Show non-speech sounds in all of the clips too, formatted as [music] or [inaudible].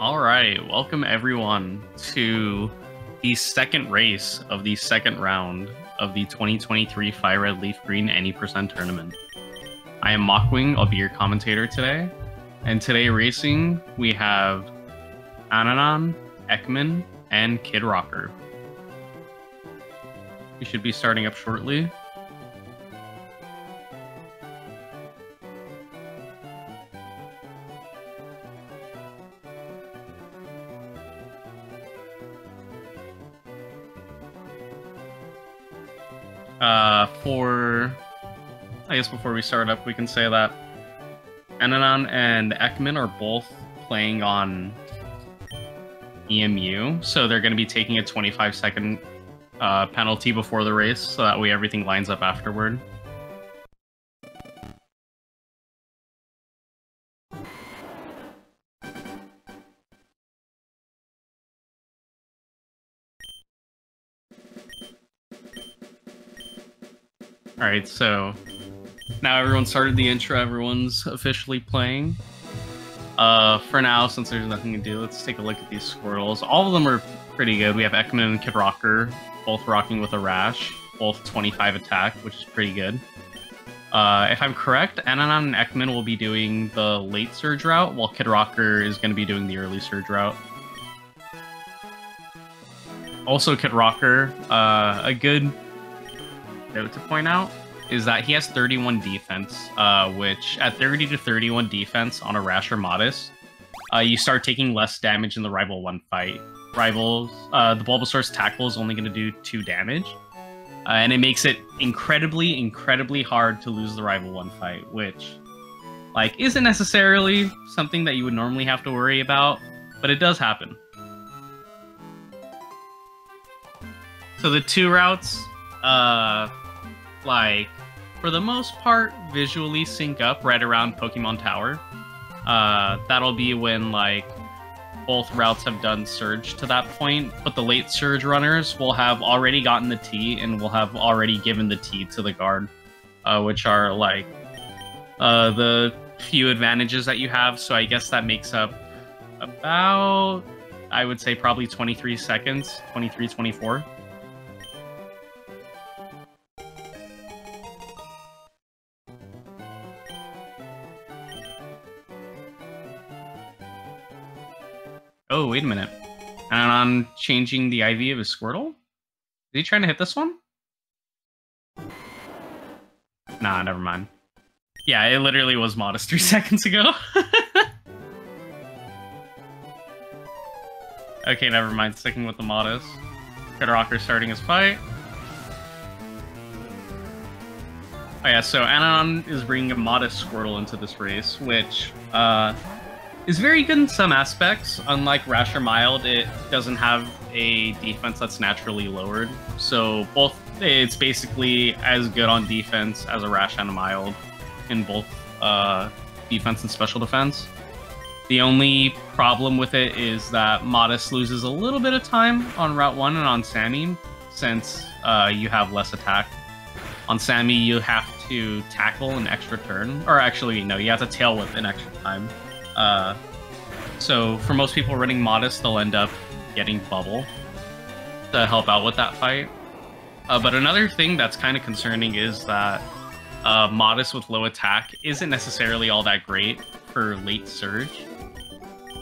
All right, welcome everyone to the second race of the second round of the 2023 Fire Red Leaf Green Any Percent Tournament. I am Mockwing, I'll be your commentator today. And today racing, we have Ananan, Ekman, and Kid Rocker. We should be starting up shortly. For I guess before we start up, we can say that Ananan and Ekman are both playing on EMU, so they're going to be taking a 25 second uh, penalty before the race, so that way everything lines up afterward. Alright, so now everyone started the intro, everyone's officially playing. Uh, for now, since there's nothing to do, let's take a look at these Squirtles. All of them are pretty good. We have Ekman and Kid Rocker, both rocking with a Rash, both 25 attack, which is pretty good. Uh, if I'm correct, Ananan and Ekman will be doing the late surge route, while Kid Rocker is going to be doing the early surge route. Also, Kid Rocker, uh, a good note to point out is that he has 31 defense, uh, which at 30 to 31 defense on a Rash or Modest, uh, you start taking less damage in the Rival 1 fight. Rivals, uh, the Bulbasaur's tackle is only going to do 2 damage, uh, and it makes it incredibly, incredibly hard to lose the Rival 1 fight, which, like, isn't necessarily something that you would normally have to worry about, but it does happen. So the two routes, uh, like for the most part visually sync up right around Pokemon Tower. Uh, that'll be when like both routes have done surge to that point, but the late surge runners will have already gotten the tea and will have already given the tea to the guard, uh, which are like uh, the few advantages that you have. So I guess that makes up about, I would say probably 23 seconds, 23, 24. Oh, wait a minute. And on changing the IV of his Squirtle? Is he trying to hit this one? Nah, never mind. Yeah, it literally was modest three [laughs] seconds ago. [laughs] okay, never mind. Sticking with the modest. Kid Rocker starting his fight. Oh yeah, so Ananan is bringing a modest Squirtle into this race, which, uh, is very good in some aspects. Unlike Rasher Mild, it doesn't have a defense that's naturally lowered. So both it's basically as good on defense as a Rash and a Mild in both uh, defense and special defense. The only problem with it is that Modest loses a little bit of time on Route 1 and on Sammy, since uh, you have less attack. On Sammy, you have to tackle an extra turn. Or actually, no, you have to tail whip an extra time. Uh, so for most people running Modest, they'll end up getting Bubble to help out with that fight. Uh, but another thing that's kind of concerning is that uh, Modest with low attack isn't necessarily all that great for late Surge.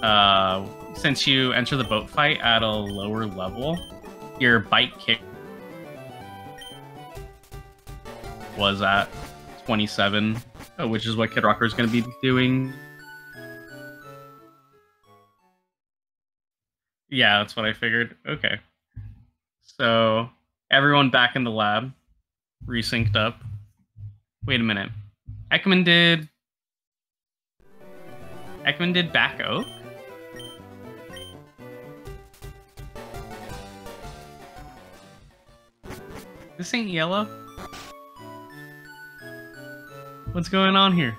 Uh, since you enter the boat fight at a lower level, your bite kick was at 27, uh, which is what Kid Rocker is going to be doing Yeah, that's what I figured. Okay. So everyone back in the lab, resynced up. Wait a minute. Ekman did. Ekman did back oak? This ain't yellow. What's going on here?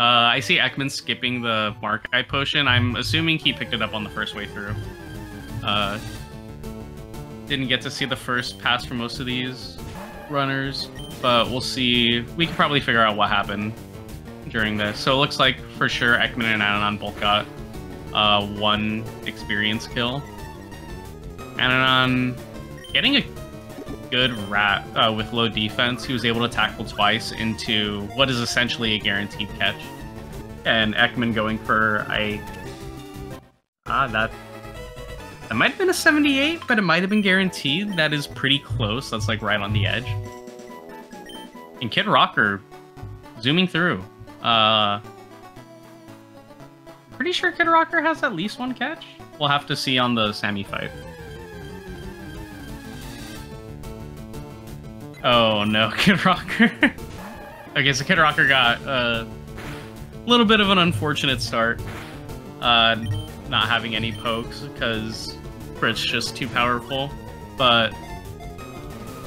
Uh, I see Ekman skipping the Mark-Eye potion. I'm assuming he picked it up on the first way through. Uh, didn't get to see the first pass for most of these runners, but we'll see. We can probably figure out what happened during this. So it looks like for sure Ekman and Ananan both got uh, one experience kill. Ananan getting a good rat uh, with low defense. He was able to tackle twice into what is essentially a guaranteed catch. And Ekman going for a ah that that might have been a 78, but it might have been guaranteed. That is pretty close. That's like right on the edge. And Kid Rocker zooming through. Uh, pretty sure Kid Rocker has at least one catch. We'll have to see on the Sammy fight. Oh no, [laughs] Kid Rocker. okay, so Kid Rocker got a little bit of an unfortunate start. Uh, not having any pokes because Crit's just too powerful. But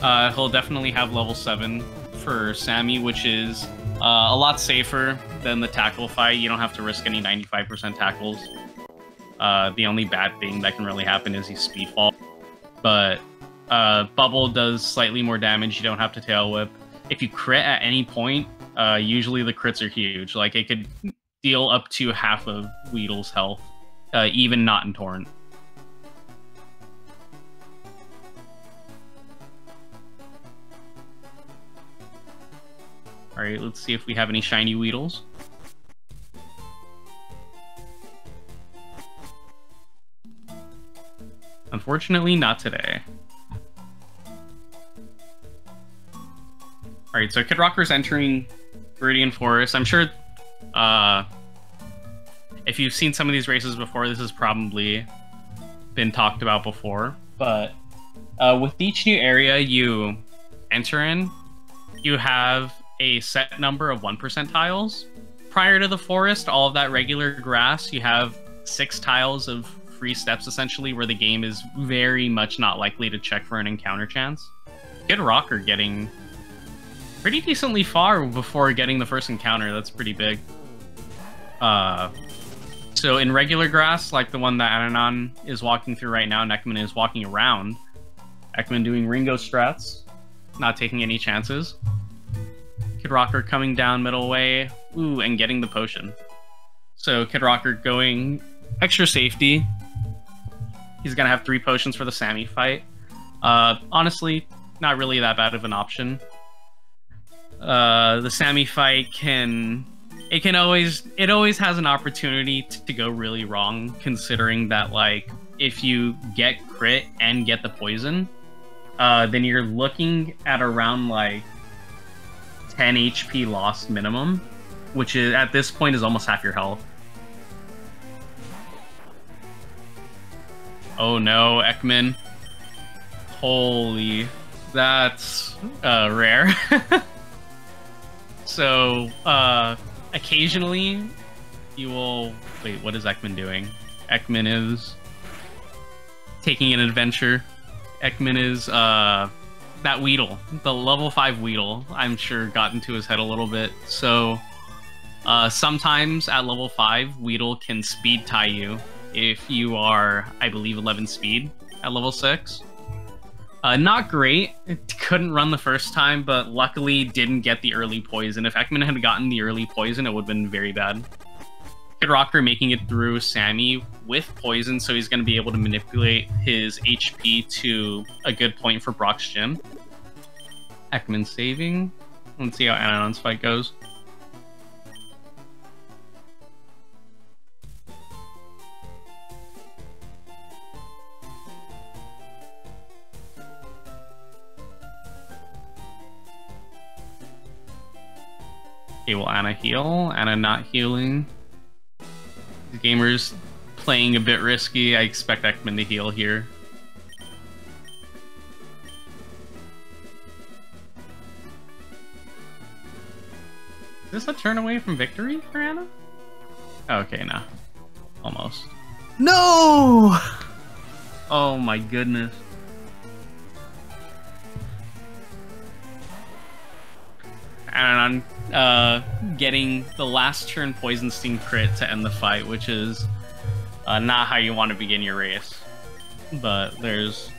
uh, he'll definitely have level 7 for Sammy, which is uh, a lot safer than the tackle fight. You don't have to risk any 95% tackles. Uh, the only bad thing that can really happen is he speedfall. But uh, Bubble does slightly more damage. You don't have to tail whip. If you crit at any point, uh, usually the crits are huge. Like it could deal up to half of Weedle's health, uh, even not in Torrent. Alright, let's see if we have any shiny Weedles. Unfortunately, not today. Alright, so Kid Rocker's entering Viridian Forest. I'm sure uh, if you've seen some of these races before, this has probably been talked about before. But uh, with each new area you enter in, you have a set number of 1% tiles. Prior to the forest, all of that regular grass, you have six tiles of free steps essentially, where the game is very much not likely to check for an encounter chance. Kid Rocker getting pretty decently far before getting the first encounter. That's pretty big. Uh, so in regular grass, like the one that Ananan is walking through right now, Ekman is walking around. Ekman doing Ringo strats, not taking any chances. Kid Rocker coming down middle way, ooh, and getting the potion. So Kid Rocker going extra safety. He's gonna have three potions for the Sammy fight. Uh, honestly, not really that bad of an option uh, the Sammy fight can it can always it always has an opportunity to go really wrong considering that like if you get crit and get the poison uh, then you're looking at around like 10 hp lost minimum which is at this point is almost half your health. Oh no ekman. Holy that's uh, rare [laughs] So, uh, occasionally, you will... Wait, what is Ekman doing? Ekman is taking an adventure. Ekman is, uh, that Weedle. The level 5 Weedle, I'm sure, got into his head a little bit. So, uh, sometimes at level 5, Weedle can speed tie you if you are, I believe, 11 speed at level 6. Uh, not great. It couldn't run the first time, but luckily didn't get the early poison. If Ekman had gotten the early poison, it would have been very bad. Kid Rocker making it through Sammy with poison, so he's going to be able to manipulate his HP to a good point for Brock's gym. Ekman saving. Let's see how Ananon's fight goes. Okay, will Anna heal? Anna not healing. The gamer's playing a bit risky. I expect Ekman to heal here. Is this a turn away from victory for Anna? Okay, no. Almost. No! Oh my goodness. And on uh, getting the last turn Poison Sting crit to end the fight, which is uh, not how you want to begin your race. But there's...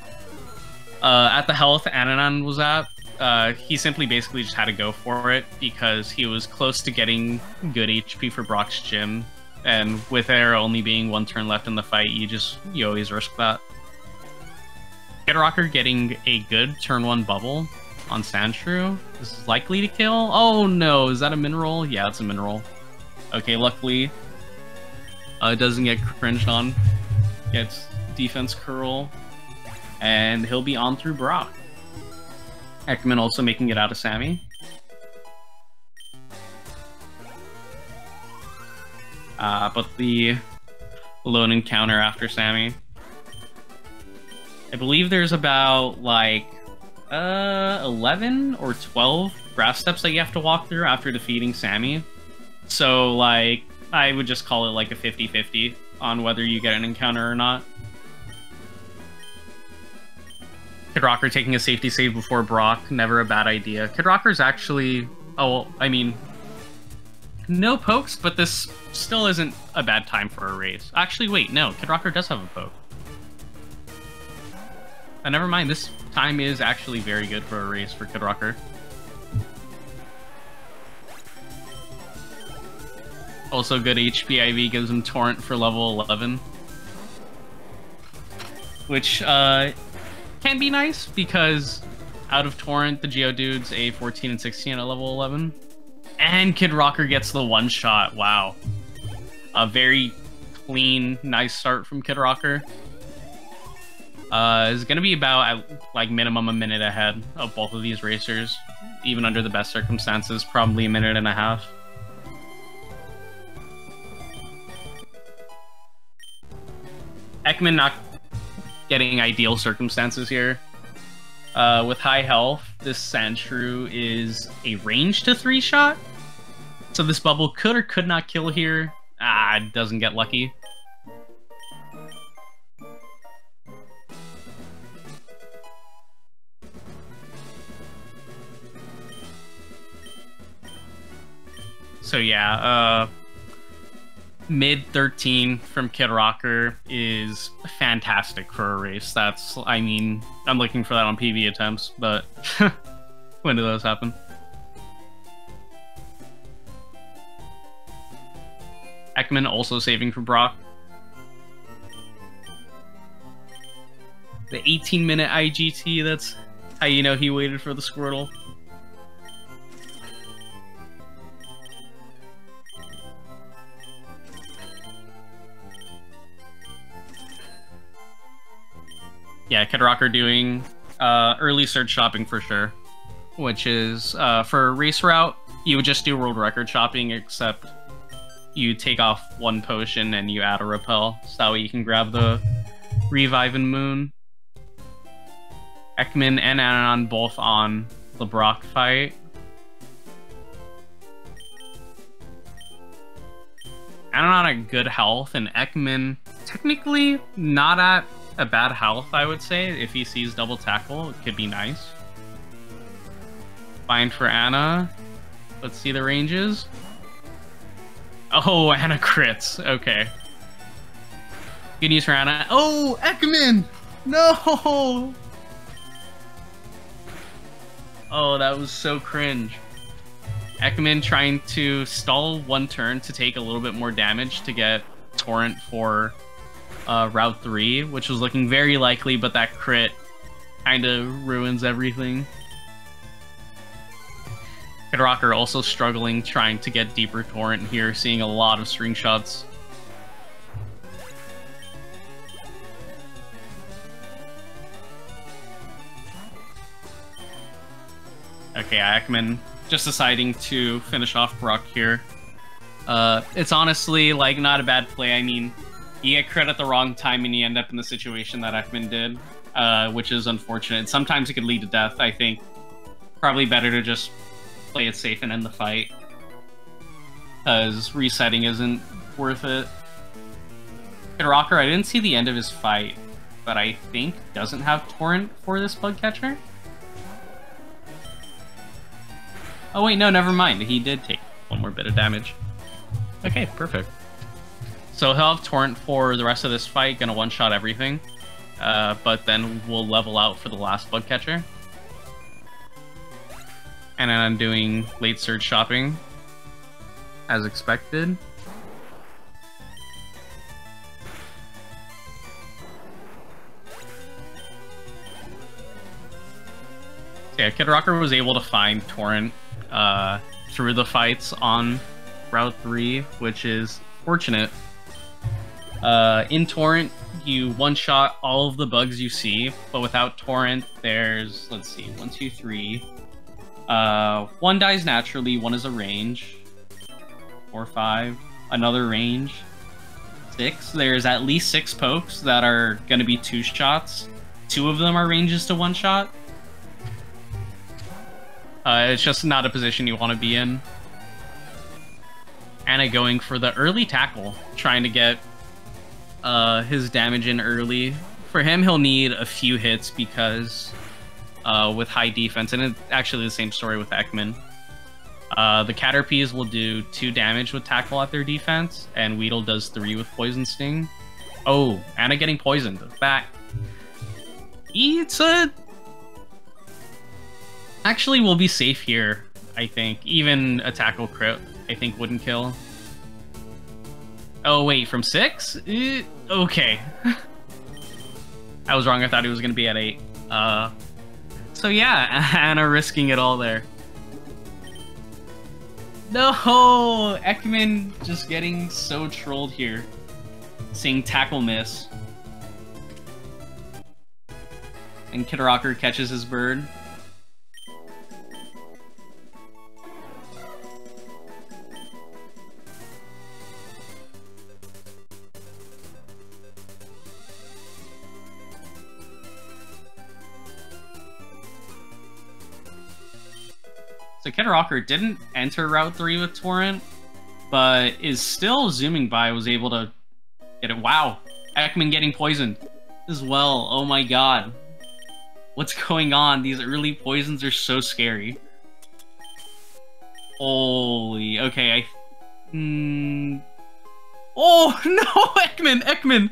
Uh, at the health Ananan was at, uh, he simply basically just had to go for it because he was close to getting good HP for Brock's gym And with there only being one turn left in the fight, you just you always risk that. Kid Rocker getting a good turn one bubble on Sandshrew. This is likely to kill. Oh no, is that a mineral? Yeah, it's a mineral. Okay, luckily, uh, it doesn't get cringed on. Gets defense curl, and he'll be on through Brock. Ekman also making it out of Sammy. Uh, but the lone encounter after Sammy. I believe there's about like uh 11 or 12 grass steps that you have to walk through after defeating Sammy. So like I would just call it like a 50-50 on whether you get an encounter or not. Kid Rocker taking a safety save before Brock, never a bad idea. Kid Rocker's actually oh I mean no pokes, but this still isn't a bad time for a race. Actually, wait, no, Kid Rocker does have a poke. Uh, never mind, this time is actually very good for a race for Kid Rocker. Also good HP IV gives him Torrent for level 11. Which uh, can be nice because out of Torrent, the Geodude's a 14 and 16 at level 11. And Kid Rocker gets the one shot. Wow. A very clean, nice start from Kid Rocker. Uh, is going to be about like minimum a minute ahead of both of these racers, even under the best circumstances, probably a minute and a half. Ekman not getting ideal circumstances here. Uh, with high health, this Sandshrew is a range to three shot. So this bubble could or could not kill here. Ah, doesn't get lucky. So yeah, uh, mid 13 from Kid Rocker is fantastic for a race. That's, I mean, I'm looking for that on PB attempts, but [laughs] when do those happen? Ekman also saving for Brock. The 18 minute IGT, that's how you know he waited for the Squirtle. Yeah, Kid are doing uh, early surge shopping for sure, which is uh, for race route, you would just do world record shopping, except you take off one potion and you add a repel, so that way you can grab the revive and moon. Ekman and Ananan both on the Brock fight. Ananan at good health, and Ekman technically not at a bad health, I would say. If he sees double tackle, it could be nice. Fine for Anna. Let's see the ranges. Oh, [laughs] Anna crits. Okay. Good news for Anna. Oh, Ekman! No! Oh, that was so cringe. Ekman trying to stall one turn to take a little bit more damage to get Torrent for uh, Route 3, which was looking very likely, but that crit kind of ruins everything. Kid Rocker also struggling trying to get deeper Torrent here, seeing a lot of string shots. Okay, Ekman just deciding to finish off Brock here. Uh, it's honestly, like, not a bad play. I mean, you get crit at the wrong time and you end up in the situation that Ekman did, uh, which is unfortunate. Sometimes it could lead to death, I think. Probably better to just play it safe and end the fight. Because resetting isn't worth it. Kid Rocker, I didn't see the end of his fight, but I think doesn't have Torrent for this Bug Catcher. Oh wait, no, never mind. He did take one more bit of damage. Okay, perfect. So he'll have Torrent for the rest of this fight, gonna one-shot everything. Uh, but then we'll level out for the last Bug Catcher, And then I'm doing late surge shopping, as expected. Yeah, Kid Rocker was able to find Torrent uh, through the fights on Route 3, which is fortunate uh, in Torrent, you one-shot all of the bugs you see, but without Torrent, there's, let's see, one, two, three. Uh, one dies naturally, one is a range. Four, five, another range. Six, there's at least six pokes that are going to be two shots. Two of them are ranges to one shot. Uh, it's just not a position you want to be in. Anna going for the early tackle, trying to get uh, his damage in early. For him, he'll need a few hits because uh, with high defense, and it's actually the same story with Ekman. Uh, the Caterpies will do two damage with tackle at their defense, and Weedle does three with Poison Sting. Oh, Anna getting poisoned. Back. It's a... Actually, we'll be safe here, I think. Even a tackle crit, I think, wouldn't kill. Oh, wait, from six? Uh, okay. [laughs] I was wrong. I thought he was going to be at eight. Uh, so yeah, [laughs] Anna risking it all there. No! Ekman just getting so trolled here. Seeing tackle miss. And Kid Rocker catches his bird. So Kid Rocker didn't enter Route 3 with Torrent, but is still zooming by, was able to get it. Wow, Ekman getting poisoned as well. Oh my god. What's going on? These early poisons are so scary. Holy, okay, I... Mm... Oh, [laughs] no, Ekman, Ekman!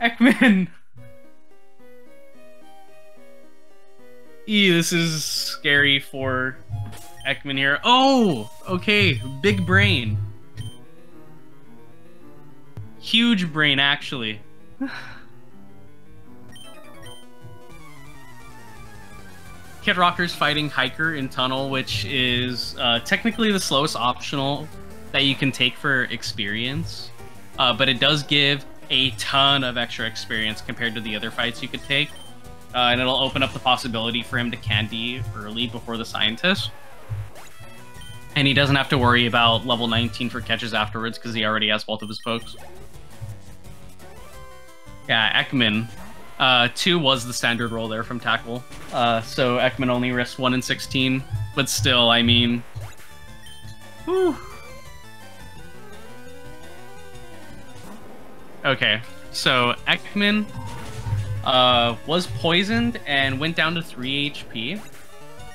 Ekman! E, this is scary for Ekman here. Oh, okay, big brain. Huge brain, actually. [sighs] Kid Rocker's fighting Hiker in Tunnel, which is uh, technically the slowest optional that you can take for experience. Uh, but it does give a ton of extra experience compared to the other fights you could take uh, and it'll open up the possibility for him to candy early before the scientist. And he doesn't have to worry about level 19 for catches afterwards because he already has both of his pokes. Yeah, Ekman. Uh, 2 was the standard roll there from Tackle. Uh, so Ekman only risked 1 in 16. But still, I mean... Whew. Okay, so Ekman uh, was poisoned and went down to 3 HP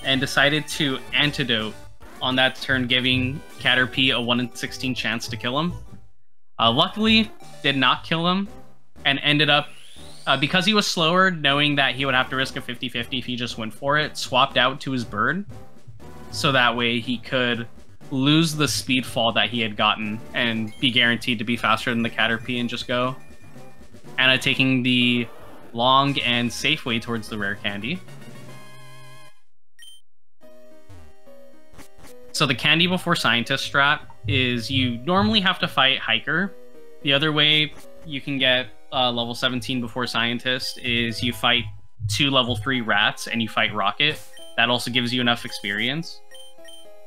and decided to antidote on that turn, giving Caterpie a 1 in 16 chance to kill him. Uh, luckily, did not kill him and ended up, uh, because he was slower, knowing that he would have to risk a 50-50 if he just went for it, swapped out to his bird. So that way he could lose the speed fall that he had gotten and be guaranteed to be faster than the Caterpie and just go. Anna taking the long and safe way towards the rare candy. So the candy before scientist strat is you normally have to fight hiker. The other way you can get uh, level 17 before scientist is you fight two level 3 rats and you fight rocket. That also gives you enough experience.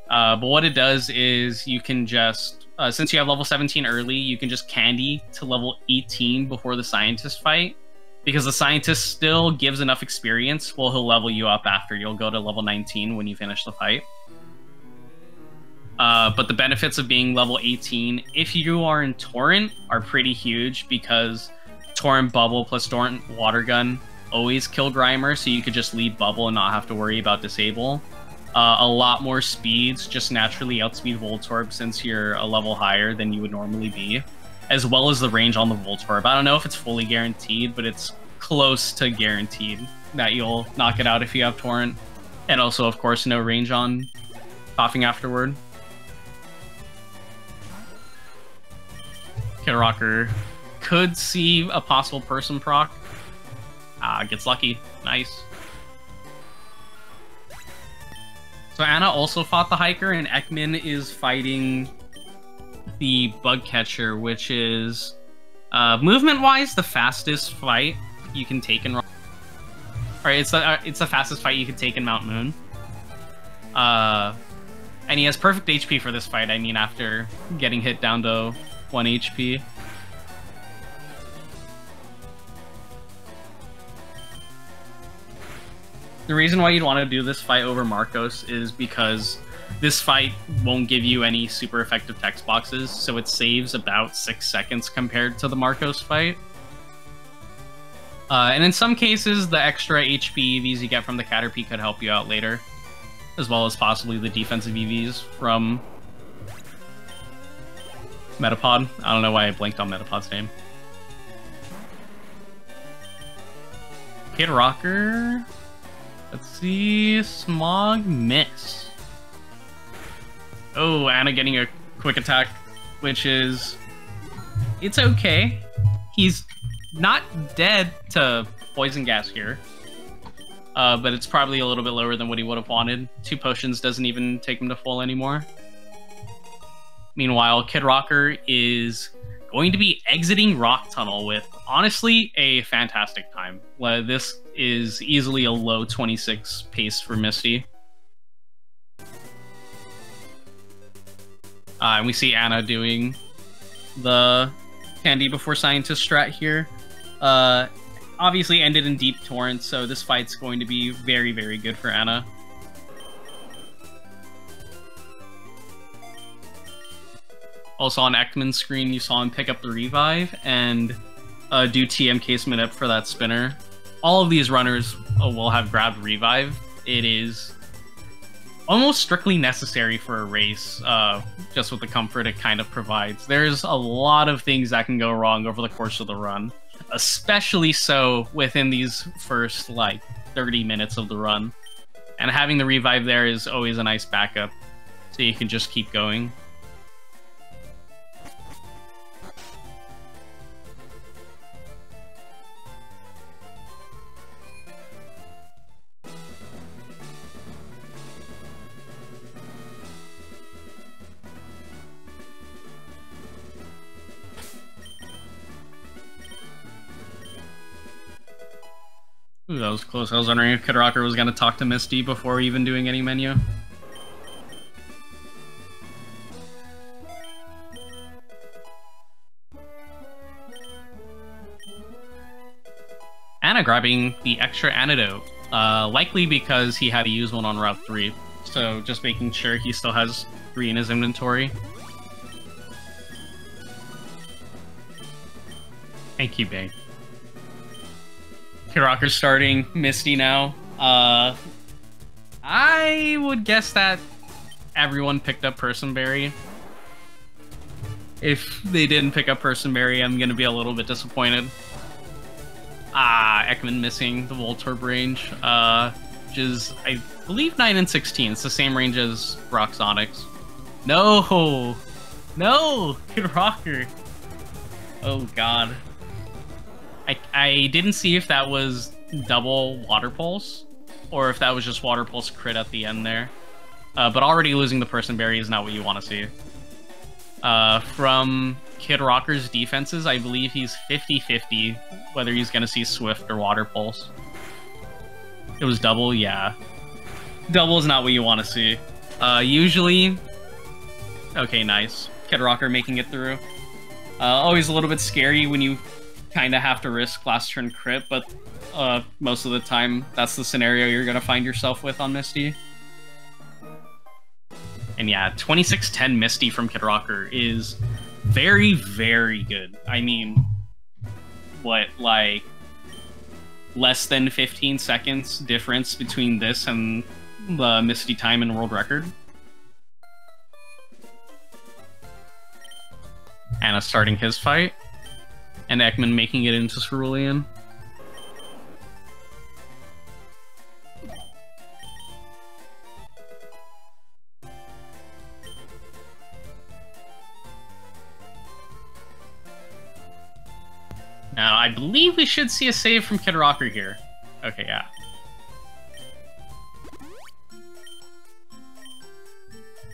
Uh, but what it does is you can just, uh, since you have level 17 early, you can just candy to level 18 before the scientist fight because the scientist still gives enough experience. Well, he'll level you up after. You'll go to level 19 when you finish the fight. Uh, but the benefits of being level 18, if you are in Torrent, are pretty huge because Torrent Bubble plus Torrent Water Gun always kill Grimer, so you could just lead Bubble and not have to worry about Disable. Uh, a lot more speeds, just naturally outspeed Voltorb since you're a level higher than you would normally be as well as the range on the Voltorb. I don't know if it's fully guaranteed, but it's close to guaranteed that you'll knock it out if you have Torrent. And also, of course, no range on Koffing afterward. Kid Rocker could see a possible person proc Ah, gets lucky. Nice. So Anna also fought the Hiker, and Ekman is fighting the Bug Catcher, which is, uh, movement-wise, the fastest fight you can take in... Alright, it's the, uh, it's the fastest fight you can take in Mount Moon. Uh, and he has perfect HP for this fight, I mean, after getting hit down to 1 HP. The reason why you'd want to do this fight over Marcos is because this fight won't give you any super effective text boxes, so it saves about 6 seconds compared to the Marcos fight. Uh, and in some cases, the extra HP EVs you get from the Caterpie could help you out later, as well as possibly the defensive EVs from Metapod. I don't know why I blinked on Metapod's name. Kid Rocker. Let's see. Smog Miss. Oh, Anna getting a quick attack, which is... It's okay. He's not dead to poison gas here. Uh, but it's probably a little bit lower than what he would have wanted. Two potions doesn't even take him to full anymore. Meanwhile, Kid Rocker is going to be exiting Rock Tunnel with, honestly, a fantastic time. This is easily a low 26 pace for Misty. Uh, and we see Anna doing the Candy Before Scientist strat here. Uh, obviously ended in Deep Torrent, so this fight's going to be very, very good for Anna. Also on Ekman's screen, you saw him pick up the revive and uh, do TM casement up for that spinner. All of these runners uh, will have grabbed revive. It is almost strictly necessary for a race, uh, just with the comfort it kind of provides. There's a lot of things that can go wrong over the course of the run, especially so within these first, like, 30 minutes of the run. And having the revive there is always a nice backup, so you can just keep going. Ooh, that was close. I was wondering if Kid Rocker was going to talk to Misty before even doing any menu. Anna grabbing the extra antidote, uh, likely because he had to use one on Route 3. So just making sure he still has three in his inventory. Thank you, Bang. Kid Rocker's starting Misty now. Uh, I would guess that everyone picked up Persim Berry. If they didn't pick up Persim Berry, I'm gonna be a little bit disappointed. Ah, Ekman missing the Voltorb range, uh, which is, I believe, 9 and 16. It's the same range as Roxonix. No! No! [laughs] Kid Rocker! Oh god. I, I didn't see if that was double Water Pulse, or if that was just Water Pulse crit at the end there. Uh, but already losing the Persim Berry is not what you want to see. Uh, from Kid Rocker's defenses, I believe he's 50-50 whether he's going to see Swift or Water Pulse. It was double, yeah. Double is not what you want to see. Uh, usually... Okay, nice. Kid Rocker making it through. Uh, always a little bit scary when you kind of have to risk last turn crit, but uh, most of the time that's the scenario you're going to find yourself with on Misty. And yeah, 2610 Misty from Kid Rocker is very, very good. I mean, what, like, less than 15 seconds difference between this and the Misty time and world record? Anna starting his fight and Ekman making it into Cerulean. Now, I believe we should see a save from Kid Rocker here. Okay, yeah.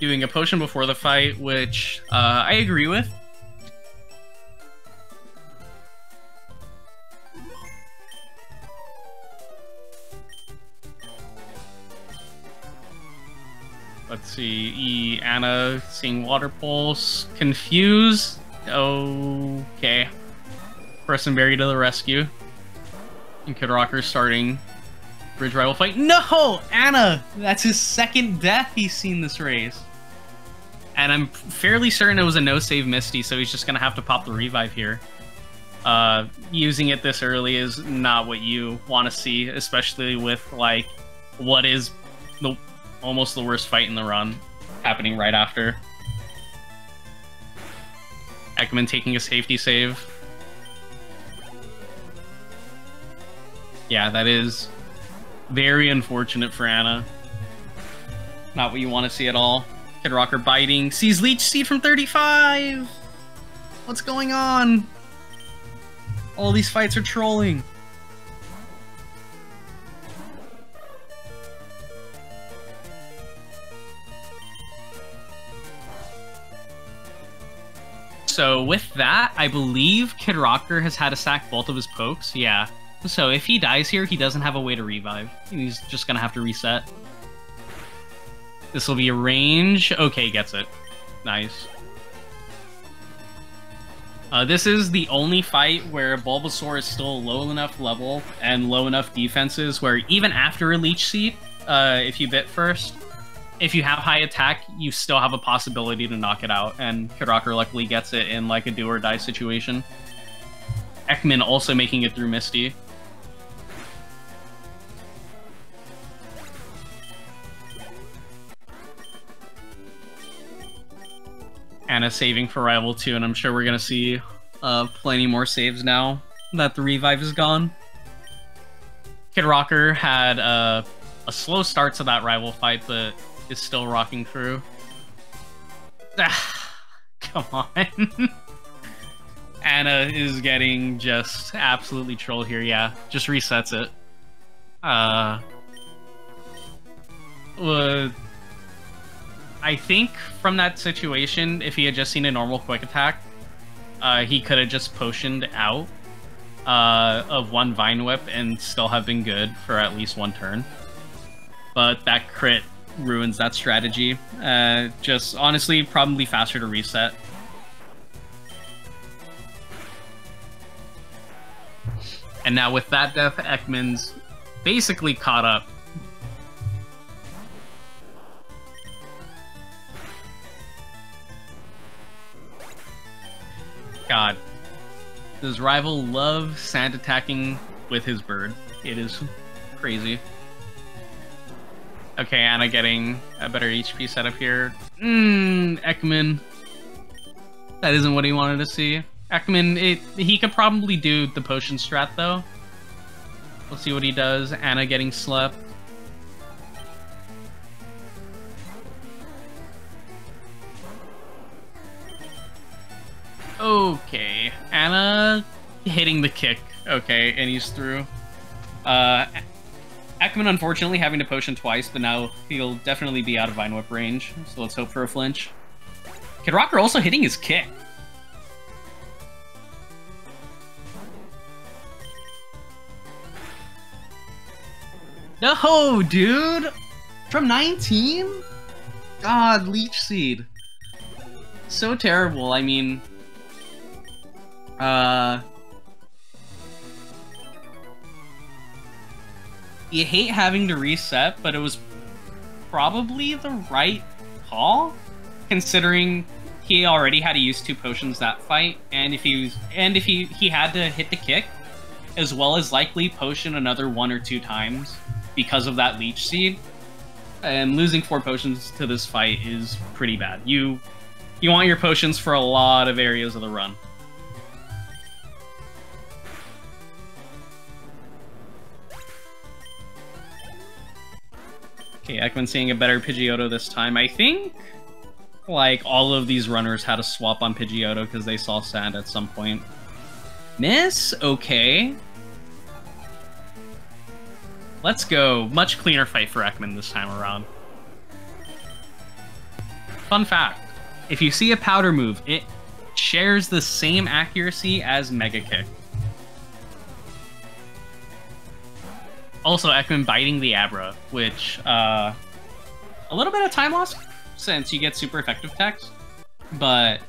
Doing a potion before the fight, which uh, I agree with. Let's see. E Anna seeing water pulse. Confused. Okay. Persim Berry to the rescue. And Kid Rocker starting Bridge Rival fight. No! Anna! That's his second death he's seen this race. And I'm fairly certain it was a no-save Misty, so he's just to have to pop the revive here. Uh, using it this early is not what you want to see, especially with, like, what is the almost the worst fight in the run happening right after. Ekman taking a safety save. Yeah, that is very unfortunate for Anna. Not what you want to see at all. Kid Rocker biting. Sees Leech Seed from 35! What's going on? All these fights are trolling. So with that, I believe Kid Rocker has had to sack both of his pokes. Yeah. So if he dies here, he doesn't have a way to revive. He's just gonna have to reset. This will be a range. Okay, gets it. Nice. Uh, this is the only fight where Bulbasaur is still low enough level and low enough defenses where even after a Leech Seed, uh, if you bit first, if you have high attack, you still have a possibility to knock it out, and Kid Rocker luckily gets it in like a do or die situation. Ekman also making it through Misty. Anna saving for Rival 2, and I'm sure we're gonna see uh, plenty more saves now that the revive is gone. Kid Rocker had uh, a slow start to that Rival fight, but is still rocking through. Ah, come on. [laughs] Anna is getting just absolutely trolled here. Yeah, just resets it. Uh, uh, I think from that situation, if he had just seen a normal quick attack, uh, he could have just potioned out uh, of one Vine Whip and still have been good for at least one turn. But that crit ruins that strategy. Uh, just honestly, probably faster to reset. And now with that death, Ekman's basically caught up. God. Does Rival love sand attacking with his bird? It is crazy. Okay, Anna getting a better HP setup here. Mmm, Ekman. That isn't what he wanted to see. Ekman, it, he could probably do the potion strat, though. We'll see what he does. Anna getting slept. Okay, Anna hitting the kick. Okay, and he's through. Uh, Ekman unfortunately having to potion twice, but now he'll definitely be out of Vine Whip range, so let's hope for a flinch. Kid Rocker also hitting his kick. No, dude! From 19? God, Leech Seed. So terrible, I mean... Uh... you hate having to reset, but it was probably the right call, considering he already had to use two potions that fight, and if he was, and if he he had to hit the kick, as well as likely potion another one or two times because of that leech seed, and losing four potions to this fight is pretty bad. You you want your potions for a lot of areas of the run. Okay, Ekman seeing a better Pidgeotto this time. I think, like, all of these runners had a swap on Pidgeotto because they saw Sand at some point. Miss? Okay. Let's go. Much cleaner fight for Ekman this time around. Fun fact, if you see a powder move, it shares the same accuracy as Mega Kick. Also, Ekman biting the Abra, which, uh, a little bit of time loss since you get super effective text, but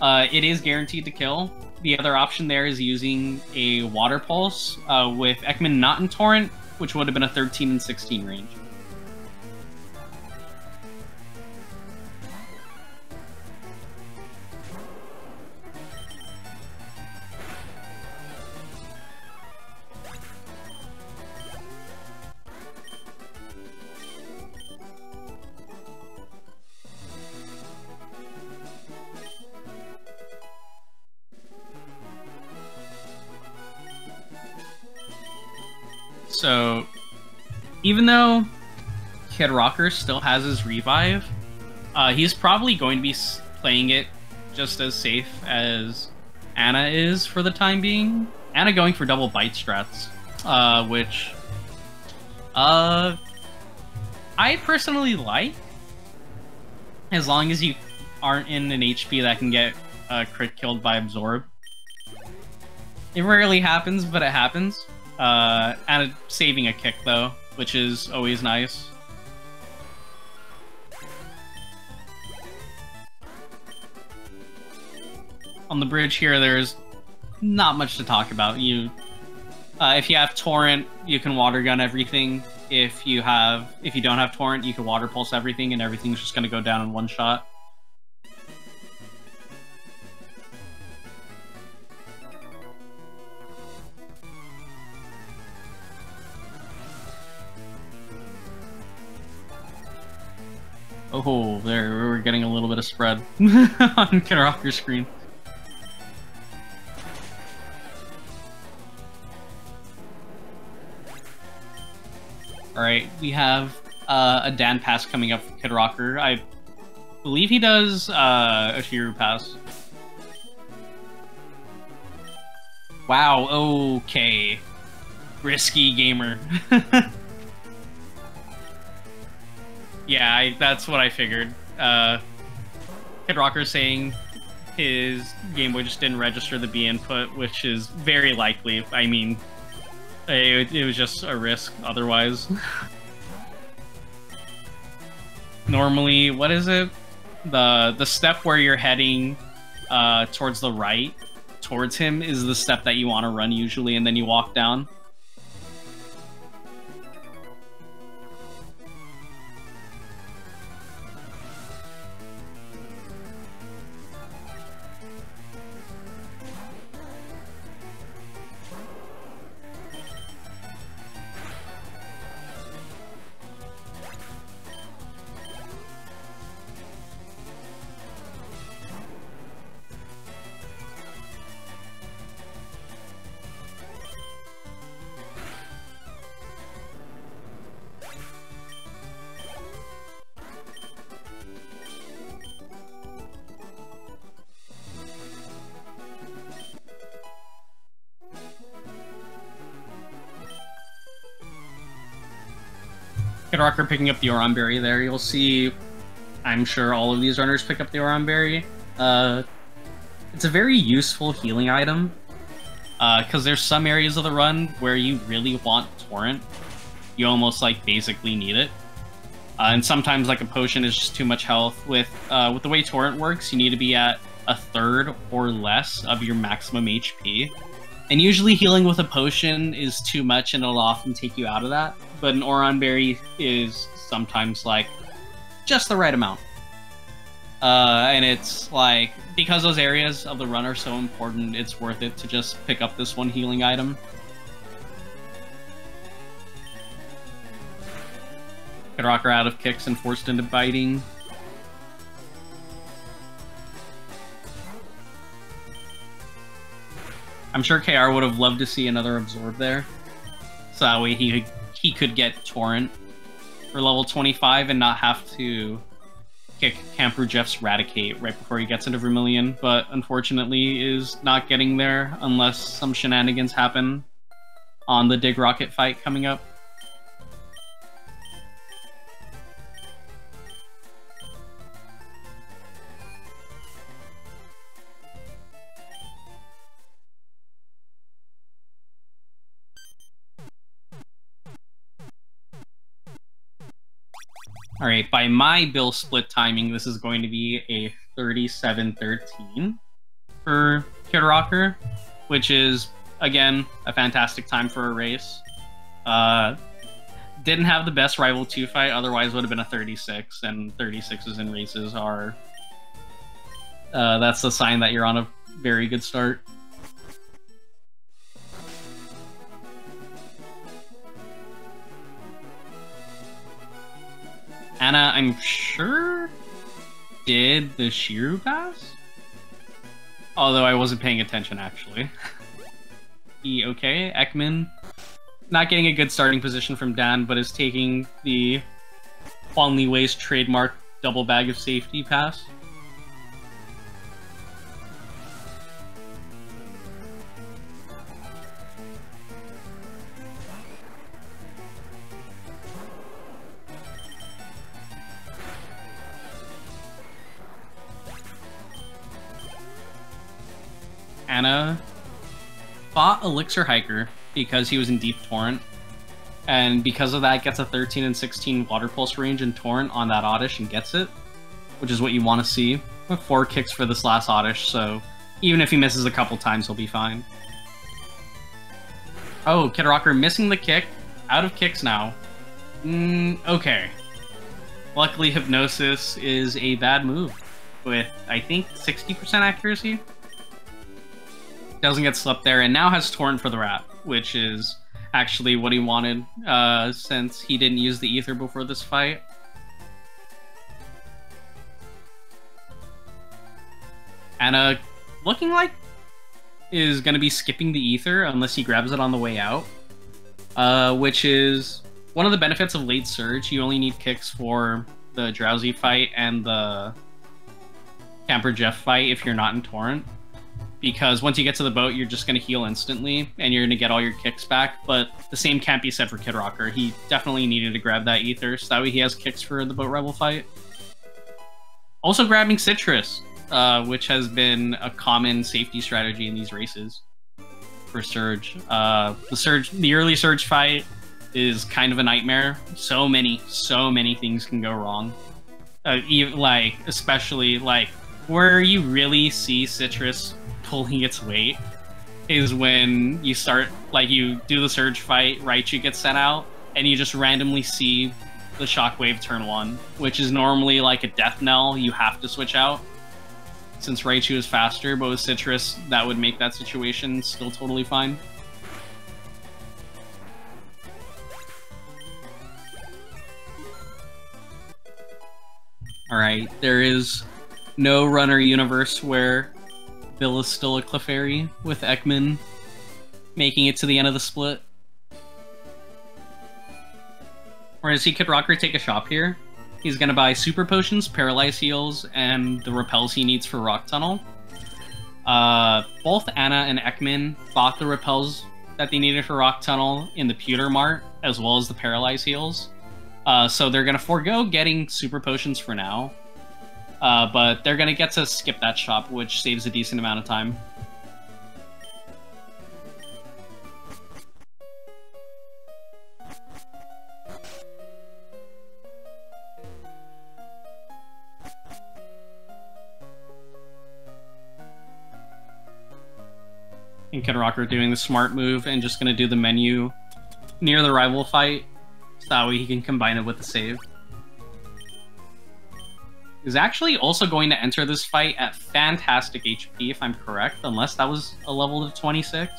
uh, it is guaranteed to kill. The other option there is using a Water Pulse uh, with Ekman not in Torrent, which would have been a 13 and 16 range. Even though Kid Rocker still has his revive, uh, he's probably going to be playing it just as safe as Anna is for the time being. Anna going for double bite strats, uh, which uh, I personally like, as long as you aren't in an HP that can get uh, crit killed by Absorb. It rarely happens, but it happens. Uh, and saving a kick, though, which is always nice. On the bridge here, there's not much to talk about. You, uh, if you have torrent, you can water gun everything. If you have, if you don't have torrent, you can water pulse everything, and everything's just gonna go down in one shot. Oh, there, we're getting a little bit of spread [laughs] on Kid Rocker's screen. Alright, we have uh, a Dan pass coming up for Kid Rocker. I believe he does uh, a Shiru pass. Wow, okay. Risky gamer. [laughs] Yeah, I, that's what I figured. Uh, Kid Rocker saying his Game Boy just didn't register the B input, which is very likely. I mean, it, it was just a risk otherwise. [laughs] Normally, what is it? The the step where you're heading uh, towards the right, towards him, is the step that you want to run usually, and then you walk down. Kid Rocker picking up the Oran Berry there. You'll see, I'm sure all of these runners pick up the Oran Berry. Uh, it's a very useful healing item, because uh, there's some areas of the run where you really want Torrent. You almost, like, basically need it. Uh, and sometimes, like, a potion is just too much health. With, uh, with the way Torrent works, you need to be at a third or less of your maximum HP. And usually healing with a potion is too much and it'll often take you out of that but an Oran Berry is sometimes like just the right amount. Uh, and it's like because those areas of the run are so important, it's worth it to just pick up this one healing item. Kid Rocker out of kicks and forced into biting. I'm sure KR would have loved to see another absorb there. So that way he he could get Torrent for level 25 and not have to kick Camper Jeff's Raticate right before he gets into Vermilion, but unfortunately is not getting there unless some shenanigans happen on the Dig Rocket fight coming up. Alright, by my bill split timing, this is going to be a 37-13 for Kid Rocker, which is, again, a fantastic time for a race. Uh, didn't have the best Rival 2 fight, otherwise would have been a 36, and 36s in races are... Uh, that's a sign that you're on a very good start. Anna, I'm sure, did the Shiru pass? Although I wasn't paying attention, actually. [laughs] e okay, Ekman. Not getting a good starting position from Dan, but is taking the Huan Li Wei's trademark double bag of safety pass. Anna fought Elixir Hiker because he was in Deep Torrent, and because of that, gets a 13 and 16 Water Pulse range in Torrent on that Oddish and gets it, which is what you want to see. Four kicks for this last Oddish, so even if he misses a couple times, he'll be fine. Oh, Kid Rocker missing the kick. Out of kicks now. Mm, okay. Luckily, Hypnosis is a bad move with, I think, 60% accuracy doesn't get slept there, and now has Torrent for the wrap, which is actually what he wanted uh, since he didn't use the Ether before this fight. Anna, looking like is going to be skipping the Ether unless he grabs it on the way out, uh, which is one of the benefits of late Surge. You only need kicks for the Drowzee fight and the Camper Jeff fight if you're not in Torrent because once you get to the boat, you're just going to heal instantly, and you're going to get all your kicks back, but the same can't be said for Kid Rocker. He definitely needed to grab that Ether, so that way he has kicks for the Boat rebel fight. Also grabbing Sitrus, uh, which has been a common safety strategy in these races for Surge. Uh, the Surge, the early Surge fight is kind of a nightmare. So many, so many things can go wrong. Uh, like, especially, like, where you really see Sitrus pulling its weight is when you start, like, you do the surge fight, Raichu gets sent out, and you just randomly see the Shockwave turn one, which is normally like a death knell, you have to switch out. Since Raichu is faster, but with Sitrus, that would make that situation still totally fine. Alright, there is no runner universe where Bill is still a Clefairy, with Ekman making it to the end of the split. Whereas he Kid Rocker take a shop here. He's gonna buy Super Potions, Paralyze Heals, and the repels he needs for Rock Tunnel. Uh, both Anna and Ekman bought the repels that they needed for Rock Tunnel in the Pewter Mart, as well as the Paralyze Heals. Uh, so they're gonna forego getting Super Potions for now, uh, but they're gonna get to skip that shop, which saves a decent amount of time. And Kid Rocker doing the smart move and just gonna do the menu near the rival fight, so that way he can combine it with the save is actually also going to enter this fight at fantastic HP, if I'm correct, unless that was a level of 26.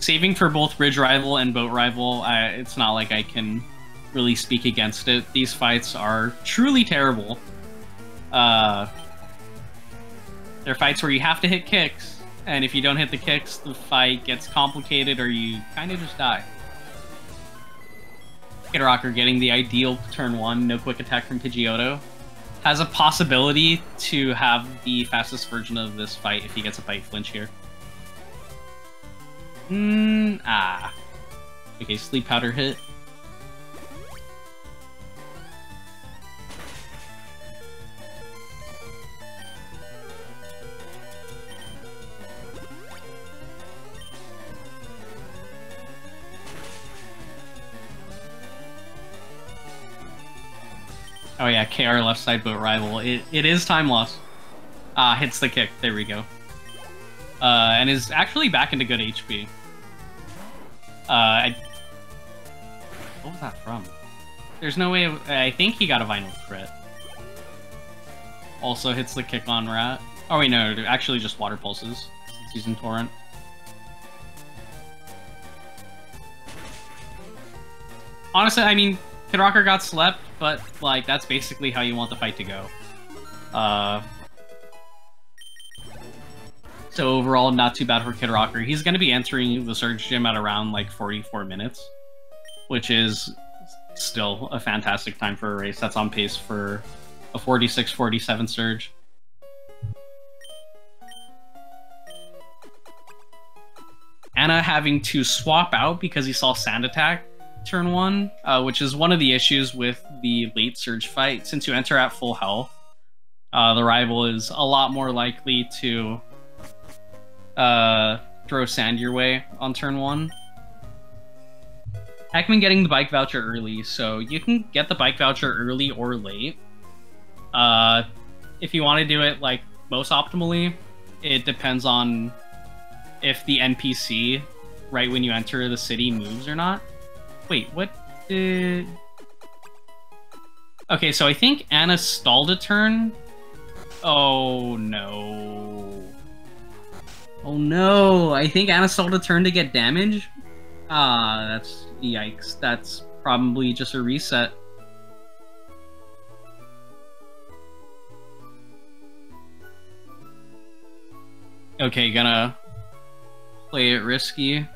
Saving for both Ridge Rival and Boat Rival, uh, it's not like I can really speak against it. These fights are truly terrible. Uh, they're fights where you have to hit kicks, and if you don't hit the kicks, the fight gets complicated or you kind of just die. Kid Rocker getting the ideal turn one, no quick attack from Pidgeotto. Has a possibility to have the fastest version of this fight if he gets a fight flinch here. Hmm, ah. Okay, Sleep Powder hit. Oh yeah, KR left side boat rival. It, it is time loss. Ah, hits the kick. There we go. Uh, and is actually back into good HP. Uh, I... What was that from? There's no way... Of, I think he got a vinyl crit. Also hits the kick on Rat. Oh wait, no, actually just water pulses. He's in Torrent. Honestly, I mean, Kid Rocker got slept, but, like, that's basically how you want the fight to go. Uh... So overall, not too bad for Kid Rocker. He's going to be entering the Surge Gym at around, like, 44 minutes. Which is still a fantastic time for a race. That's on pace for a 46-47 Surge. Anna having to swap out because he saw Sand Attack turn one, uh, which is one of the issues with the late surge fight. Since you enter at full health, uh, the rival is a lot more likely to uh, throw sand your way on turn one. Ekman getting the bike voucher early, so you can get the bike voucher early or late. Uh, if you want to do it like most optimally, it depends on if the NPC right when you enter the city moves or not. Wait, what did... Okay, so I think Anna stalled a turn. Oh, no. Oh, no. I think Anna stalled a turn to get damage. Ah, that's... Yikes. That's probably just a reset. Okay, gonna play it risky.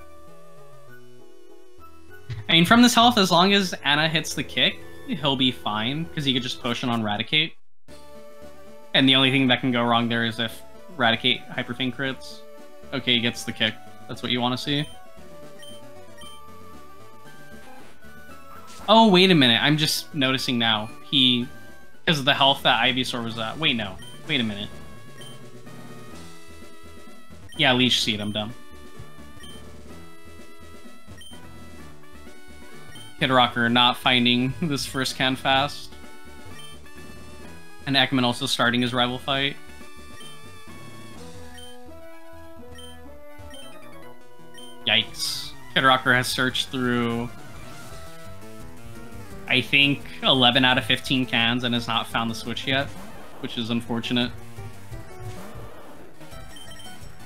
I mean, from this health, as long as Anna hits the kick, he'll be fine, because he could just potion on Raticate. And the only thing that can go wrong there is if Raticate Hyperfang crits. Okay, he gets the kick. That's what you want to see. Oh, wait a minute. I'm just noticing now. He... Because of the health that Ivysaur was at. Wait, no. Wait a minute. Yeah, Leech Seed. I'm dumb. Kid Rocker not finding [laughs] this first can fast. And Ekman also starting his rival fight. Yikes. Kid Rocker has searched through, I think, 11 out of 15 cans and has not found the switch yet, which is unfortunate.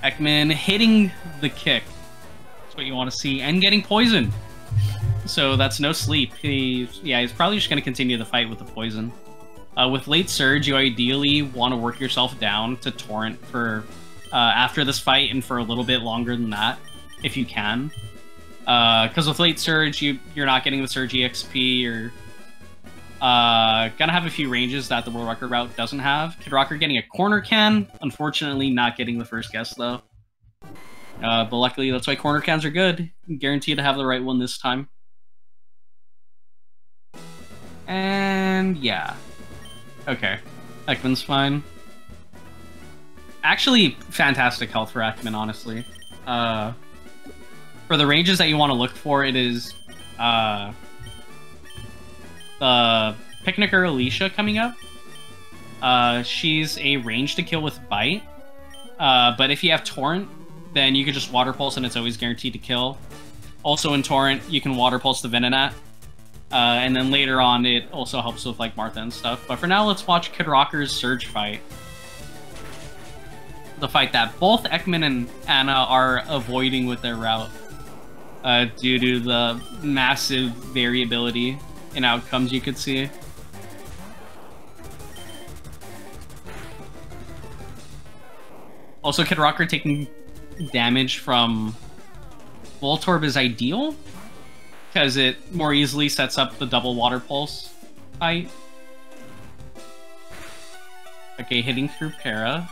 Ekman hitting the kick. That's what you want to see, and getting poisoned so that's no sleep. He, yeah, he's probably just going to continue the fight with the poison. Uh, with late surge, you ideally want to work yourself down to torrent for uh, after this fight and for a little bit longer than that, if you can. Because uh, with late surge, you you're not getting the surge exp. You're uh, gonna have a few ranges that the world record route doesn't have. Kid Rocker getting a corner can, unfortunately not getting the first guess though. Uh, but luckily, that's why corner cans are good. Guaranteed to have the right one this time. And yeah. Okay. Ekman's fine. Actually, fantastic health for Ekman, honestly. Uh, for the ranges that you want to look for, it is uh, the Picnicker Alicia coming up. Uh, she's a range to kill with Bite. Uh, but if you have Torrent, then you can just Water Pulse and it's always guaranteed to kill. Also in Torrent, you can Water Pulse the Venonat uh, and then later on, it also helps with like Martha and stuff. But for now, let's watch Kid Rocker's Surge fight. The fight that both Ekman and Anna are avoiding with their route uh, due to the massive variability in outcomes you could see. Also, Kid Rocker taking damage from Voltorb is ideal, because it more easily sets up the double water pulse fight. Okay, hitting through Para.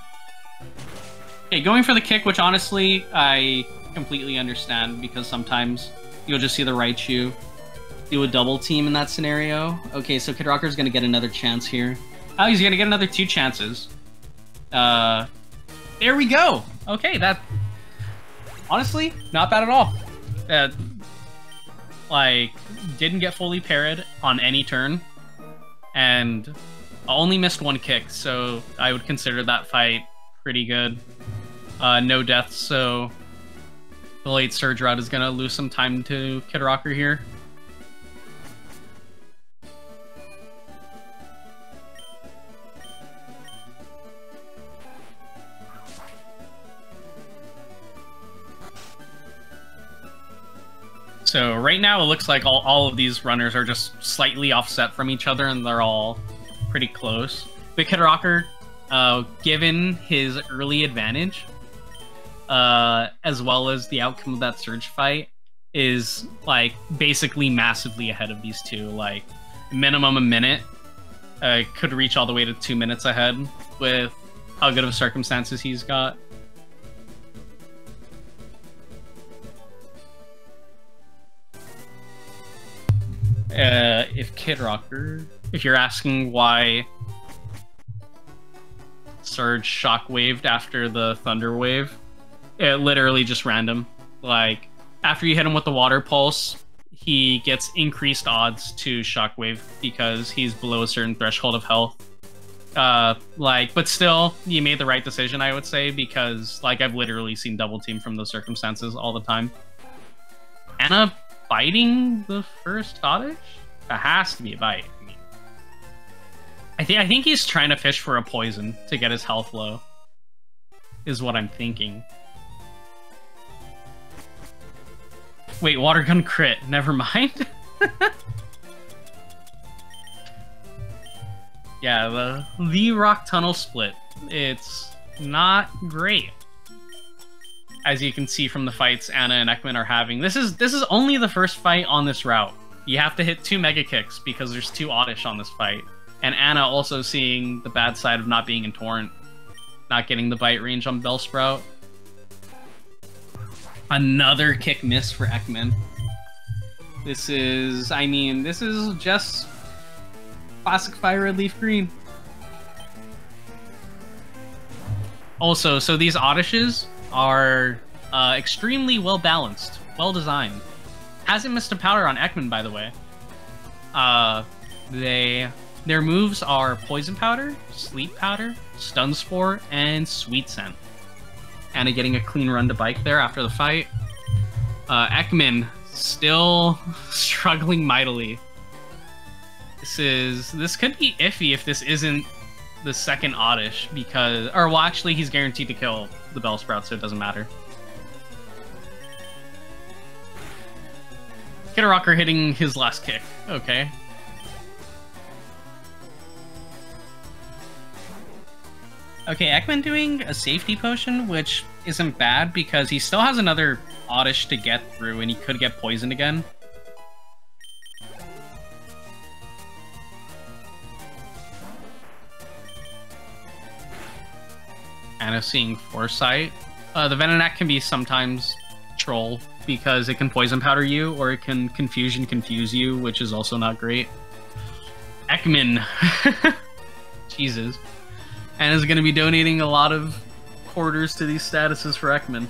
Okay, going for the kick, which honestly, I completely understand, because sometimes you'll just see the Raichu do a double team in that scenario. Okay, so Kid Rocker's gonna get another chance here. Oh, he's gonna get another two chances. Uh, there we go! Okay, that... Honestly, not bad at all. Uh, like, didn't get fully parried on any turn. and only missed one kick, so I would consider that fight pretty good. Uh, no deaths, so the late Surge Rod is gonna lose some time to Kid Rocker here. So right now it looks like all, all of these runners are just slightly offset from each other and they're all pretty close. But Kid Rocker, uh, given his early advantage, uh, as well as the outcome of that Surge fight, is like basically massively ahead of these two. Like minimum a minute, uh, could reach all the way to two minutes ahead with how good of circumstances he's got. Uh, if Kid Rocker, if you're asking why Surge shockwaved after the Thunder Wave, it literally just random. Like, after you hit him with the Water Pulse, he gets increased odds to Shockwave because he's below a certain threshold of health. Uh, like, but still, you made the right decision, I would say, because, like, I've literally seen double team from those circumstances all the time. Anna biting the first oddish? That has to be a bite. I, mean, I think I think he's trying to fish for a poison to get his health low. Is what I'm thinking. Wait, water gun crit. Never mind. [laughs] yeah, the the rock tunnel split. It's not great as you can see from the fights Anna and Ekman are having. This is this is only the first fight on this route. You have to hit two mega kicks because there's two oddish on this fight. And Anna also seeing the bad side of not being in Torrent, not getting the bite range on Bellsprout. Another kick miss for Ekman. This is, I mean, this is just classic Fire Red Leaf Green. Also, so these Oddishes, are uh, extremely well balanced, well designed. Hasn't missed a powder on Ekman, by the way. Uh, they their moves are Poison Powder, Sleep Powder, Stun Spore, and Sweet Scent. Anna getting a clean run to bike there after the fight. Uh, Ekman still [laughs] struggling mightily. This is this could be iffy if this isn't the second Oddish because, or well, actually, he's guaranteed to kill the Bellsprout, so it doesn't matter. Kid Rocker hitting his last kick. Okay. Okay, Ekman doing a safety potion, which isn't bad because he still has another Oddish to get through and he could get poisoned again. Anna seeing Foresight. Uh, the Venonat can be sometimes troll because it can poison powder you or it can confusion confuse you, which is also not great. Ekman. [laughs] Jesus. And is going to be donating a lot of quarters to these statuses for Ekman.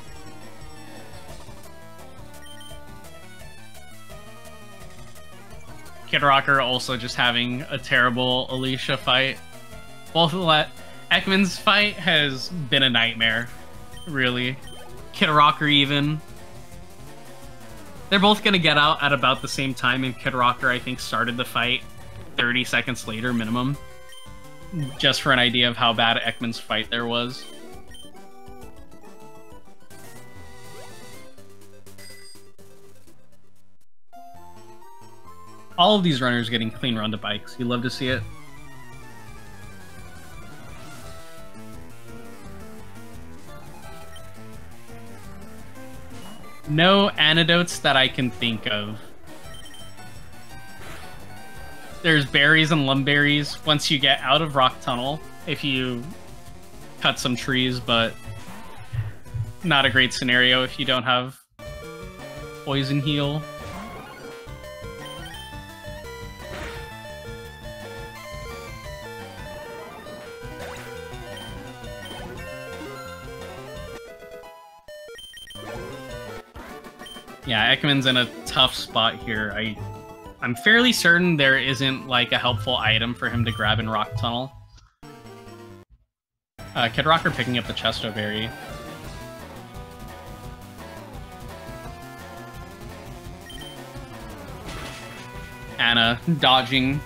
Kid Rocker also just having a terrible Alicia fight. Both Ekman's fight has been a nightmare, really. Kid Rocker even. They're both gonna get out at about the same time, and Kid Rocker, I think, started the fight 30 seconds later minimum. Just for an idea of how bad Ekman's fight there was. All of these runners getting clean run to bikes. You love to see it. No antidotes that I can think of. There's berries and Lum Berries once you get out of Rock Tunnel, if you cut some trees, but not a great scenario if you don't have Poison Heal. Yeah, Ekman's in a tough spot here. I I'm fairly certain there isn't like a helpful item for him to grab in Rock Tunnel. Uh, Kid Rocker picking up the Chesto Berry. Anna dodging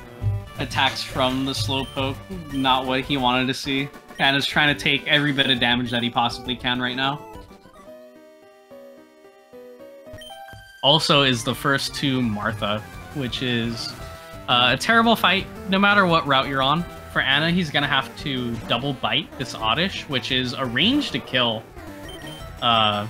attacks from the Slowpoke, not what he wanted to see. Anna's trying to take every bit of damage that he possibly can right now. Also is the first to Martha, which is uh, a terrible fight no matter what route you're on. For Anna, he's gonna have to double bite this Oddish, which is a range to kill. Uh,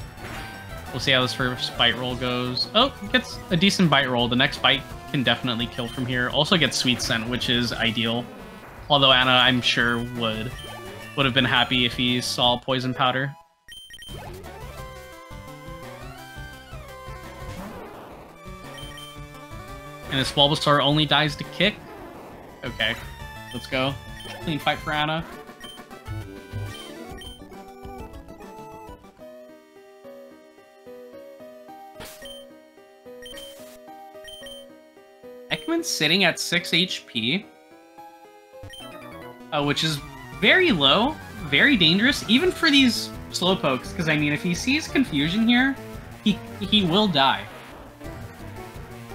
we'll see how this first bite roll goes. Oh, gets a decent bite roll. The next bite can definitely kill from here. Also gets Sweet Scent, which is ideal. Although Anna, I'm sure, would would have been happy if he saw Poison Powder. And this Bulbasaur only dies to kick? Okay, let's go. Clean fight for Anna. Ekman's sitting at 6 HP, uh, which is very low, very dangerous, even for these Slowpokes, because I mean, if he sees confusion here, he, he will die.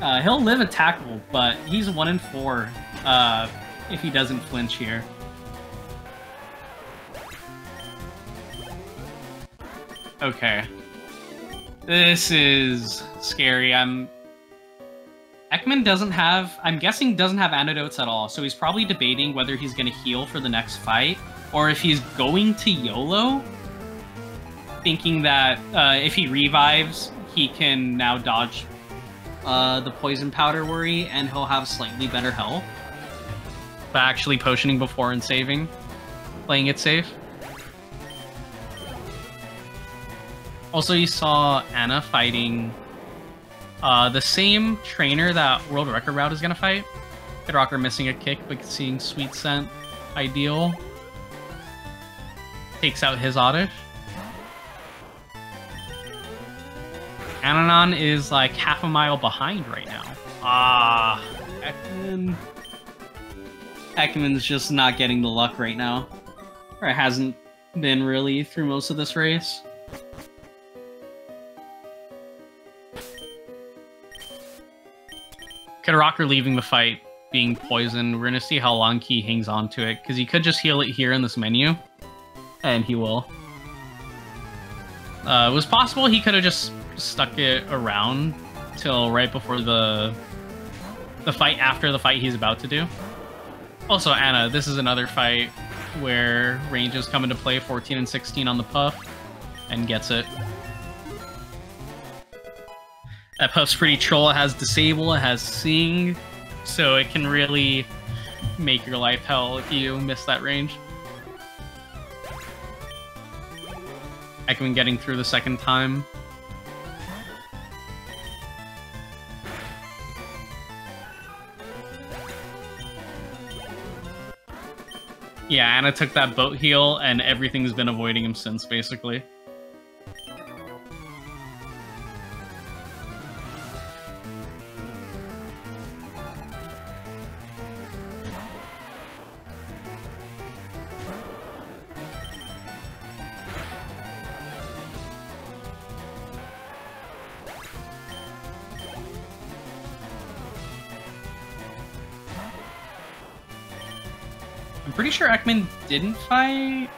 Uh, he'll live a tackle, but he's 1 in 4 uh, if he doesn't flinch here. Okay. This is scary. I'm Ekman doesn't have, I'm guessing doesn't have antidotes at all, so he's probably debating whether he's going to heal for the next fight, or if he's going to YOLO, thinking that uh, if he revives, he can now dodge uh, the poison powder worry, and he'll have slightly better health. But actually potioning before and saving, playing it safe. Also, you saw Anna fighting uh, the same trainer that World Record Route is gonna fight. Kid Rocker missing a kick, but seeing Sweet Scent ideal. Takes out his Oddish. Ananan is like half a mile behind right now. Ah, Ekman. Ekman's just not getting the luck right now. Or it hasn't been really through most of this race. Kid Rocker leaving the fight, being poisoned. We're gonna see how long he hangs on to it, because he could just heal it here in this menu, and he will. Uh, it was possible he could have just stuck it around till right before the the fight after the fight he's about to do. Also, Anna, this is another fight where ranges come into play, 14 and 16 on the Puff, and gets it. That Puff's pretty troll. It has Disable, it has Sing, so it can really make your life hell if you miss that range. Ekman getting through the second time. Yeah, Anna took that boat heal, and everything's been avoiding him since, basically. Sure Ekman didn't fight...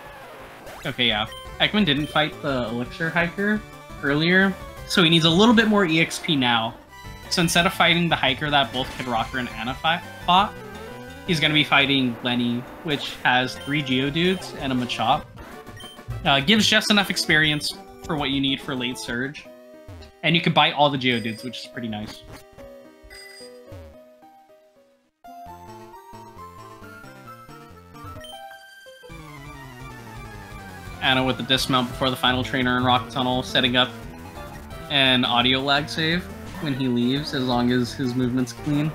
Okay, yeah. Ekman didn't fight the Elixir Hiker earlier, so he needs a little bit more EXP now. So instead of fighting the Hiker that both Kid Rocker and Anna fought, he's going to be fighting Lenny, which has three Geodudes and a Machop. Uh, gives just enough experience for what you need for late Surge. And you can buy all the Geodudes, which is pretty nice. Anna with the dismount before the final trainer in Rock Tunnel, setting up an audio lag save when he leaves, as long as his movement's clean.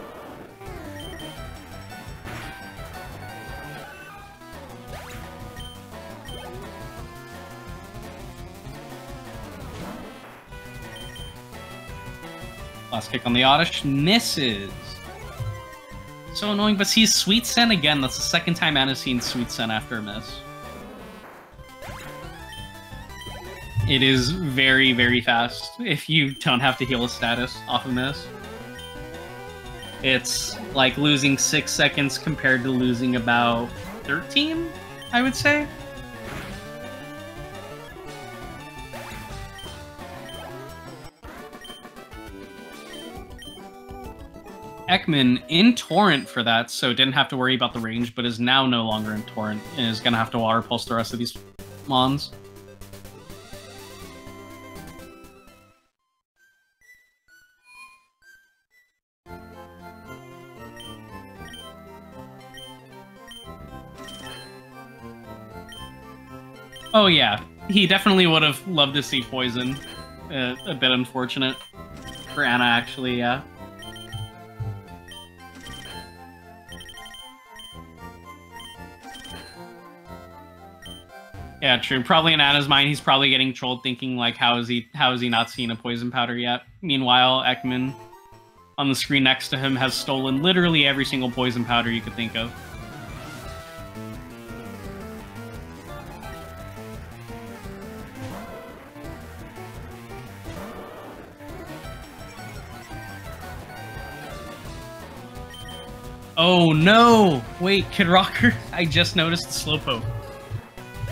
Last kick on the Oddish misses. So annoying, but sees Sweet Scent again. That's the second time Anna's seen Sweet Scent after a miss. It is very, very fast if you don't have to heal a status off of this. It's like losing 6 seconds compared to losing about 13, I would say. Ekman in Torrent for that, so didn't have to worry about the range, but is now no longer in Torrent, and is going to have to Water Pulse the rest of these Mons. Oh yeah, he definitely would have loved to see Poison. Uh, a bit unfortunate for Anna, actually, yeah. Yeah, true. Probably in Anna's mind, he's probably getting trolled, thinking like, "How is he? How has he not seen a poison powder yet?" Meanwhile, Ekman, on the screen next to him, has stolen literally every single poison powder you could think of. Oh no! Wait, Kid Rocker, [laughs] I just noticed the Slowpoke.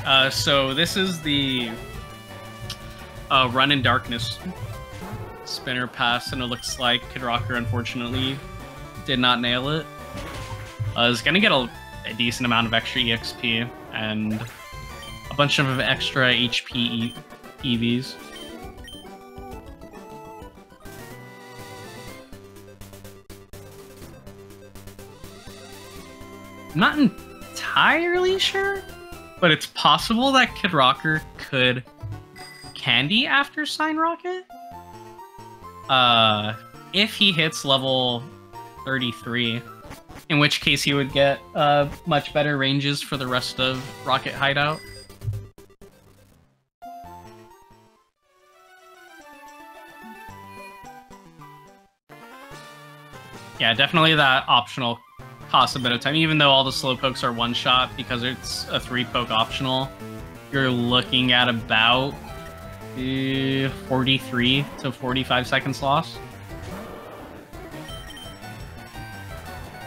Uh, so this is the uh, Run in Darkness spinner pass, and it looks like Kid Rocker, unfortunately, did not nail it. Uh, is gonna get a, a, decent amount of extra EXP and a bunch of extra HP e EVs. Not entirely sure, but it's possible that Kid Rocker could candy after Sign Rocket. Uh, if he hits level 33, in which case he would get uh, much better ranges for the rest of Rocket Hideout. Yeah, definitely that optional costs a bit of time, even though all the slow pokes are one shot because it's a three poke optional. You're looking at about uh, 43 to 45 seconds loss.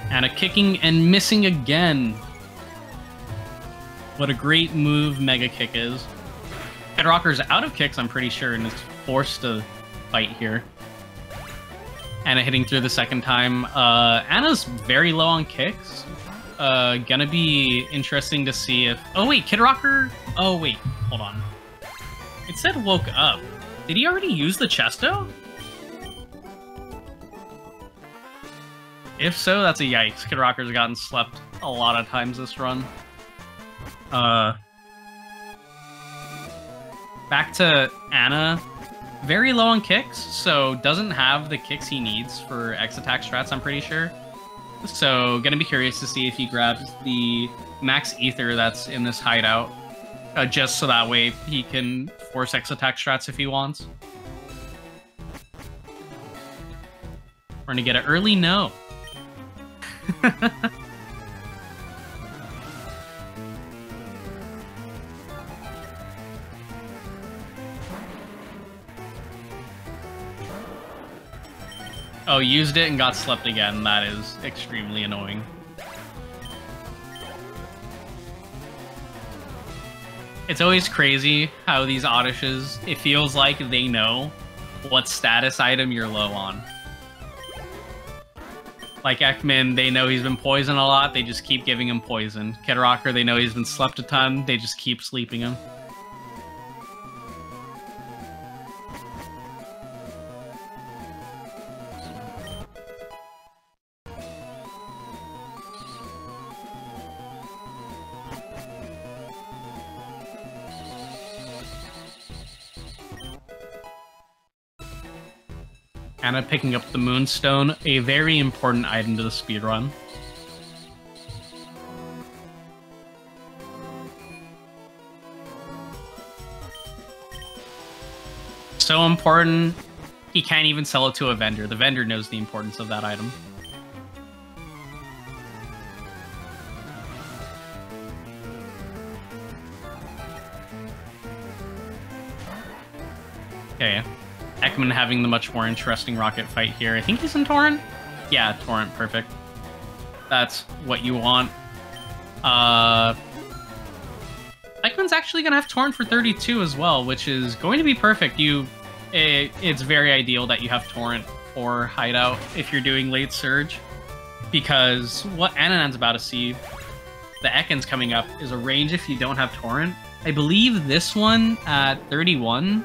And a kicking and missing again. What a great move Mega Kick is. Kid Rocker's out of kicks, I'm pretty sure, and is forced to fight here. Anna hitting through the second time. Uh, Anna's very low on kicks. Uh, gonna be interesting to see if... Oh, wait, Kid Rocker... Oh, wait, hold on. It said woke up. Did he already use the Chesto? If so, that's a yikes. Kid Rocker's gotten slept a lot of times this run. Uh... Back to Anna very low on kicks, so doesn't have the kicks he needs for X attack strats, I'm pretty sure. So gonna be curious to see if he grabs the max ether that's in this hideout, uh, just so that way he can force X attack strats if he wants. We're gonna get an early no. [laughs] Oh, used it and got slept again. That is extremely annoying. It's always crazy how these Oddishes, it feels like they know what status item you're low on. Like Ekman, they know he's been poisoned a lot, they just keep giving him poison. Kid Rocker, they know he's been slept a ton, they just keep sleeping him. Anna picking up the Moonstone, a very important item to the speedrun. So important, he can't even sell it to a vendor. The vendor knows the importance of that item. Okay. Ekman having the much more interesting rocket fight here. I think he's in Torrent? Yeah, Torrent, perfect. That's what you want. Uh, Ekman's actually going to have Torrent for 32 as well, which is going to be perfect. You, it, It's very ideal that you have Torrent for Hideout if you're doing late Surge, because what Ananan's about to see, the Ekans coming up, is a range if you don't have Torrent. I believe this one at 31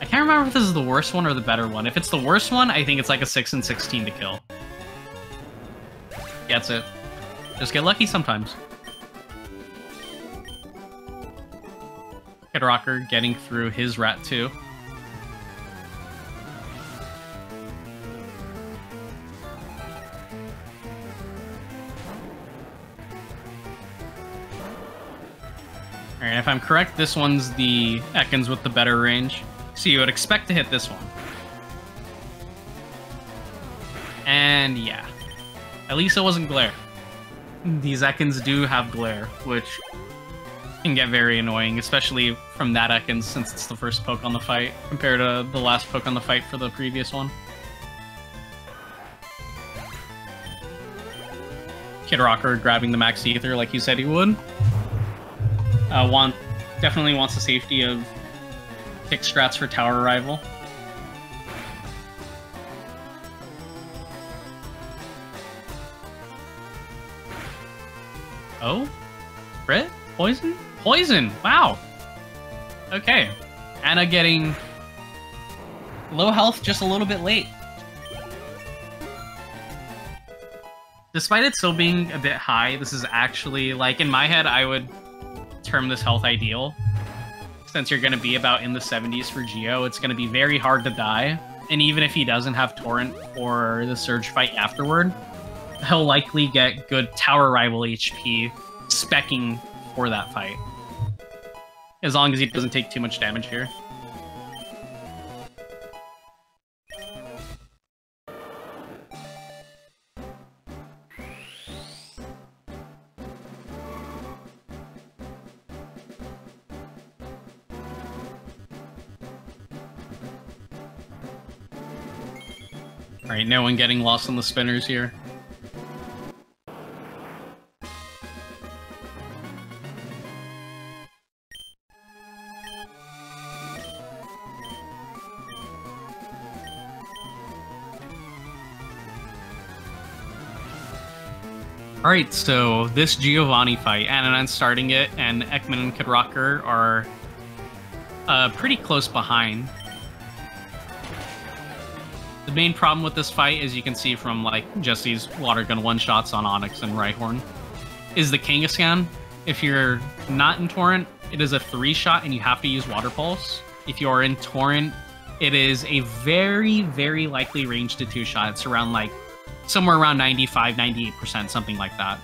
I can't remember if this is the worst one or the better one. If it's the worst one, I think it's like a 6 and 16 to kill. Gets it. Just get lucky sometimes. Kid Rocker getting through his rat too. Alright, if I'm correct, this one's the Ekans with the better range. So you would expect to hit this one. And yeah. At least it wasn't glare. These Ekans do have glare, which can get very annoying, especially from that Ekans since it's the first poke on the fight, compared to the last poke on the fight for the previous one. Kid Rocker grabbing the Max Ether like you said he would. Uh, want definitely wants the safety of Pick strats for tower arrival. Oh? Crit? Poison? Poison! Wow! Okay. Anna getting low health just a little bit late. Despite it still being a bit high, this is actually, like, in my head, I would term this health ideal since you're going to be about in the 70s for Geo, it's going to be very hard to die. And even if he doesn't have Torrent or the Surge fight afterward, he'll likely get good tower rival HP specking for that fight. As long as he doesn't take too much damage here. Alright, no one getting lost on the spinners here. Alright, so this Giovanni fight, Ananan's starting it, and Ekman and Kid Rocker are uh, pretty close behind. The main problem with this fight, as you can see from like Jesse's water gun one-shots on Onix and Rhyhorn, is the Kangaskhan. If you're not in Torrent, it is a three-shot and you have to use Water Pulse. If you're in Torrent, it is a very, very likely range to two-shot. It's around like somewhere around 95, 98%, something like that.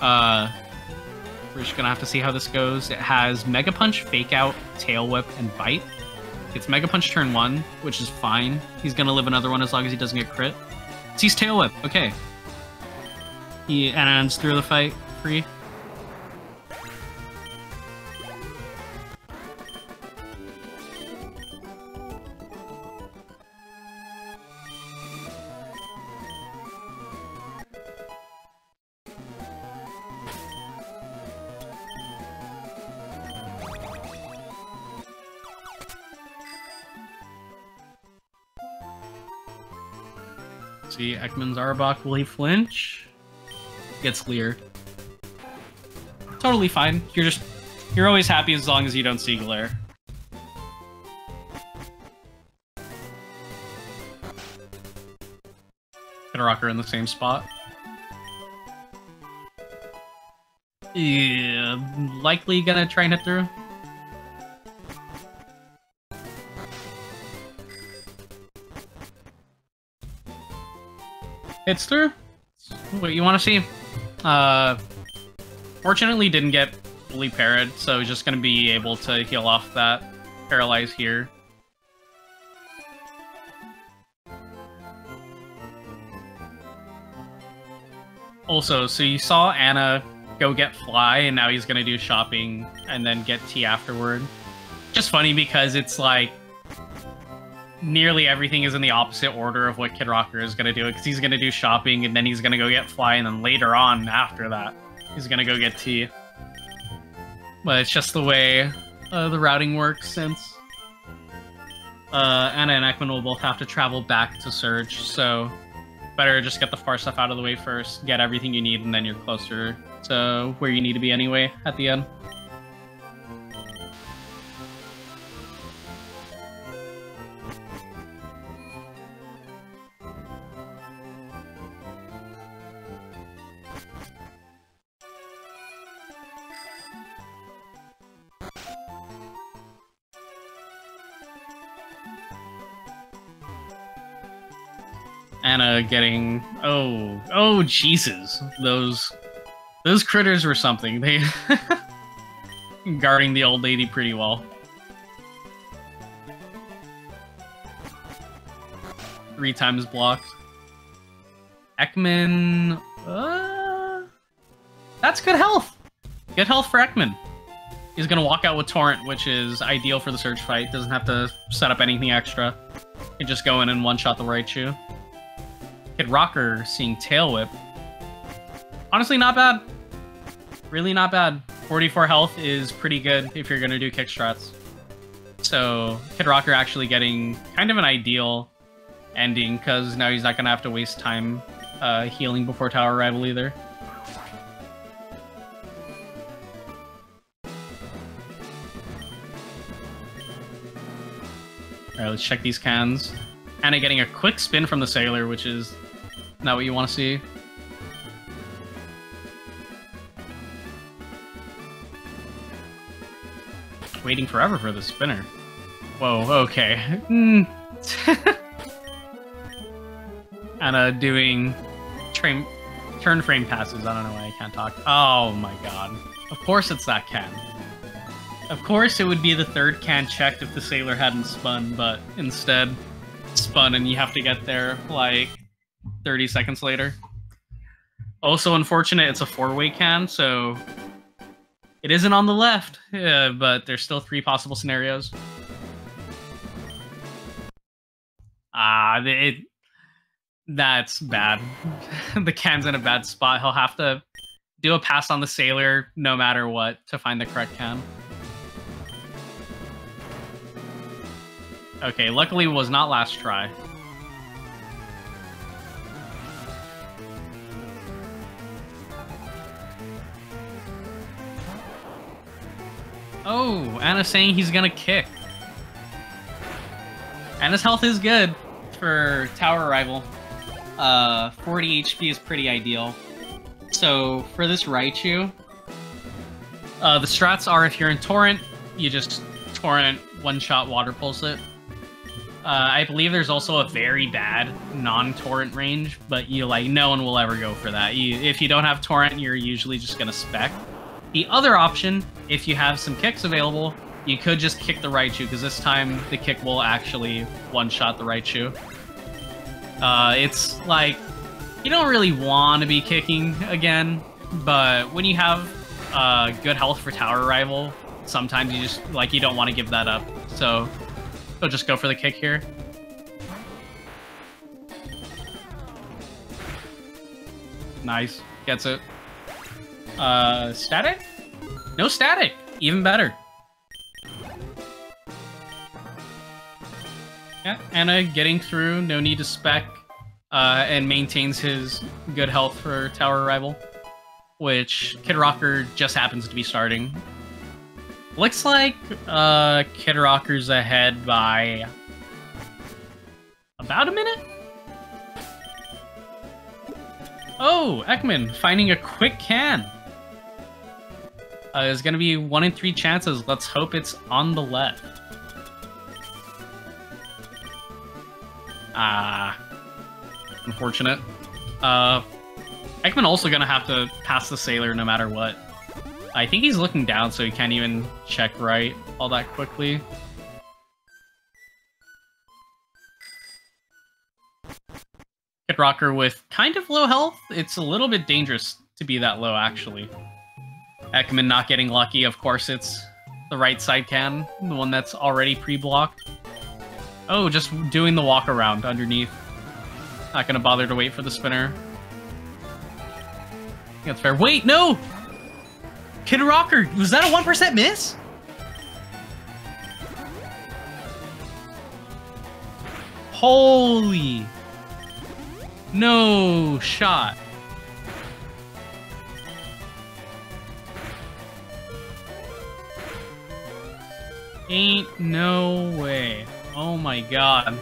Uh, we're just gonna have to see how this goes. It has Mega Punch, Fake Out, Tail Whip, and Bite. It's Mega Punch turn one, which is fine. He's gonna live another one as long as he doesn't get crit. Sees Tail Whip, okay. He ends through the fight free. See, Ekman's Arbok, will he flinch? Gets Leer. Totally fine. You're just... You're always happy as long as you don't see Glare. Put a rocker in the same spot. Yeah, likely gonna try and hit through. It's through. What you want to see? Uh, fortunately didn't get fully parried, so just going to be able to heal off that paralyze here. Also, so you saw Anna go get Fly, and now he's going to do shopping and then get tea afterward. just funny because it's like nearly everything is in the opposite order of what Kid Rocker is gonna do. Because he's gonna do shopping and then he's gonna go get Fly, and then later on after that, he's gonna go get Tea. But it's just the way uh, the routing works since uh, Anna and Ekman will both have to travel back to Surge, so better just get the far stuff out of the way first, get everything you need, and then you're closer to where you need to be anyway at the end. Getting oh oh Jesus those those critters were something they [laughs] guarding the old lady pretty well. Three times blocked. Ekman, uh, that's good health. Good health for Ekman. He's gonna walk out with Torrent, which is ideal for the Surge fight. Doesn't have to set up anything extra. Can just go in and one-shot the Raichu. Kid Rocker seeing Tail Whip. Honestly, not bad. Really not bad. 44 health is pretty good if you're going to do kick strats. So, Kid Rocker actually getting kind of an ideal ending, because now he's not going to have to waste time uh, healing before tower arrival either. Alright, let's check these cans. Anna getting a quick spin from the Sailor, which is not what you want to see. Waiting forever for the spinner. Whoa, okay. Hmm. [laughs] Anna doing train, turn frame passes. I don't know why I can't talk. Oh my god. Of course it's that can. Of course it would be the third can checked if the sailor hadn't spun, but instead spun and you have to get there like 30 seconds later. Also unfortunate, it's a four-way can, so it isn't on the left, yeah, but there's still three possible scenarios. Ah, uh, it that's bad. [laughs] the can's in a bad spot. He'll have to do a pass on the sailor no matter what to find the correct can. Okay, luckily it was not last try. Oh, Anna's saying he's gonna kick. Anna's health is good for tower arrival. Uh, 40 HP is pretty ideal. So for this Raichu, uh, the strats are if you're in Torrent, you just Torrent one-shot Water Pulse it. Uh, I believe there's also a very bad non-torrent range, but you like no one will ever go for that. You, if you don't have torrent, you're usually just gonna spec. The other option, if you have some kicks available, you could just kick the Raichu, because this time the kick will actually one-shot the Raichu. Uh, it's like, you don't really want to be kicking again, but when you have uh, good health for tower arrival, sometimes you just, like, you don't want to give that up. So He'll just go for the kick here. Nice. Gets it. Uh, static? No static. Even better. Yeah, Anna getting through, no need to spec, uh, and maintains his good health for tower arrival, which Kid Rocker just happens to be starting. Looks like uh, Kid Rocker's ahead by about a minute? Oh, Ekman, finding a quick can. Uh, there's gonna be one in three chances. Let's hope it's on the left. Ah, unfortunate. Uh, Ekman also gonna have to pass the Sailor no matter what. I think he's looking down, so he can't even check right all that quickly. Kid Rocker with kind of low health. It's a little bit dangerous to be that low, actually. Ekman not getting lucky. Of course, it's the right side can, the one that's already pre-blocked. Oh, just doing the walk around underneath. Not gonna bother to wait for the spinner. That's fair. Wait, no! Kid Rocker, was that a 1% miss? Holy! No shot. Ain't no way. Oh my god.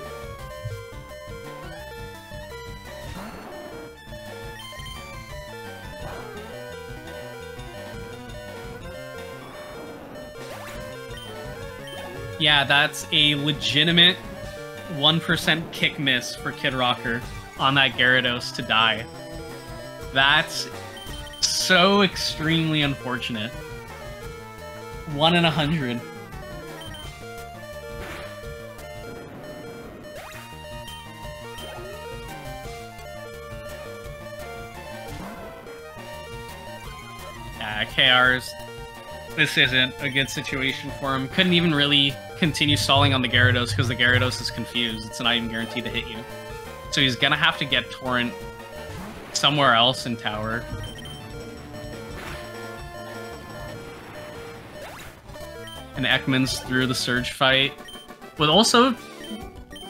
Yeah, that's a legitimate 1% kick miss for Kid Rocker on that Gyarados to die. That's so extremely unfortunate. One in a hundred. Yeah, KR's this isn't a good situation for him. Couldn't even really continue stalling on the Gyarados because the Gyarados is confused. It's not even guaranteed to hit you. So he's gonna have to get Torrent somewhere else in tower. And Ekman's through the Surge fight. With also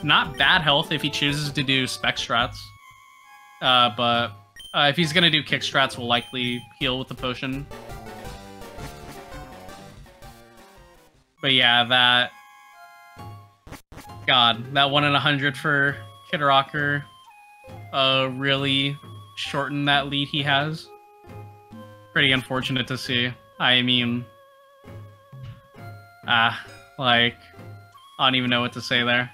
not bad health if he chooses to do Spec Strats. Uh, but uh, if he's gonna do Kick Strats, we'll likely heal with the potion. But yeah, that... God, that 1 in a 100 for Kid Rocker uh, really shortened that lead he has. Pretty unfortunate to see. I mean... Ah, like... I don't even know what to say there.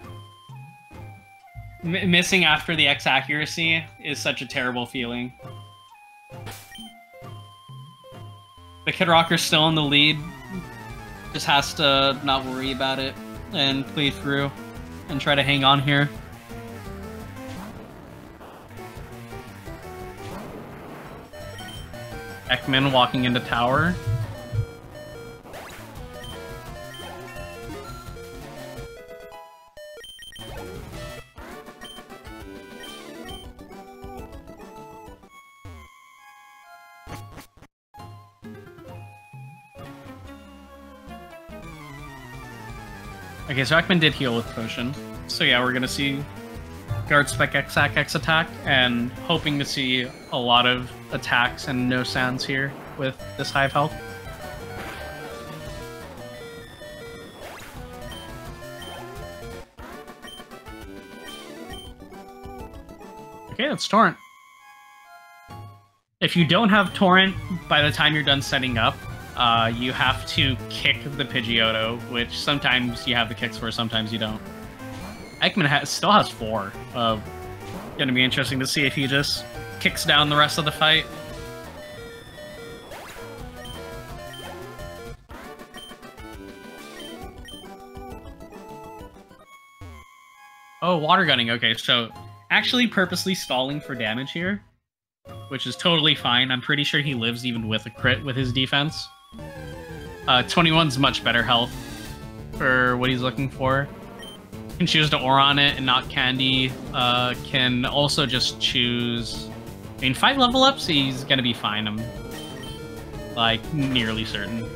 M missing after the X accuracy is such a terrible feeling. The Kid Rocker's still in the lead, just has to not worry about it and play through and try to hang on here. Ekman walking into tower. Okay, so Ekman did heal with Potion. So yeah, we're gonna see Guard Spec Exact X attack, and hoping to see a lot of attacks and no sounds here with this hive health. Okay, that's Torrent. If you don't have Torrent by the time you're done setting up, uh, you have to kick the Pidgeotto, which sometimes you have the kicks for, sometimes you don't. Ekman has, still has four. Uh, gonna be interesting to see if he just kicks down the rest of the fight. Oh, water gunning. Okay, so actually purposely stalling for damage here, which is totally fine. I'm pretty sure he lives even with a crit with his defense. Uh, 21's much better health for what he's looking for. Can choose to aura on it and not candy. Uh, can also just choose. I mean, five level ups, he's gonna be fine. I'm like nearly certain.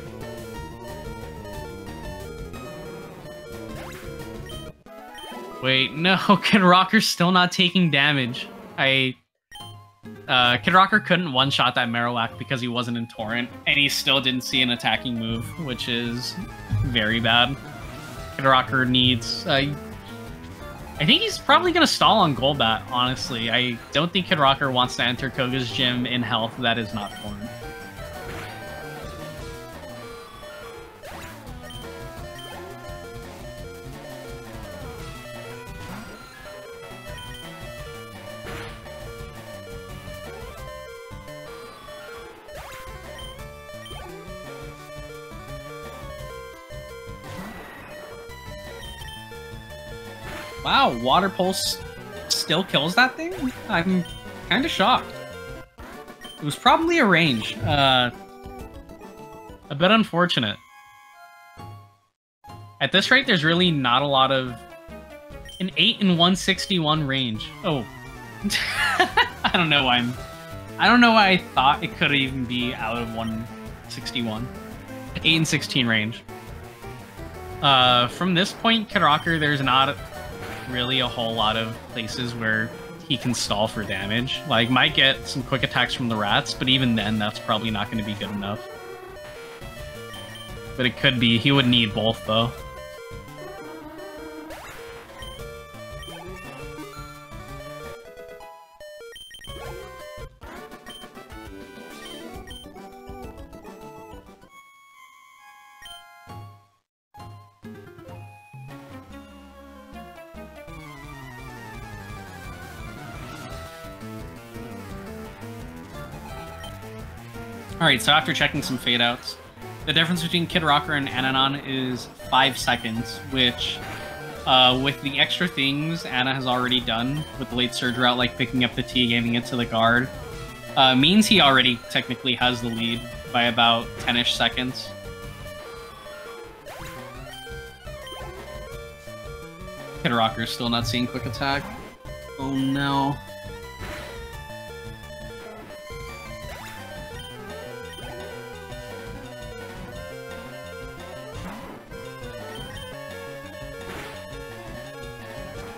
Wait, [laughs] no, can Rocker's still not taking damage. I uh, Kid Rocker couldn't one-shot that Marowak because he wasn't in Torrent, and he still didn't see an attacking move, which is very bad. Kid Rocker needs... Uh, I think he's probably going to stall on Golbat, honestly. I don't think Kid Rocker wants to enter Koga's gym in health that is not Torrent. Wow, Water Pulse still kills that thing? I'm kind of shocked. It was probably a range. Uh, a bit unfortunate. At this rate, there's really not a lot of... An 8 and 161 range. Oh. [laughs] I don't know why I'm... I don't know why I thought it could even be out of 161. 8 and 16 range. Uh, from this point, Rocker, there's not really a whole lot of places where he can stall for damage. Like, might get some quick attacks from the rats, but even then, that's probably not going to be good enough. But it could be. He would need both, though. Alright, so after checking some fade outs, the difference between Kid Rocker and Ananan is 5 seconds, which, uh, with the extra things Anna has already done, with the late surge route, like picking up the T, giving it to the guard, uh, means he already technically has the lead by about 10-ish seconds. Kid Rocker's still not seeing quick attack. Oh no.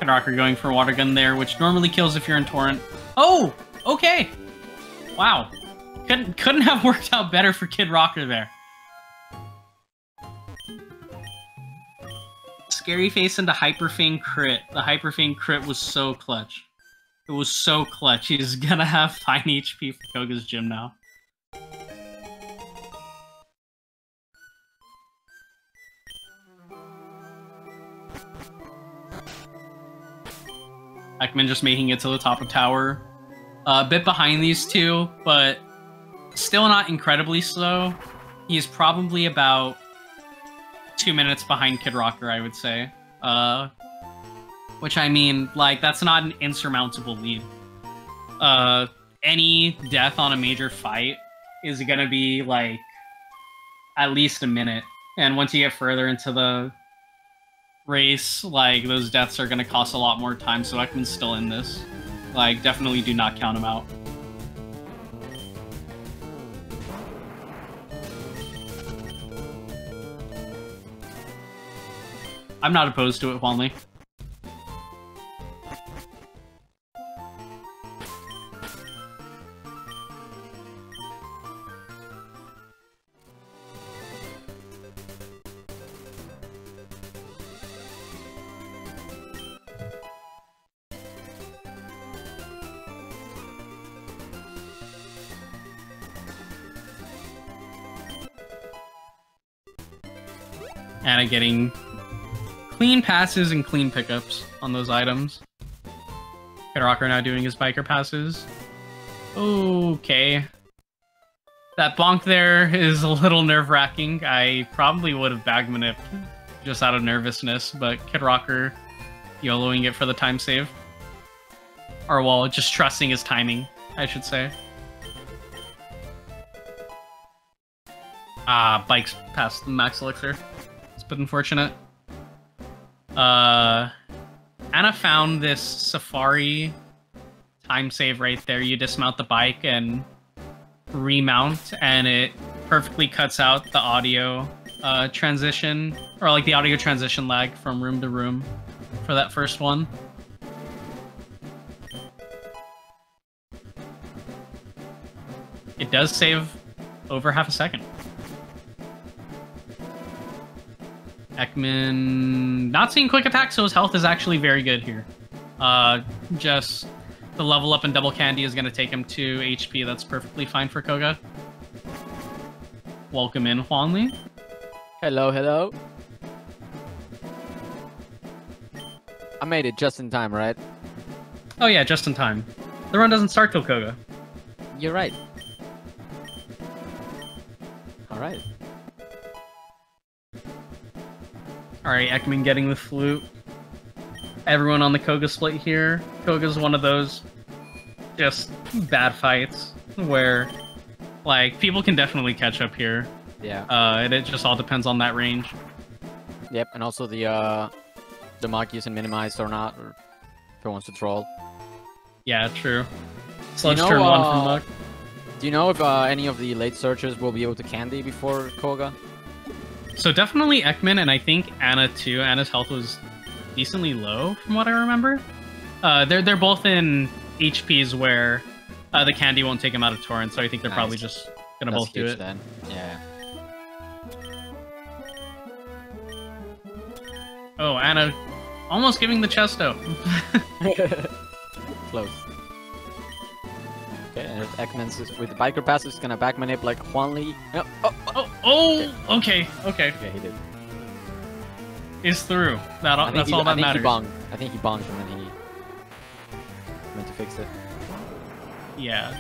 Rocker going for Water Gun there, which normally kills if you're in Torrent. Oh! Okay! Wow. Couldn't, couldn't have [laughs] worked out better for Kid Rocker there. Scary Face into Hyper Fang crit. The Hyper Fang crit was so clutch. It was so clutch. He's gonna have fine HP for Koga's gym now. Ekman just making it to the top of tower. Uh, a bit behind these two, but still not incredibly slow. He's probably about two minutes behind Kid Rocker, I would say. Uh, which I mean, like, that's not an insurmountable lead. Uh, any death on a major fight is gonna be, like, at least a minute. And once you get further into the race, like, those deaths are gonna cost a lot more time, so Ekman's still in this. Like, definitely do not count him out. I'm not opposed to it, Huanli. Getting clean passes and clean pickups on those items. Kid Rocker now doing his biker passes. Okay. That bonk there is a little nerve-wracking. I probably would have bag manip just out of nervousness, but Kid Rocker YOLOing it for the time save. Or, well, just trusting his timing, I should say. Ah, bikes past the max elixir. It's been unfortunate. Uh, Ana found this Safari time save right there. You dismount the bike and remount, and it perfectly cuts out the audio uh, transition, or like the audio transition lag from room to room for that first one. It does save over half a second. Ekman not seeing quick attack, so his health is actually very good here. Uh, just the level up and double candy is going to take him to HP. That's perfectly fine for Koga. Welcome in, Huanli. Hello, hello. I made it just in time, right? Oh yeah, just in time. The run doesn't start till Koga. You're right. Alright. Alright, Ekman getting the flute. Everyone on the Koga split here. Koga's one of those just bad fights where, like, people can definitely catch up here. Yeah. Uh, and it just all depends on that range. Yep, and also the uh, the Muk using minimize or not, or if he wants to troll. Yeah, true. Sludge know, turn one uh, from Muk. Do you know if uh, any of the late searchers will be able to candy before Koga? So definitely Ekman, and I think Anna too. Anna's health was decently low, from what I remember. Uh, they're they're both in HPs where uh, the candy won't take them out of torrent, so I think they're probably just gonna That's both do it. then. Yeah. Oh, Anna, almost giving the chesto. [laughs] [laughs] Close. Okay, and uh, if Ekman's is- with the biker pass is gonna bag manip like Juan Li. No, oh, oh, oh, oh, okay, okay, okay, he did. is through. That I that's he, all I that think matters. he bonged. I think he bonged and then he meant to fix it. Yeah.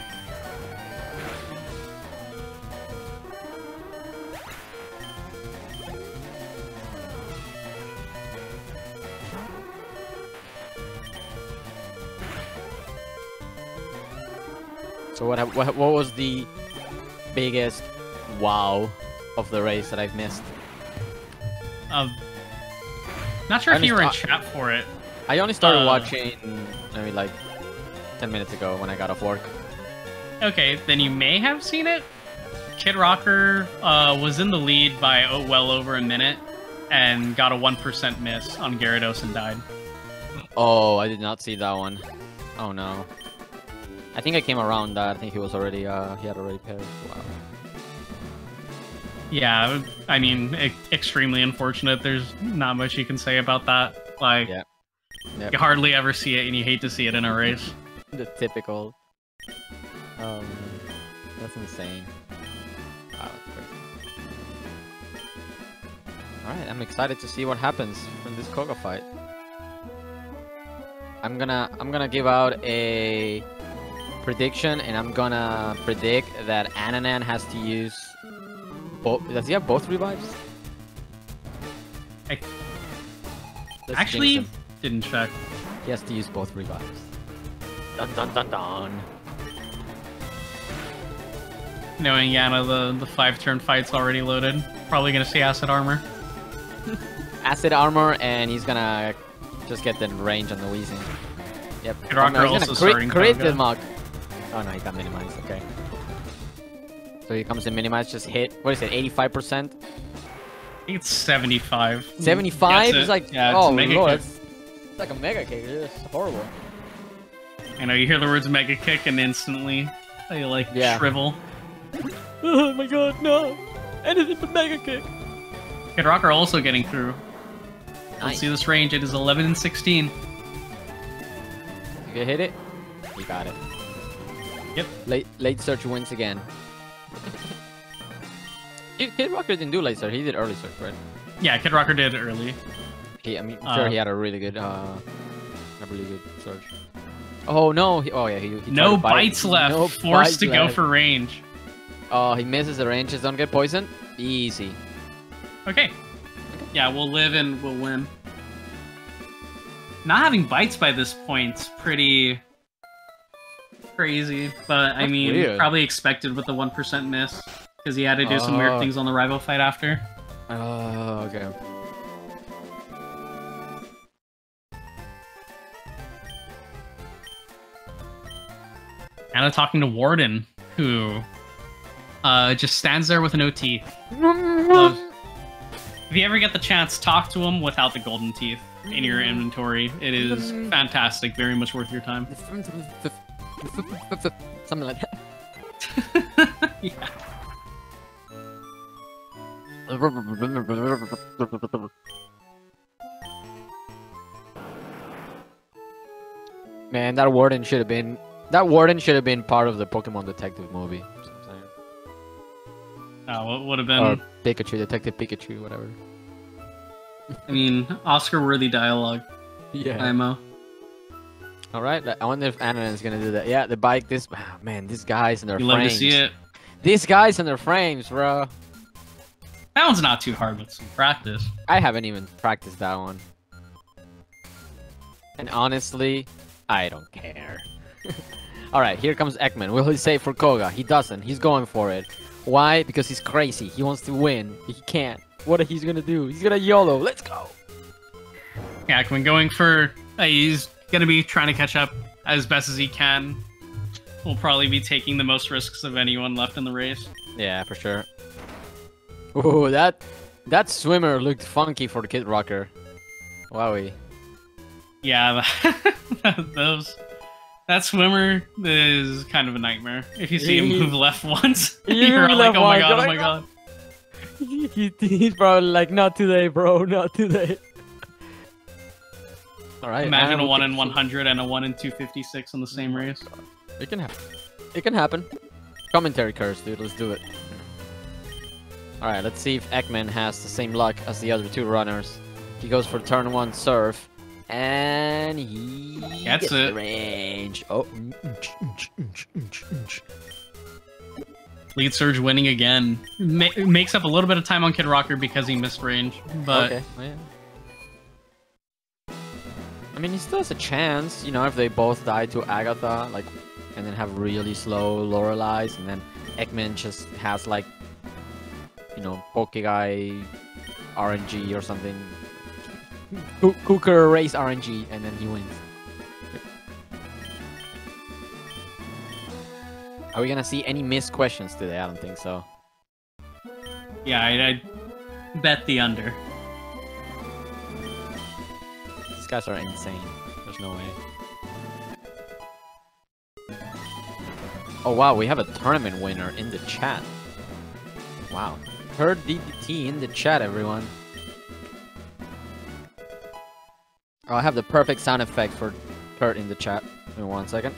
So what, what what was the biggest wow of the race that I've missed? Um, not sure I if you were in chat for it. I only started Uh. watching maybe like 10 minutes ago when I got off work. Okay, then you may have seen it. Kid Rocker uh, was in the lead by oh, well over a minute and got a 1% miss on Gyarados and died. Oh, I did not see that one. Oh no. I think I came around that. I think he was already uh he had already paired. Wow. Yeah, I mean, e- extremely unfortunate. There's not much you can say about that. Like, Yeah. Yep. you hardly ever see it, and you hate to see it in a [laughs] race. The typical. Um, that's insane. Wow, that's crazy. All right, I'm excited to see what happens from this Koga fight. I'm gonna I'm gonna give out a prediction, and I'm gonna predict that Ananan has to use. Both, does he have both revives? I- Let's Actually, didn't check. he has to use both revives. Dun dun dun dun. Knowing Yana, the, the five turn fight's already loaded. Probably gonna see acid armor. [laughs] acid armor, and he's gonna just get the range on the Weezing. Yep. Kid Rocker Oh, no, he's also gonna starting crit, crit the mug. Oh no, he got minimized. Okay. So he comes in minimized, just hit. What is it? 85%? I think it's 75. 75 That's is like Yeah, oh lord, kick. it's, it's like a mega kick. It's horrible. I know you hear the words mega kick and instantly oh, you like Yeah. shrivel. [laughs] Oh my god, no! Anything but mega kick. Kid Rocker also getting through. Let's see this range. It is 11 and 16. You hit it. You got it. Yep. Late late Surge wins again. Kid Kid Rocker didn't do late Surge. He did early Surge, right? Yeah, Kid Rocker did early. He, I mean, I'm sure Uh, he had a really good, uh, a really good Surge. Oh no! He, oh yeah, he, he No bite- bites left. no Forced bites to go for range. Oh, he misses the ranges. Don't get poisoned. Easy. Okay. Yeah, we'll live and we'll win. Not having bites by this point's pretty crazy, but I mean, weird. probably expected with the 1% miss because he had to do some weird Oh. things on the rival fight after. Oh, okay. Anna talking to Warden, who uh, just stands there with no teeth. Love. If you ever get the chance, talk to him without the golden teeth in your inventory. It is fantastic, very much worth your time. [laughs] Something like that. [laughs] yeah. Man, that warden should have been. That warden should have been part of the Pokemon Detective movie. That's what I'm. Uh, what would have been, Or Pikachu, Detective Pikachu, whatever. I mean, Oscar-worthy dialogue. [laughs] Yeah. IMO. All right. I wonder if Anna is gonna do that. Yeah, the bike. This ah, man, these guys and their You love frames. to see it. These guys and their frames, bro. That one's not too hard with some practice. I haven't even practiced that one. And honestly, I don't care. [laughs] Alright, here comes Ekman. Will he save for Koga? He doesn't. He's going for it. Why? Because he's crazy. He wants to win. He can't. what he's gonna do. He's gonna YOLO. Let's go. Ekman going for. Uh, he's gonna be trying to catch up as best as he can. We'll probably be taking the most risks of anyone left in the race. Yeah, for sure. Ooh, that that swimmer looked funky for the Kid Rocker. Wowie. Yeah, [laughs] those. That swimmer is kind of a nightmare. If you see him move left [laughs] once, you're like, oh my god, oh my god. [laughs] he, he's probably like, not today, bro, not today. All right. Imagine a one in 100 and a one in 256 in the same mm. race. It can happen. It can happen. Commentary curse, dude. Let's do it. All right. Let's see if Ekman has the same luck as the other two runners. He goes for turn one surf, and he That's gets it. the range. Oh. Lead Surge winning again. Ma makes up a little bit of time on Kid Rocker because he missed range, but okay. Oh, yeah. I mean, he still has a chance, you know, if they both die to Agatha, like, and then have really slow Loreleis, and then Ekman just has, like, you know, Pokeguy RNG or something. Coo- Cooker race RNG, and then he wins. Are we gonna see any missed questions today? I don't think so. yeah, I, I bet the under. Guys are insane. There's no way. Oh wow, we have a tournament winner in the chat. Wow. Heard DDT in the chat, everyone. Oh, I have the perfect sound effect for Kurt in the chat. Me one second.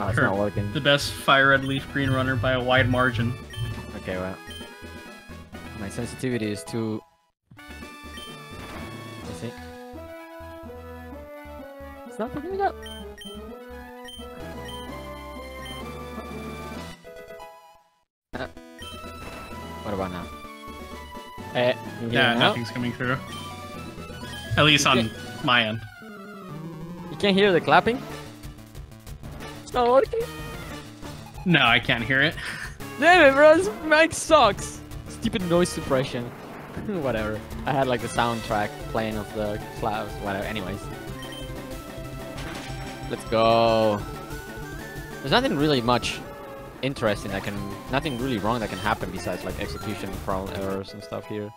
Oh, it's Kurt. not working. The best Fire Red Leaf Green runner by a wide margin. Okay, well. My sensitivity is too... It's not picking it up. Uh, what about now? Eh, Yeah, me now? nothing's coming through. At least on my end. You can't hear the clapping? It's not working? No, I can't hear it. Damn it, bro, this mic sucks. Stupid noise suppression. [laughs] Whatever. I had like the soundtrack playing of the clouds. Whatever. Anyways. Let's go. There's nothing really much interesting that can, nothing really wrong that can happen besides like execution problem errors and stuff here.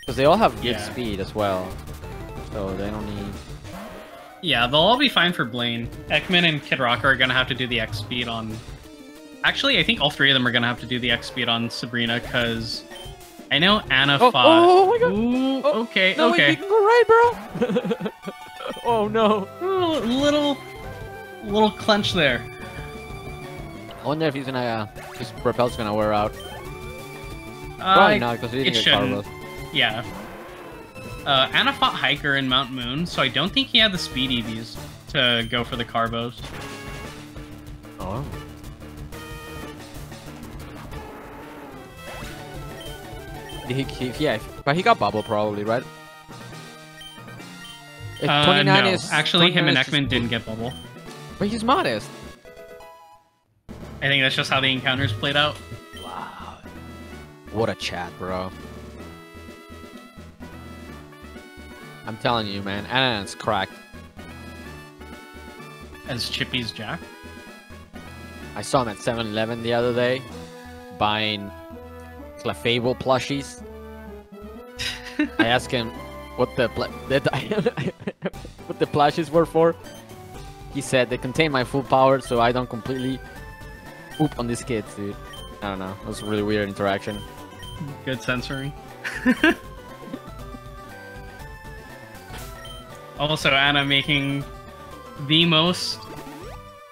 Because they all have good Yeah. speed as well. So they don't need. Yeah, they'll all be fine for Blaine. Ekman and Kid Rocker are gonna have to do the X speed on. Actually, I think all three of them are gonna have to do the X speed on Sabrina because I know Anna Oh, oh fought. Oh, oh my god! Ooh, Oh, okay, No, wait, okay. we can go right, bro! [laughs] oh no. Little, little clench there. I wonder if he's gonna, uh, his propel's gonna wear out. Uh, Probably not, because he didn't get. Carbos. Yeah. Uh, Anna fought Hiker in Mount Moon, so I don't think he had the speed EVs to go for the Carbos. Oh. He, he, yeah, but he got bubble probably, right? If Uh, 29 no, is actually, him and Ekman didn't get bubble. But he's modest. I think that's just how the encounters played out. Wow. What a chat, bro. I'm telling you, man, Anan's cracked. As Chippy's Jack. I saw him at 7-Eleven the other day, buying Clefable plushies. [laughs] I asked him what the [laughs] what the plushies were for. He said they contain my full power, so I don't completely poop on these kids, dude. I don't know. It was a really weird interaction. Good censoring. [laughs] also, Anna making the most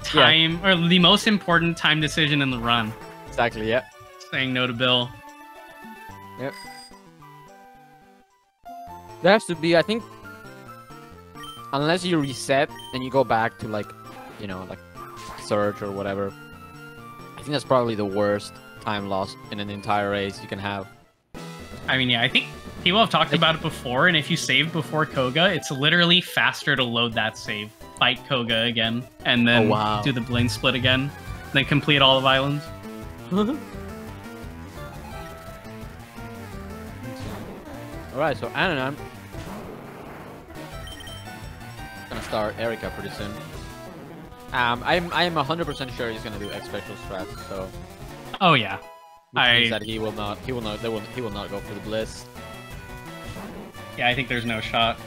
time or the most important time decision in the run, Exactly. Yeah. saying no to Bill. Yep. There has to be, I think, unless you reset and you go back to like, you know, like search or whatever. I think that's probably the worst time lost in an entire race you can have. I mean, yeah, I think people have talked about it before, and if you save before Koga, it's literally faster to load that save, fight Koga again, and oh, then Oh, wow. do the Blaine split again, then complete all of Islands. [laughs] Alright, so Ananan gonna start Erica pretty soon. Um, I'm I'm 100% sure he's gonna do X special strats, so Oh yeah. which I- means that he will not he will not they will he will not go for the Bliss. Yeah, I think there's no shot.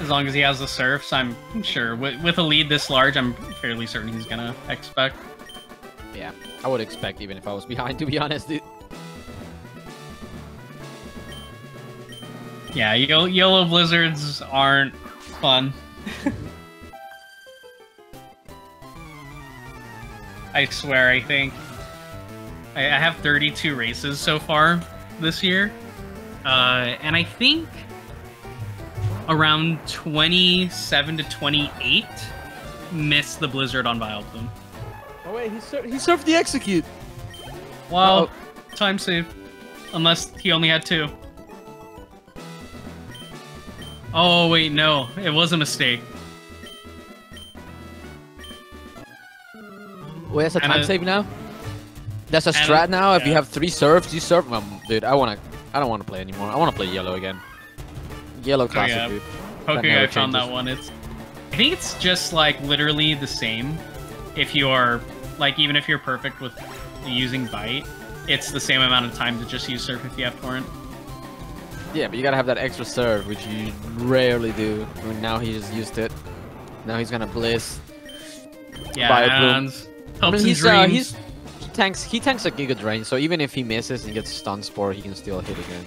As long as he has the surfs, I'm sure. With, with a lead this large, I'm fairly certain he's gonna expect. Yeah, I would expect even if I was [laughs] behind, to be honest. Dude. Yeah, yellow blizzards aren't fun. [laughs] I swear, I think I, I have 32 races so far this year, uh, and I think around 27 to 28 missed the blizzard on Vileplume. Oh wait, he sur he surfed the execute. Well, time save, unless he only had two. Oh wait, no, it was a mistake. Wait, that's a time a- save now. That's a strat now. If you have three serves, you serve them, dude. I wanna I don't want to play anymore. I want to play yellow again. Yellow classic, yeah. dude. I found that one. It's, I think it's just like literally the same. If you are like, even if you're perfect with using bite, it's the same amount of time to just use surf if you have torrent. Yeah, but you gotta have that extra serve, which you rarely do. I mean, now he's used it. Now he's gonna bliss. Yeah, I helps mean, in he's uh, he's he tanks he tanks a Giga Drain, so even if he misses and gets stun spore, he can still hit again.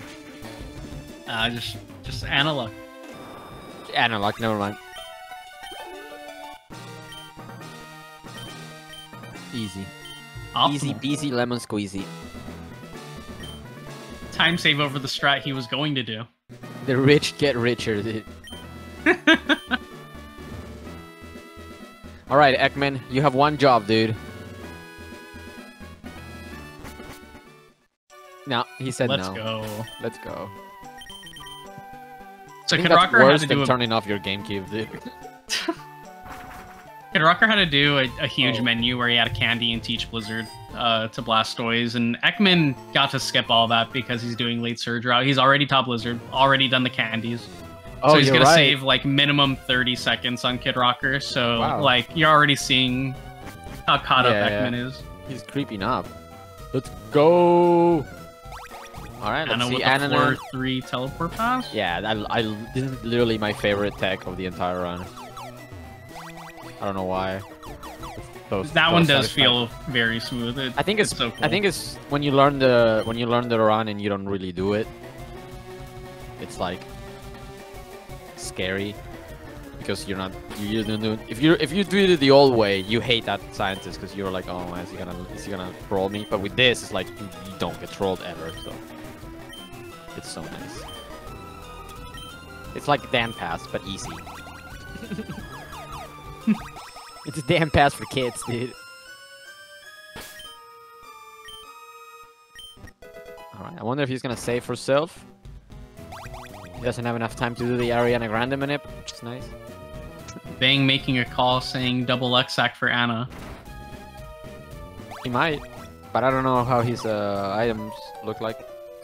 uh, just just analog. Analog, never mind. Easy, easy Optimal. peasy lemon squeezy. Time save over the strat he was going to do. The rich get richer, dude. [laughs] [laughs] All right, Ekman, you have one job, dude. No, he said Let's no. go. Let's go. So Kid Rocker had worse to than do a turning off your GameCube, dude. [laughs] Kid Rocker had to do a, a huge Oh. menu where he had a candy and teach Blizzard uh, to Blastoise, and Ekman got to skip all that because he's doing late surge route. He's already top Blizzard, already done the candies. Oh, so he's gonna right. save like minimum 30 seconds on Kid Rocker. So Wow. like you're already seeing how caught Yeah, up yeah. Is. He's creeping up. Let's go. All right, let's Anna see Anna. a 4-3 teleport pass. Yeah, I, I, this is literally my favorite tech of the entire run. I don't know why. Those- That one does feel very smooth. It- I think it's. so cool. I think it's when you learn the when you learn the run and you don't really do it. It's like scary because you're not you don't do if you if you do it the old way you hate that scientist because you're like oh is he gonna is he gonna troll me? But with this it's like you, you don't get trolled ever so it's so nice. It's like Dan Pass but easy. [laughs] It's a Dan Pass for kids dude. Alright, I wonder if he's gonna save Sylph. He doesn't have enough time to do the Ariana Grande manip, which is nice. Bang making a call saying double Xac for Anna. He might, but I don't know how his uh, items look like.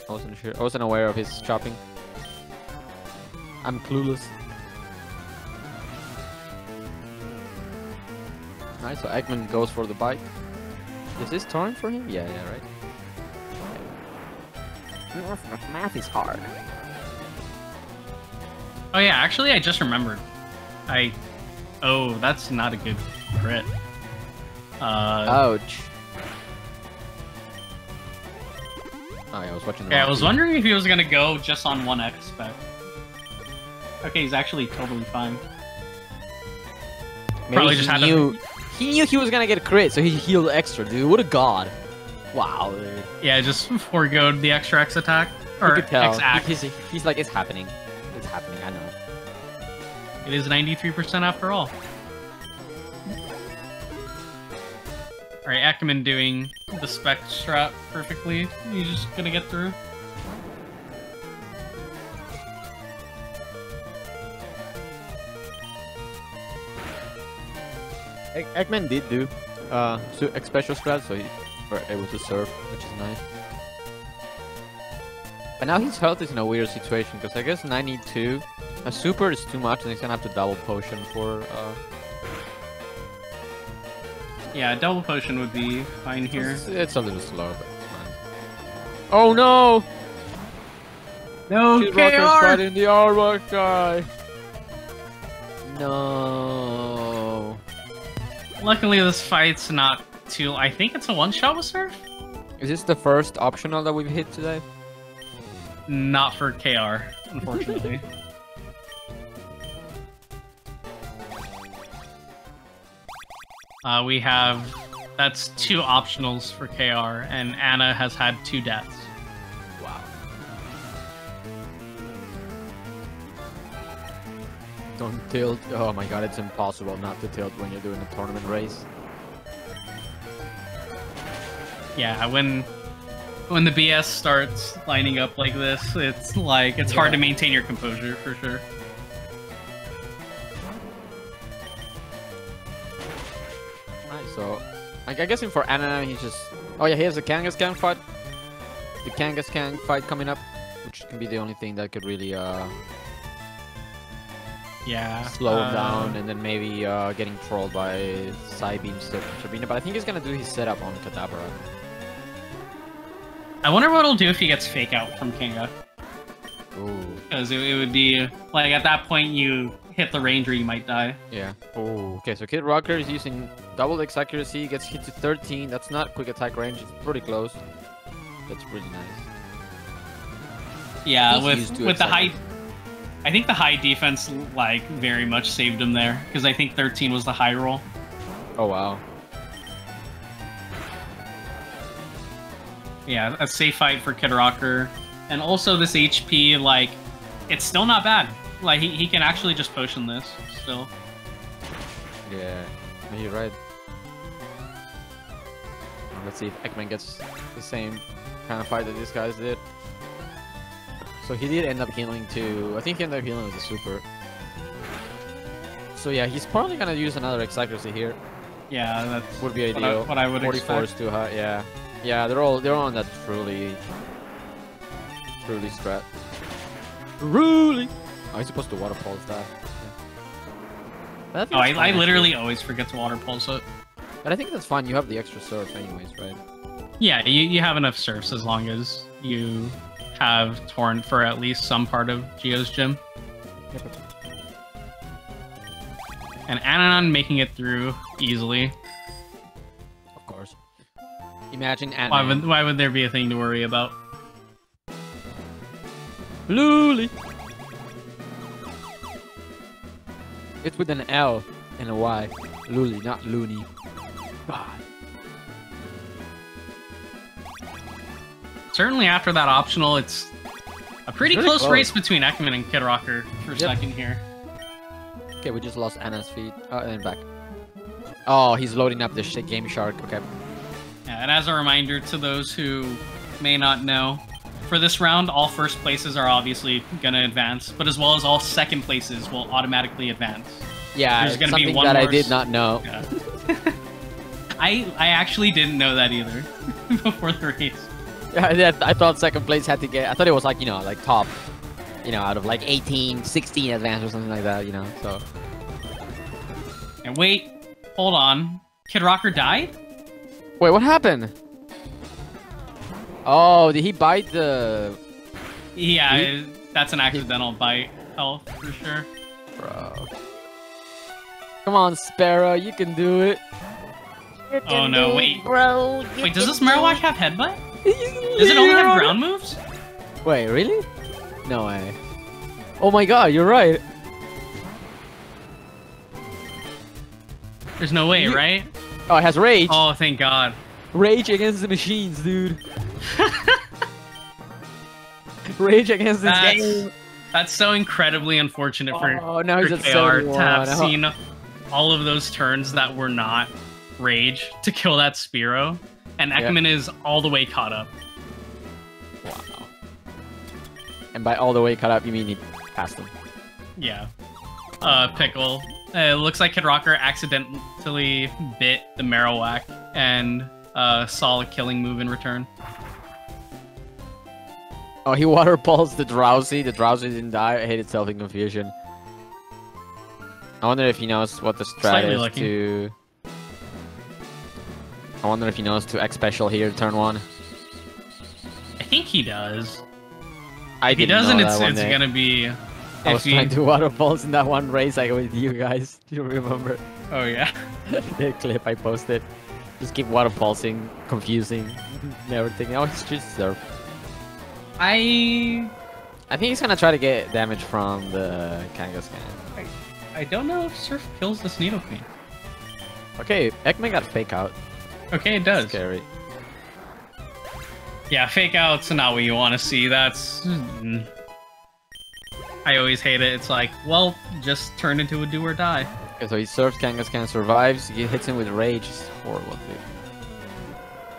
I wasn't sure. I wasn't aware of his shopping. I'm clueless. Alright, so Ekman goes for the bike. Is this torrent for him? Yeah, yeah, right. Math, math is hard. Oh yeah, actually I just remembered. I oh that's not a good crit. Uh, Ouch. Oh yeah, I was watching the Okay, I was wondering if he was gonna go just on one X spec. Okay, he's actually totally fine. Maybe probably he just had to- knew, He knew he was gonna get a crit, so he healed extra, dude. What a god. Wow, dude. Yeah, just [laughs] foregoed the extra X attack. You Or could tell. X act. He's, he's like, it's happening. It's happening, I know. It is 93% after all. Alright, Ackerman doing the spec strat perfectly. He's just gonna get through. Egg- Ekman did do uh, so a special strat, so he were able to serve, which is nice. But now his health is in a weird situation because I guess 92, a super is too much and he's gonna have to double potion for. Uh, Yeah, double potion would be fine here. it's, it's a little slow, but it's fine. Oh no! No, Kid Rocker's fighting the Arbok guy. No. Luckily, this fight's not too. I think it's a one shot with Surf. Is this the first optional that we've hit today? Not for KR, unfortunately. [laughs] uh, we have that's two optionals for KR, and Anna has had two deaths. Wow. Don't tilt. Oh my god, it's impossible not to tilt when you're doing a tournament race. Yeah, when when the BS starts lining up like this, it's like it's hard to maintain your composure for sure. Like, I guessing for Anna, he's just. Oh yeah, he has a Kangaskhan fight. The Kangaskhan fight coming up, which can be the only thing that could really uh, Yeah. slow him down, and then maybe uh, getting trolled by Psybeam Sabrina. But I think he's gonna do his setup on Kadabra. I wonder what he'll do if he gets fake out from Kinga. Ooh. Because it, it would be like at that point you hit the range or you might die. Yeah. Oh. Okay, so Kid Rocker is using double X accuracy, gets hit to 13. That's not quick attack range. It's pretty close. That's really nice. Yeah, with with the high. I think the high defense like very much saved him there because I think 13 was the high roll. Oh wow. Yeah, a safe fight for Kid Rocker, and also this HP like it's still not bad. Like he, he can actually just potion this still. Yeah. You're right. Let's see if Ekman gets the same kind of fight that these guys did. So he did end up healing too. I think he ended up healing with the super. So yeah, he's probably gonna use another accuracy here. Yeah, that's Would be what I, ideal. what I would 44 expect. is too high. Yeah, yeah, they're all they're on that truly, truly strat. Truly. Oh, he's supposed to water pulse that. But I Oh, I, I literally actually. always forget to water pulse it. But I think that's fine. You have the extra surf anyways, right? Yeah, you, you have enough surfs as long as you have Torrent for at least some part of Gio's gym. And Ananan making it through easily. Of course. Imagine Ant. Why would, why would there be a thing to worry about? Luli. It's with an L and a Y. Luli, not loony. God. Certainly after that optional, it's a pretty really close, close. race between Ekman and Kid Rocker for Yep. second here. Okay, we just lost Anna's feed. Oh, and back. Oh, he's loading up the shit Game Shark. Okay. Yeah, and as a reminder to those who may not know, for this round, all first places are obviously going to advance, but as well as all second places will automatically advance. Yeah, There's gonna be one that I did not know. [laughs] Yeah. I I actually didn't know that either [laughs] before the race. Yeah, I thought second place had to get. I thought it was like you know, like top, you know, out of like 18, 16 advance or something like that. You know, so And wait, hold on. Kid Rocker died? wait, what happened? Oh, did he bite the? Yeah, He- that's an accidental bite health for sure. Bro. Come on, Spearow, you can do it. Oh no, wait. bro. Wait, does can this do Marowak have headbutt? [laughs] Does it only have ground moves? Wait, really? No way. Oh my god, you're right. There's no way, You- right? Oh, it has rage. Oh, thank God. Rage against the machines, dude. [laughs] rage against this That's, game. that's so incredibly unfortunate for, Oh, now he's KR to 71. have seen all of those turns that were not rage to kill that Spearow. And. Ekman is all the way caught up. Wow. And by all the way caught up, you mean he passed him. Yeah. Uh, Pickle. Uh, it looks like Kid Rocker accidentally bit the Marowak and uh, saw a killing move in return. Oh, he [laughs] water pulls the Drowzee. The Drowzee didn't die. I hate itself in confusion. I wonder if he knows what the strat Slightly is lucky. to. I wonder if he knows to X special here turn one. I think he does. I If he doesn't, it's it's day. gonna be. I was he- trying to water pulse in that one race I with you guys. [laughs] Do you remember Oh yeah. [laughs] the clip I posted? Just keep water pulsing, confusing, and everything. Oh, it's just surf. I I think he's gonna try to get damage from the Kangaskhan. I I don't know if Surf kills this Nidoqueen. Okay, Ekman got fake out. Okay, it does. Scary. Yeah, fake outs not what you want to see. That's. mm. I always hate it. It's like, well, just turn into a do or die. Okay, so he surfs Kangaskhan, survives, he hits him with rage. It's horrible, dude.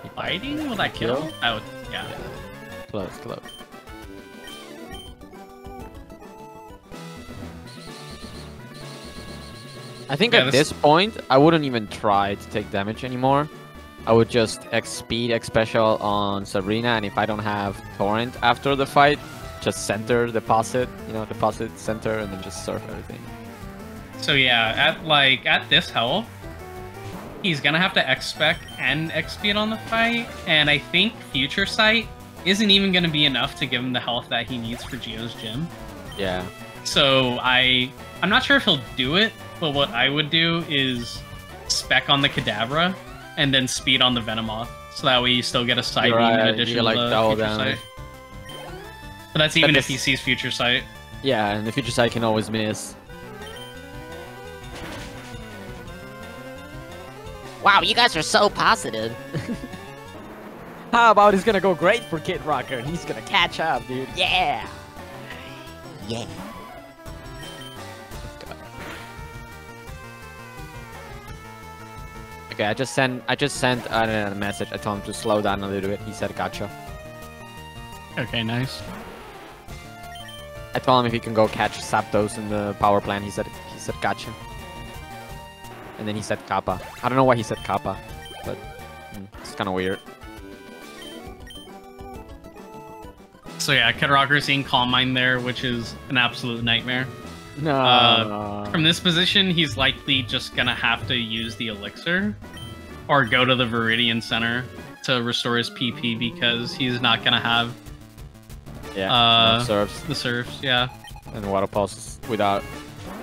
He Fighting? Will that kill? Kill? I would. Yeah. Close, close. I think Yeah, at this- this point, I wouldn't even try to take damage anymore. I would just X speed, X special on Sabrina, and if I don't have Torrent after the fight, just center deposit, you know, deposit center, and then just surf everything. So yeah, at like at this health, he's gonna have to X spec and X speed on the fight, and I think Future Sight isn't even gonna be enough to give him the health that he needs for Gio's gym. Yeah. So I I'm not sure if he'll do it, but what I would do is spec on the Kadabra and then speed on the Venomoth. So that way you still get a side You're beam in addition you to like the Future damage. Sight. But that's even But if he sees Future Sight. Yeah, and the future sight can always miss. Wow, you guys are so positive. [laughs] How about it's gonna go great for Kid Rocker and he's gonna catch up, dude. Yeah! Yeah. Okay, I just sent I just sent uh, a message. I told him to slow down a little bit. He said gotcha. Okay, nice. I told him if he can go catch Zapdos in the power plant. He said he said gotcha. And then he said Kappa. I don't know why he said Kappa, but mm, it's kind of weird. So yeah, Kid Rocker seeing Calm Mind there, which is an absolute nightmare. No. Uh, From this position, he's likely just gonna have to use the elixir or go to the Viridian Center to restore his PP because he's not gonna have yeah. uh, no serves the surfs. Yeah. and water pulse without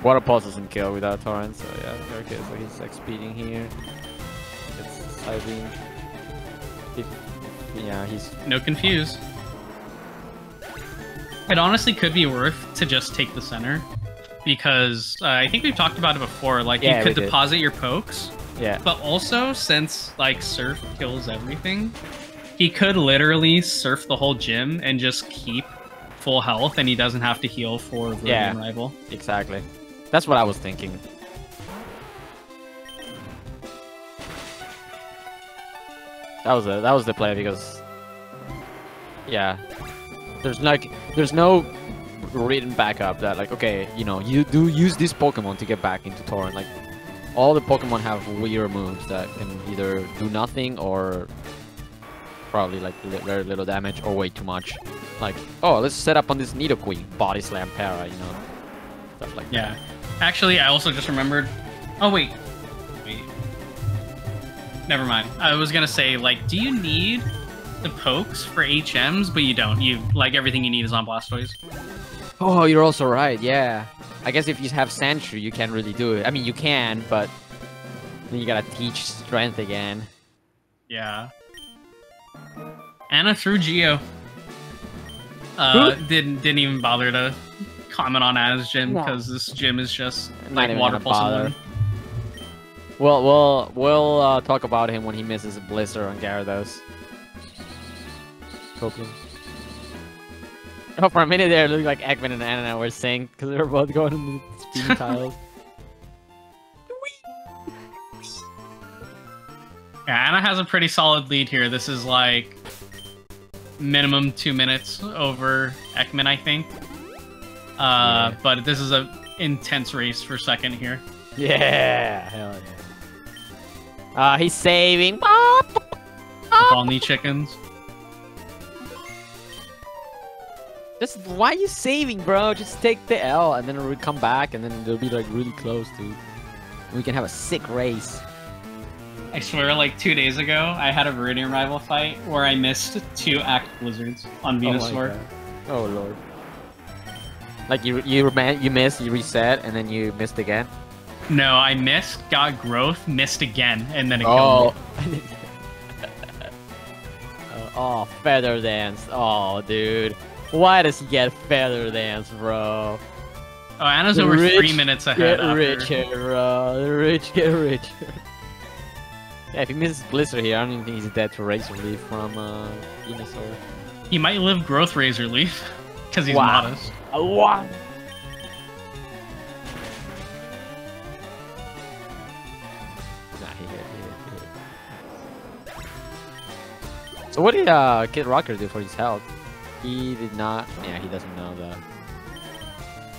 water pulse doesn't kill without torrent. So yeah, okay. So he's like speeding here. It's. If, yeah, he's No confuse. It honestly could be worth to just take the center because uh, I think we've talked about it before. Like Yeah, you could did. deposit your pokes, yeah. but also since like surf kills everything, he could literally surf the whole gym and just keep full health, and he doesn't have to heal for Viridian Yeah. rival. Exactly. That's what I was thinking. That was the that was the play because yeah. There's like there's no written backup that like okay, you know, you do use this Pokemon to get back into Torrent. Like all the Pokemon have weird moves that can either do nothing or probably like li- very little damage or way too much. Like, oh, let's set up on this Nidoqueen, Body Slam Para, you know, stuff like that. Yeah. Actually, I also just remembered. Oh wait, wait. Never mind. I was gonna say, like, do you need the pokes for HMs? But you don't. You like everything you need is on Blastoise. Oh, you're also right. Yeah. I guess if you have Sandshrew, you can't really do it. I mean, you can, but then you gotta teach strength again. Yeah. Anna threw Gio. Uh, didn't didn't even bother to comment on Anna's gym No. because this gym is just like water gonna pulse and bother. lemon. Well, we'll we'll uh, talk about him when he misses a blister on Gyarados. Copium. Oh, for a minute there, it looked like Ekman and Anna were synced because they were both going in the speed [laughs] tiles. Yeah, Anna has a pretty solid lead here. This is like minimum two minutes over Ekman, I think. Uh, Yeah. But this is a intense race for second here. Yeah, hell yeah. Uh, he's saving. Bop, With all knee chickens. Just why are you saving, bro? Just take the L and then we'll come back and then it'll be like really close, dude. We can have a sick race. I swear, like two days ago, I had a Viridian rival fight where I missed two Act Blizzards on Oh Venusaur. God. Oh lord. Like you you man you missed, you reset, and then you missed again. no, I missed, got growth, missed again, and then it killed Oh. me. oh, [laughs] [laughs] oh, feather dance. Oh, dude. Why does he get feather dance, bro? Oh, Anna's over three minutes ahead. Get after- richer, bro. The rich get richer. [laughs] yeah, if he misses Blizzard here, I don't even think he's dead to Razor Leaf from uh, Venusaur. He might live Growth Razor Leaf [laughs] because he's Wow. modest. A what? Nah, he hit, he hit, he hit. So what did uh, Kid Rocker do for his health? He did not. Yeah, he doesn't know that.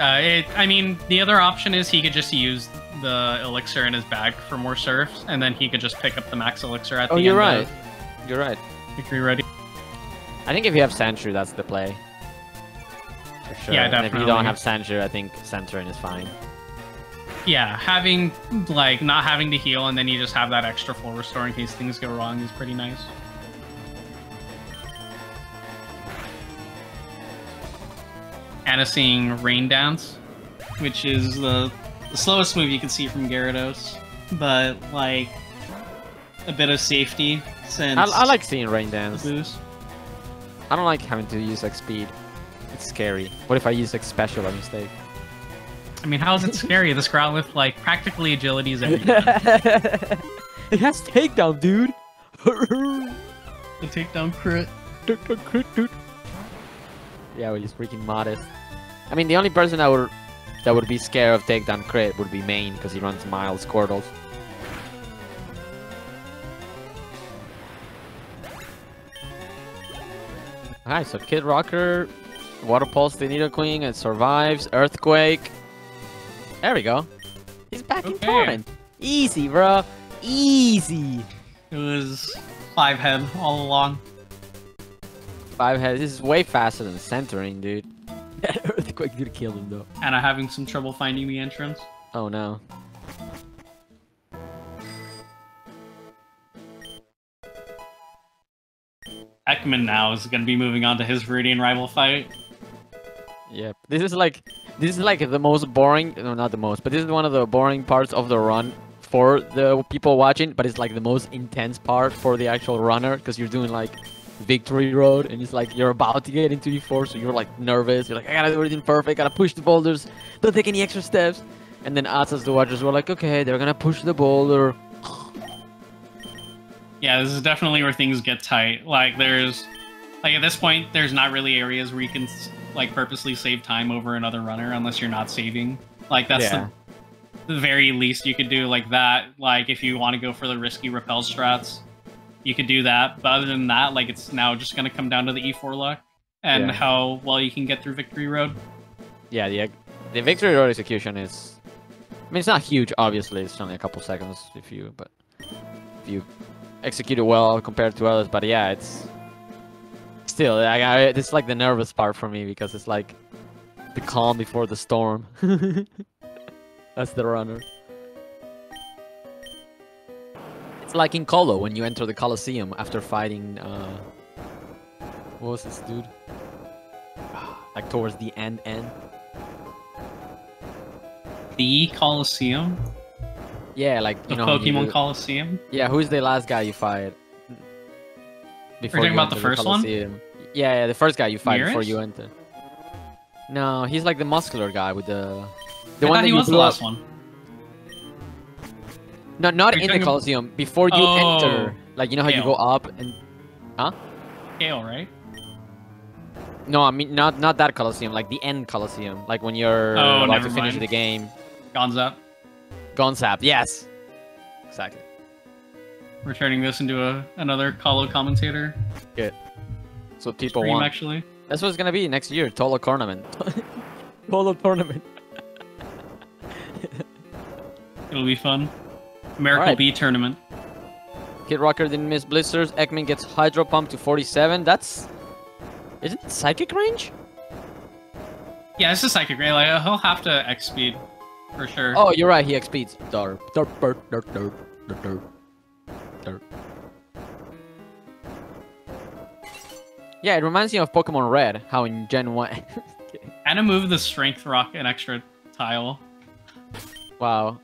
Uh, it, I mean, the other option is he could just use the elixir in his bag for more surfs, and then he could just pick up the max elixir at Oh, the end. Oh, you're right. You're right. Victory Ready. I think if you have Sandshrew, that's the play. For sure. Yeah, And if you don't have Sandshrew, I think Centering is fine. Yeah, having like not having to heal, and then you just have that extra full restore in case things go wrong is pretty nice. Anna seeing Rain Dance, which is the, the slowest move you can see from Gyarados, but like a bit of safety since I, I like seeing Rain Dance. boost. I don't like having to use like speed. It's scary. What if I use like special by mistake? I mean, how is it scary? This Growlithe like practically agility is everything. [laughs] it has takedown, dude. [laughs] the takedown crit. yeah, well, he's freaking modest. I mean, the only person that would that would be scared of takedown crit would be Main because he runs Miles Squirtles. Alright, so Kid Rocker, Water Pulse the Nidoqueen, and survives. Earthquake. There we go. He's back in Okay. torrent. Easy, bro. Easy. It was five head all along. Five heads. This is way faster than centering, dude. That [laughs] earthquake did kill him though. Anna having some trouble finding the entrance. Oh no. Ekman now is going to be moving on to his Viridian rival fight. Yep. This is like this is like the most boring no not the most, but this is one of the boring parts of the run for the people watching, but it's like the most intense part for the actual runner because you're doing like victory road and it's like you're about to get into E4 so you're like nervous, you're like I gotta do everything perfect, gotta push the boulders, don't take any extra steps. And then us as the watchers were like, okay, they're gonna push the boulder. Yeah, this is definitely where things get tight. Like, there's, like, at this point, there's not really areas where you can, like, purposely save time over another runner unless you're not saving. Like, that's Yeah. the, the very least you could do, like that. Like, if you want to go for the risky repel strats, you could do that. But other than that, like, it's now just going to come down to the E4 luck and Yeah. how well you can get through Victory Road. Yeah, the the victory road execution is. I mean, it's not huge. Obviously, it's only a couple seconds if you, but if you execute it well compared to others. But yeah, it's still. I, I, it's like the nervous part for me because it's like the calm before the storm. [laughs] That's the runner. It's like in Colo when you enter the Colosseum after fighting. Uh, what was this dude? [sighs] Like towards the end end. The Colosseum. Yeah, like you the know. Pokemon do- Colosseum. Yeah, who's the last guy you fight? Before talking you about the first one? Colosseum? Yeah, yeah, the first guy you fight before you enter. No, he's like the muscular guy with the. The I one thought that he was the last up. one. No, not in the talking- Colosseum. Before you Oh. enter, like you know how you go up and. Huh? Gale, right? No, I mean not not that Colosseum, like the end Colosseum, like when you're Oh, about never to finish mind. the game. Gonzap. Gonsap, yes. Exactly. We're turning this into a another Colo commentator So people stream, want. actually. That's what it's gonna be next year. Tolo tournament. [laughs] Tolo tournament. [laughs] It'll be fun. Miracle Alright. Bee tournament. Kid Rocker didn't miss blisters. Ekman gets Hydro Pump to 47. That's. Isn't it Psychic range? Yeah, it's a psychic ray. Like he'll have to X speed for sure. Oh, you're right. He XP's. Derp, derp, derp, derp, derp, derp, derp. Yeah, it reminds me of Pokemon Red. How in Gen One. [laughs] And to move the strength rock an extra tile. wow.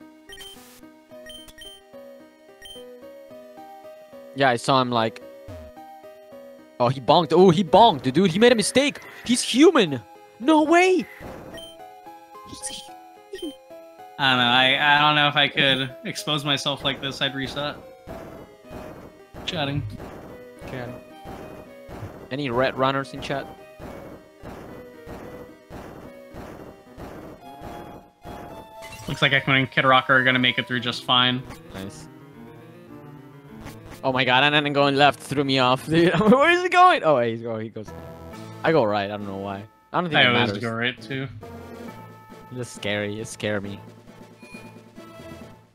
Yeah, I saw him like. Oh, he bonked. Oh, he bonked, dude. He made a mistake. He's human. No way. He's I don't know. I I don't know if I could expose myself like this. I'd reset. Chatting. Okay. Any red runners in chat? Looks like Ekman and Kid Rocker are gonna make it through just fine. Nice. Oh my god, and then going left threw me off, [laughs] dude. Where is he going? Oh, he's going. He goes. I go right. I don't know why. I don't think I it always matters. go right too. It's just scary. It scared me.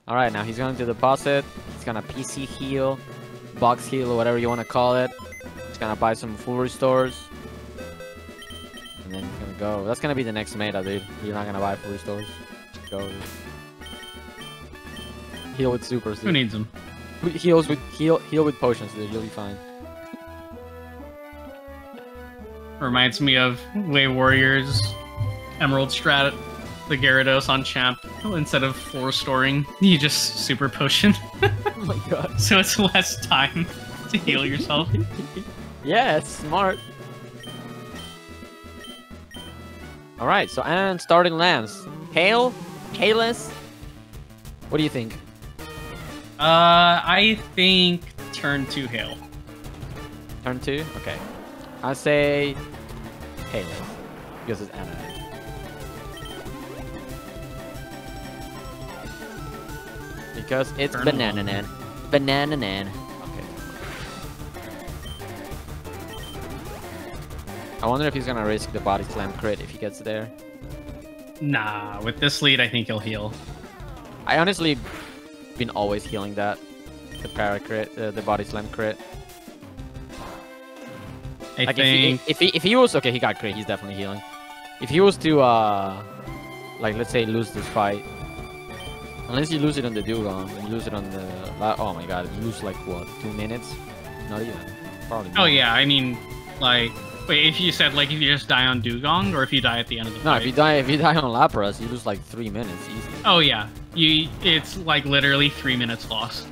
All right, now he's going to deposit. He's gonna PC heal, box heal, or whatever you want to call it. He's gonna buy some full restores, and then he's gonna go. That's gonna be the next meta, dude. You're not gonna buy full restores. Just go. Heal with supers. Who needs them? Heals with heal heal with potions, dude. You'll be fine. Reminds me of Way Warriors, Emerald Strat, the Gyarados on Champ. Oh, instead of full storing, you just super potion, [laughs] Oh my god. [laughs] so it's less time to heal yourself. [laughs] Yeah, it's smart. All right, so and starting lands. Hail, Kalis. What do you think? Uh, I think turn two hail. Turn two. Okay. I say Hail because it's Anna. Because it's Turn Banana. Nan. Banana Nan. Okay. I wonder if he's gonna risk the body slam crit if he gets there. Nah, with this lead, I think he'll heal. I honestly been always healing that. The para crit, uh, the body slam crit. I Like think. if he, if he if he was okay, he got crit. He's definitely healing. If he was to uh, like let's say lose this fight, unless you lose it on the Dewgong, you lose it on the oh my god, you lose like what two minutes? Not even. Probably. Oh yeah, I mean, like, wait, if you said like if you just die on Dewgong or if you die at the end of the No, fight. if you die if you die on Lapras, you lose like three minutes easy. Oh yeah, you. It's like literally three minutes lost.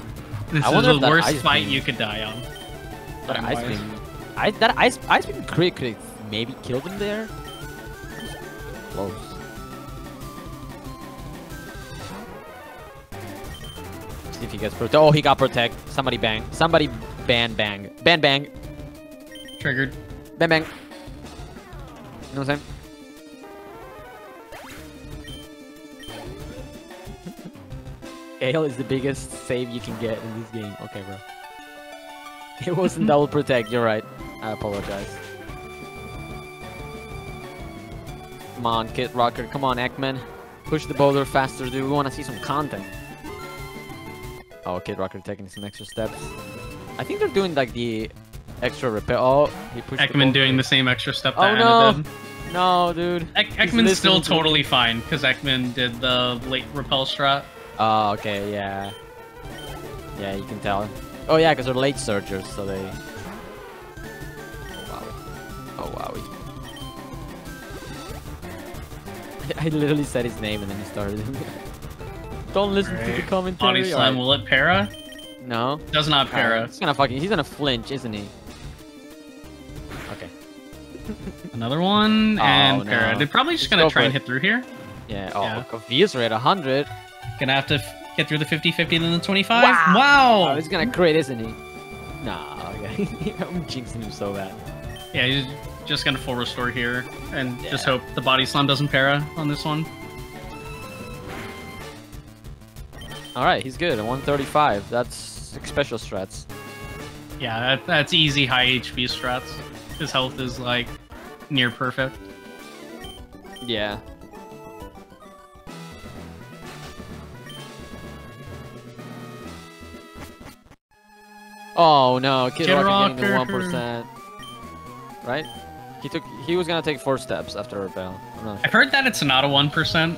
This I is the worst fight beam- you could die on. That ice time-wise. beam, I that ice ice beam crit could maybe killed him there. Close. See if he gets protect. Oh, he got protect. Somebody bang. Somebody ban bang. Ban bang. Triggered. Bang bang. You know what I'm saying? [laughs] Ale is the biggest save you can get in this game. Okay, bro. [laughs] It wasn't double protect. You're right. I apologize. Come on, Kid Rocker. Come on, Ekman. Push the boulder faster, dude. We want to see some content. Oh, Kid Rocker taking some extra steps. I think they're doing like the extra repair. Oh, he pushed the Ekman doing the same extra step Oh, that no. Did. No, dude. Ek- He's Ekman's still to- totally fine because Ekman did the late repel strat. Oh, okay, yeah. Yeah, you can tell. Oh, yeah, because they're late surgers, so they... Oh, wowie. Oh, wowie. [laughs] I literally said his name and then he started. [laughs] Don't listen to the commentary. Body slam. Alright. Will it para? No. Does not para. Alright, He's gonna fucking... He's gonna flinch, isn't he? Another one Oh, and para. no. They're probably just Just gonna go try and hit through here. Yeah. Oh, Yeah. Confused rate 100. Gonna have to f- get through the 50-50 and then the 25. Wow. Wow. Oh, he's gonna crit, isn't he? Nah, okay. [laughs] I'm jinxing him so bad. Yeah, he's just gonna full restore here and just hope the body slam doesn't para on this one. All right, he's good. At 135. That's six special strats. Yeah, that, that's easy high HP strats. His health is like near perfect. Yeah. Oh no, Kid, Kid Rocker getting the one percent. Right? He took. He was gonna take four steps after Repel. I'm not I've heard that it's not a one percent.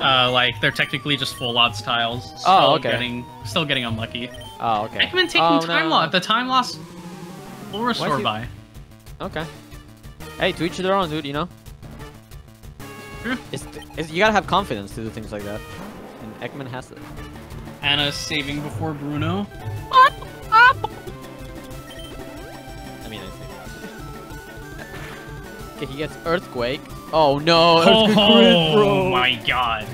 Uh, like they're technically just full odds tiles. Still Oh, okay. Getting, still getting unlucky. Oh, okay. Ekman taking oh, time no. loss. The time loss will restore by. Okay. Hey, to each their own, dude. You know. Hmm. It's, it's, you gotta have confidence to do things like that, and Ekman has it. Anna saving before Bruno. I mean, I think. [laughs] Okay, he gets earthquake. Oh no! Oh, bro. Oh my god.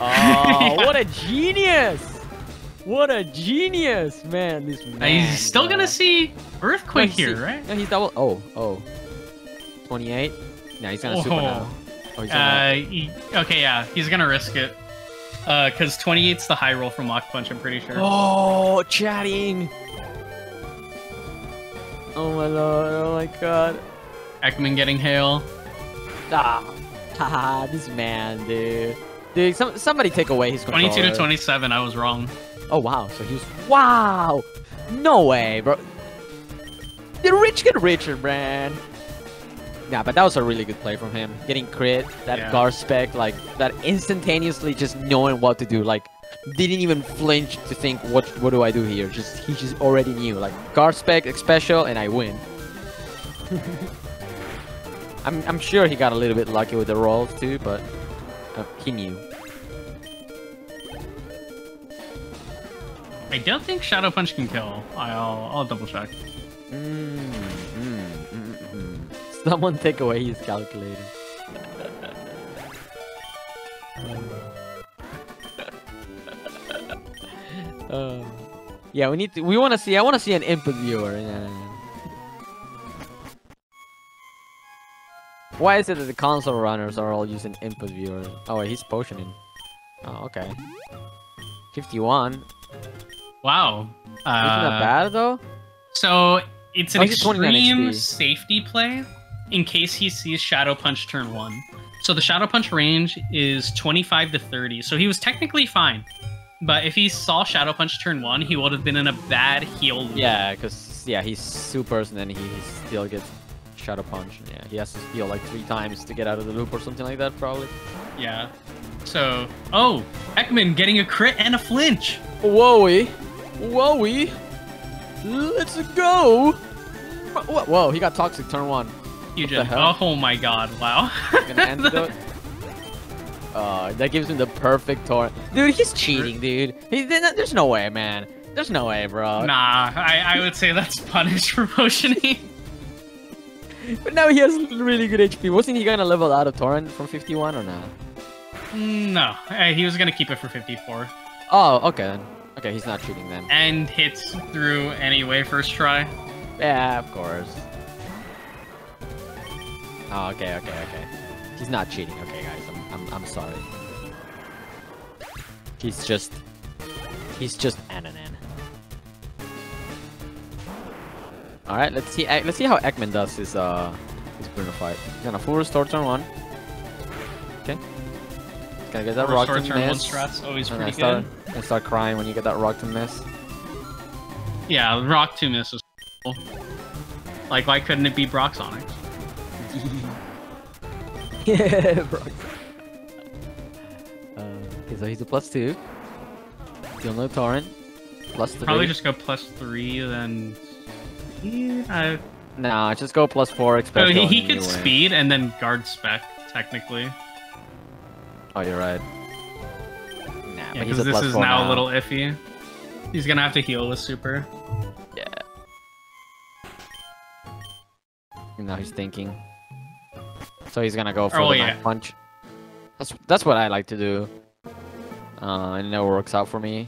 Oh, [laughs] what a genius! What a genius, man! This man. He's still gonna see Earthquake here, see- right? No, he's double. Oh, oh. 28? No, he's gonna super Oh. now. Oh, he's Uh, gonna... he- okay, yeah, he's gonna risk it. Uh, because 28's the high roll from Lock Punch, I'm pretty sure. Oh, chatting! Oh my lord, oh my god. Ekman getting hail. Ah, haha, this man, dude. Dude, some, somebody take away his controller. 22 to 27, I was wrong. Oh, wow, so he was... Wow! No way, bro. The rich get richer, man. Yeah, but that was a really good play from him. Getting crit, that Yeah. guard spec, like, that instantaneously just knowing what to do. Like, didn't even flinch to think, what what do I do here? Just He just already knew. Like, guard spec, special, and I win. [laughs] I'm, I'm sure he got a little bit lucky with the rolls too, but uh, he knew. I don't think Shadow Punch can kill. I'll, I'll double check. Mm. [laughs] Someone take away his calculator. [laughs] Uh, yeah, we need to. We want to see. I want to see an input viewer. Yeah. Why is it that the console runners are all using input viewer? Oh, wait, he's potioning. Oh, okay. 51. Wow. Isn't that Uh, bad though? So it's an Oh, he's 29 extreme safety play in case he sees Shadow Punch turn one. So the Shadow Punch range is 25 to 30. So he was technically fine. But if he saw Shadow Punch turn one, he would have been in a bad heal loop. Yeah, because yeah, he's supers and then he, he still gets shadow punch. Yeah, he has to heal like three times to get out of the loop or something like that, probably. Yeah. So, oh, Ekman getting a crit and a flinch. Whoa, whoa, let's go. Whoa, whoa, he got toxic turn one. Oh my god, wow. Uh, [laughs] that gives him the perfect torrent. Dude, he's cheating, dude. He, there's no way, man. There's no way, bro. nah, I, I would say that's punished for potioning. [laughs] [laughs] But now he has really good HP. Wasn't he gonna level out of torrent from 51 or not? no, uh, he was gonna keep it for 54. Oh, okay then. Okay, he's not cheating then. And hits through anyway, first try. Yeah, of course. Oh, okay, okay, okay. He's not cheating. Okay, guys, I'm, I'm, I'm sorry. He's just, he's just Ananan. All right, let's see. Let's see how Ekman does his uh his Bruno fight. He's gonna full restore turn one. Okay. He's gonna get that Rock Tomb turn one miss. strat's always And I pretty start, good. I start crying when you get that Rock Tomb miss. Yeah, Rock Tomb miss is cool. Like, why couldn't it be Brock Sonic? Yeah, bro. Uh, okay, so he's a plus two. Still no torrent. Plus three. Probably just go plus 3, then... Yeah, Nah, just go plus four. Expect oh, he, he could speed and then guard spec, technically. Oh, you're right. Nah, Yeah, because this is four now a little iffy. He's gonna have to heal with super. Yeah. Now he's thinking. So he's gonna go for Oh, the yeah. knife punch. That's that's what I like to do. Uh, and it works out for me.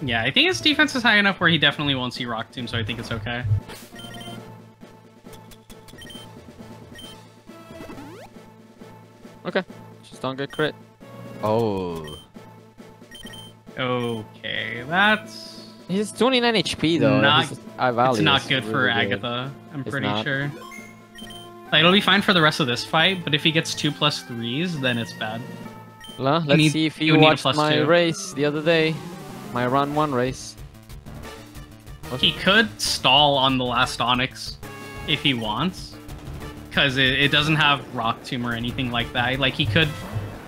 Yeah, I think his defense is high enough where he definitely won't see Rock Tomb, so I think it's okay. Okay. Just don't get crit. Oh. Okay, that's... He's 29 HP though. Not- His I value It's not good for really good. Agatha, I'm It's pretty not. sure. It'll be fine for the rest of this fight, but if he gets 2 3s, then it's bad. Well, let's need- see if you you would need a watched my two. race the other day. My run one race. Was He it- could stall on the last Onix. if he wants, because it, it doesn't have Rock Tomb or anything like that. Like he could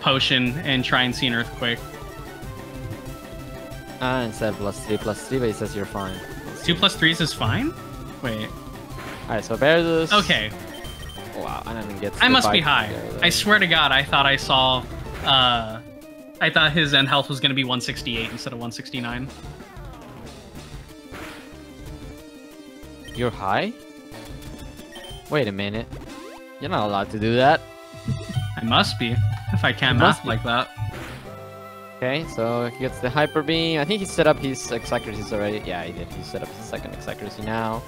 potion and try and see an earthquake. Ah, instead plus three plus three, but he says you're fine. Two plus threes is fine. Wait. Alright, so Beardus. Okay. Wow, and then gets. I must be high. there, I swear to God, I thought I saw. Uh, I thought his end health was going to be 168 instead of 169. You're high? Wait a minute. You're not allowed to do that. I must be if I can't math like that. Okay, so he gets the hyper beam. I think he set up his X accuracies already. Yeah, he did. He set up his second X accuracy now.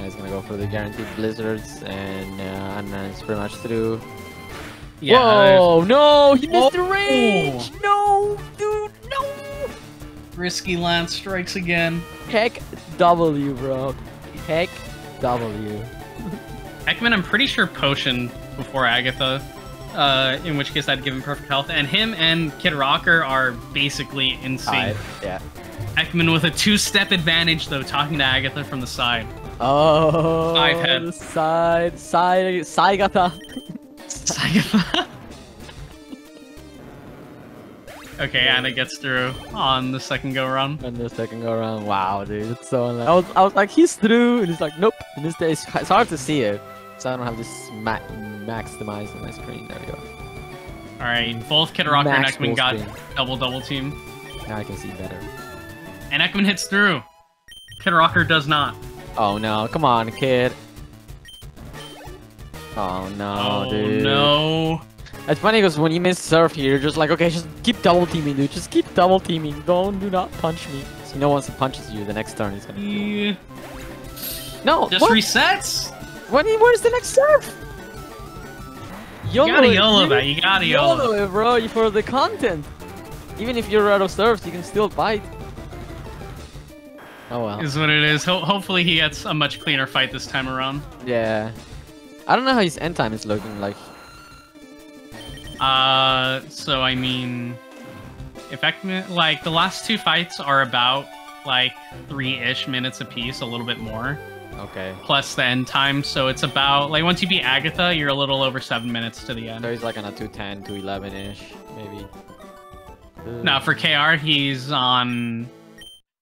And now he's gonna go for the guaranteed blizzards, and uh, and then it's pretty much through. Yeah. Whoa! No, he missed the Oh. range. No, dude, no. Risky Lance strikes again. Heck W, bro. Heck W. Ekman, I'm pretty sure potion before Agatha. Uh, in which case I'd give him perfect health. And him and Kid Rocker are basically insane. Side. Yeah. Ekman with a two-step advantage though, talking to Agatha from the side. Oh. Side head. Side, side, side gata. Agatha. okay, Anna gets through on the second go around. And the second go around, wow, dude, it's so. unlike- I was, I was like, he's through, and he's like, nope. And this day, it's, it's hard to see it, so I don't have this ma maximized on my screen. There we go. All right, both Kid Rocker Max and Ekman got screen. double double team, Now I can see better. and Ekman hits through. Kid Rocker does not. Oh no, come on, kid. Oh no, oh dude. no! It's funny because when you miss surf here, you're just like, okay, just keep double teaming, dude. Just keep double teaming. Don't do not punch me. So you know once he punches you, the next turn he's gonna. He No, just what? resets. When he, where's the next surf? You gotta it, YOLO dude. that. You gotta YOLO. YOLO it, bro, for the content. Even if you're out of surfs, you can still bite. Oh well. Is what it is. Ho- hopefully he gets a much cleaner fight this time around. Yeah. I don't know how his end time is looking like. Uh, so I mean, Ekman, like the last two fights are about like three-ish minutes apiece, a little bit more, Okay. plus the end time. So it's about like once you beat Agatha, you're a little over seven minutes to the end. So he's like on a 210, 211-ish, maybe. Now for KR, he's on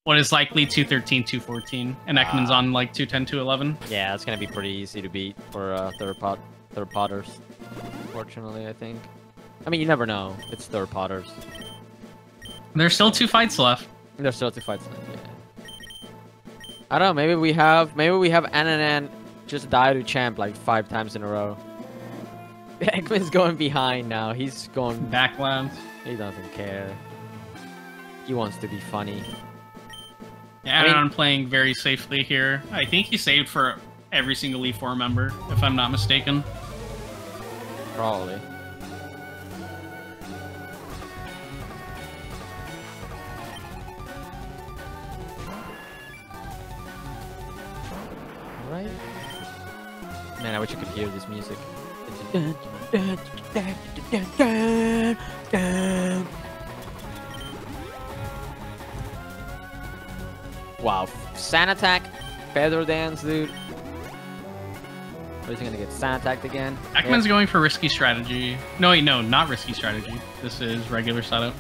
what is likely 213, 214, and Ekman's on like 210, 211. Yeah, it's gonna be pretty easy to beat for uh, third pot, third potters. Fortunately, I think. I mean, you never know. It's third potters. There's still two fights left. There's still two fights left. Yeah. I don't know. Maybe we have. Maybe we have Ananan just die to champ like five times in a row. [laughs] Ekman's going behind now. He's going. Backlands. He doesn't care. He wants to be funny. Yeah, I mean- I'm playing very safely here. I think he saved for every single E4 member, if I'm not mistaken. Probably. Right? Man, I wish you could hear this music. Wow, Sand attack, feather dance, dude. Or is he gonna get sand attacked again? Ekman's going for risky strategy. No, wait, no, not risky strategy. This is regular setup.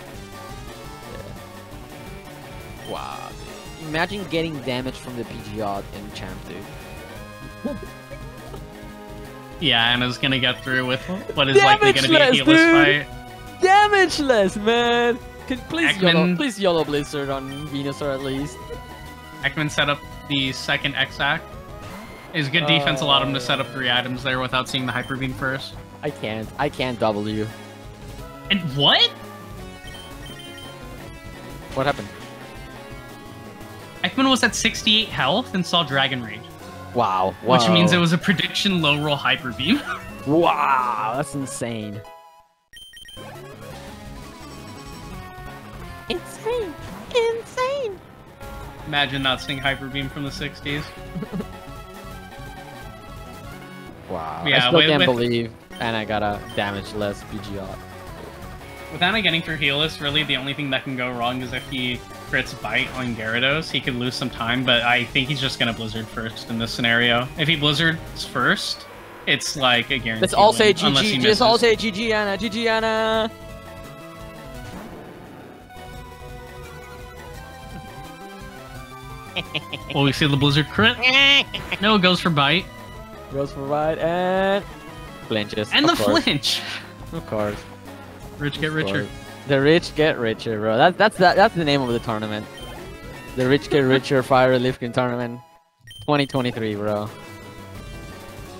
Wow. Imagine getting damage from the Pidgeot in champ, dude. [laughs] Yeah, Anna's gonna get through with what is likely gonna be a Damageless, heelless dude! fight. Damageless, man! Could please Ekman- yellow, please yellow blizzard on Venusaur at least. Ekman set up the second X-Act. His good defense allowed him to set up three items there without seeing the Hyper Beam first. I can't. I can't W. And what? What happened? Ekman was at 68 health and saw Dragon Rage, Wow. which means it was a prediction low roll Hyper Beam. [laughs] Wow, that's insane. Insane. Insane. Imagine not seeing Hyper Beam from the 60s. [laughs] Wow. Yeah, I still with- can't with- believe and I got a damage less odd. With Anna getting through Healess, really the only thing that can go wrong is if he crits bite on Gyarados, he could lose some time, but I think he's just gonna Blizzard first in this scenario. If he Blizzards first, it's like a guarantee. Let's all say win, he GG. Just all say GG, Anna. GG, Anna. [laughs] Will we see the Blizzard crit? [laughs] No, it goes for bite. Goes for right and flinches. And the course. flinch! Of course. Rich get richer. The rich get richer, bro. That, that's that, that's the name of the tournament. The rich get [laughs] richer Fire Relief Tournament 2023, bro.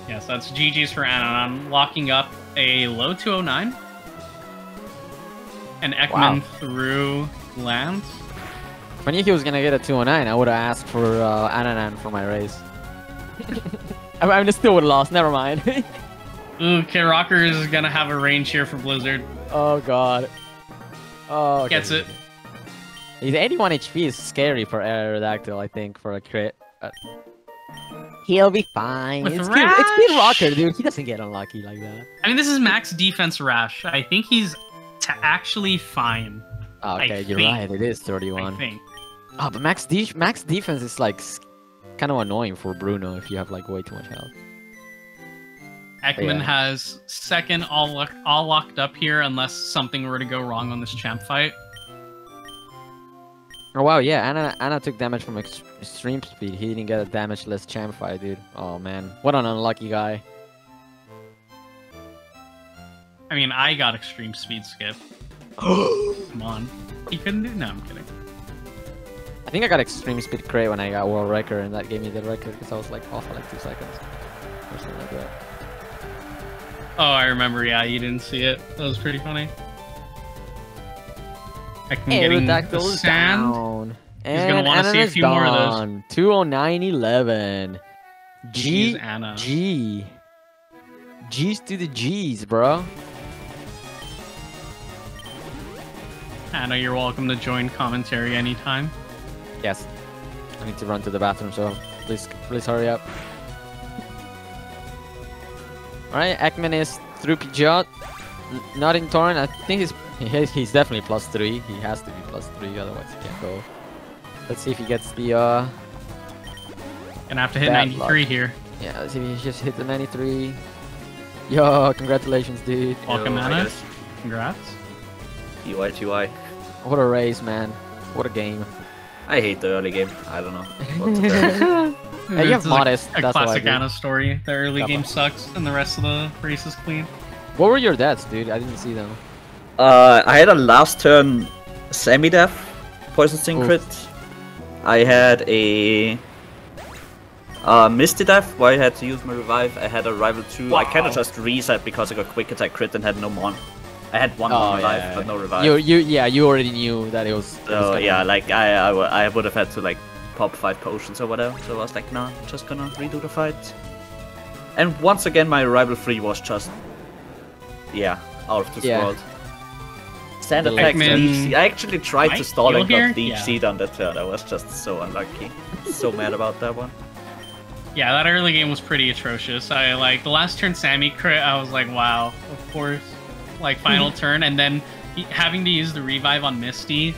Yes, that's GG's for Anon. I'm locking up a low 209. And Ekman Wow. through land. If I knew he was gonna get a 209, I would have asked for uh, Ananan for my race. [laughs] I, I mean, still would have lost. Never mind. [laughs] Ooh, Kid Rocker is gonna have a range here for Blizzard. oh god. Oh. okay. Gets it. His 81 HP is scary for Aerodactyl, I think, for a crit. Uh, he'll be fine. With It's Kid, it's Kid Rocker, dude. He doesn't get unlucky like that. I mean, this is max defense Rash. I think he's t- actually fine. Oh, I okay, you're think- right. It is I 31. think. Oh, but max de max defense is like kind of annoying for Bruno if you have like way too much health. Ekman Yeah. has second all lock- all locked up here unless something were to go wrong on this champ fight. Oh wow, yeah, Anna Anna took damage from ex extreme speed. He didn't get a damageless champ fight, dude. Oh man, what an unlucky guy. I mean, I got extreme speed skip. [gasps] Come on. He couldn't do. No, I'm kidding. I think I got extreme speed crit when I got world record, and that gave me the record because I was like off for like two seconds or something like that. Oh, I remember. Yeah, you didn't see it. That was pretty funny. Ekman getting the Aerodactyl is sand. down. He's gonna And wanna see a few more of those. gone. 209.11. G Jeez, Anna. G. G's to the G's, bro. Anna, you're welcome to join commentary anytime. Yes. I need to run to the bathroom, so please, please hurry up. Alright, Ekman is through Pidgeot. N- Not in Torrent. I think he's he- he's definitely plus three. He has to be plus three, otherwise he can't go. Let's see if he gets the uh Gonna have to hit Bad 93 here. yeah. Let's see if he just hit the 93. Yo, congratulations, dude. Welcome, Yo, I Anna. guess. Congrats. TY, TY. What a race, man. What a game. I hate the early game. I don't know. [laughs] What to tell. Hey, [laughs] you have This is a- modest, A, that's classic do. Anna story. The early Kappa. game sucks and the rest of the race is clean. What were your deaths, dude? I didn't see them. uh, I had a last turn semi-death poison sting crit. I had a uh, Misty Death where I had to use my revive. I had a rival 2. I kind of just reset because I got quick attack crit and had no mon. I had one Oh, mon revive, yeah, but no revive. You, you, yeah, you already knew that it was. it was So gonna- yeah, like I, I, w- I would have had to like pop five potions or whatever. So I was like, nah, I'm just gonna redo the fight. And once again, my rival three was just, yeah, out of this Yeah. world. Sand The attack, deep sea. I actually tried to stall heal and got deep Yeah. seed on that turn. I was just so unlucky. so mad about that one. Yeah, that early game was pretty atrocious. I like the last turn Sammy crit. I was like, wow, of course. Like [laughs] final turn, and then having to use the revive on Misty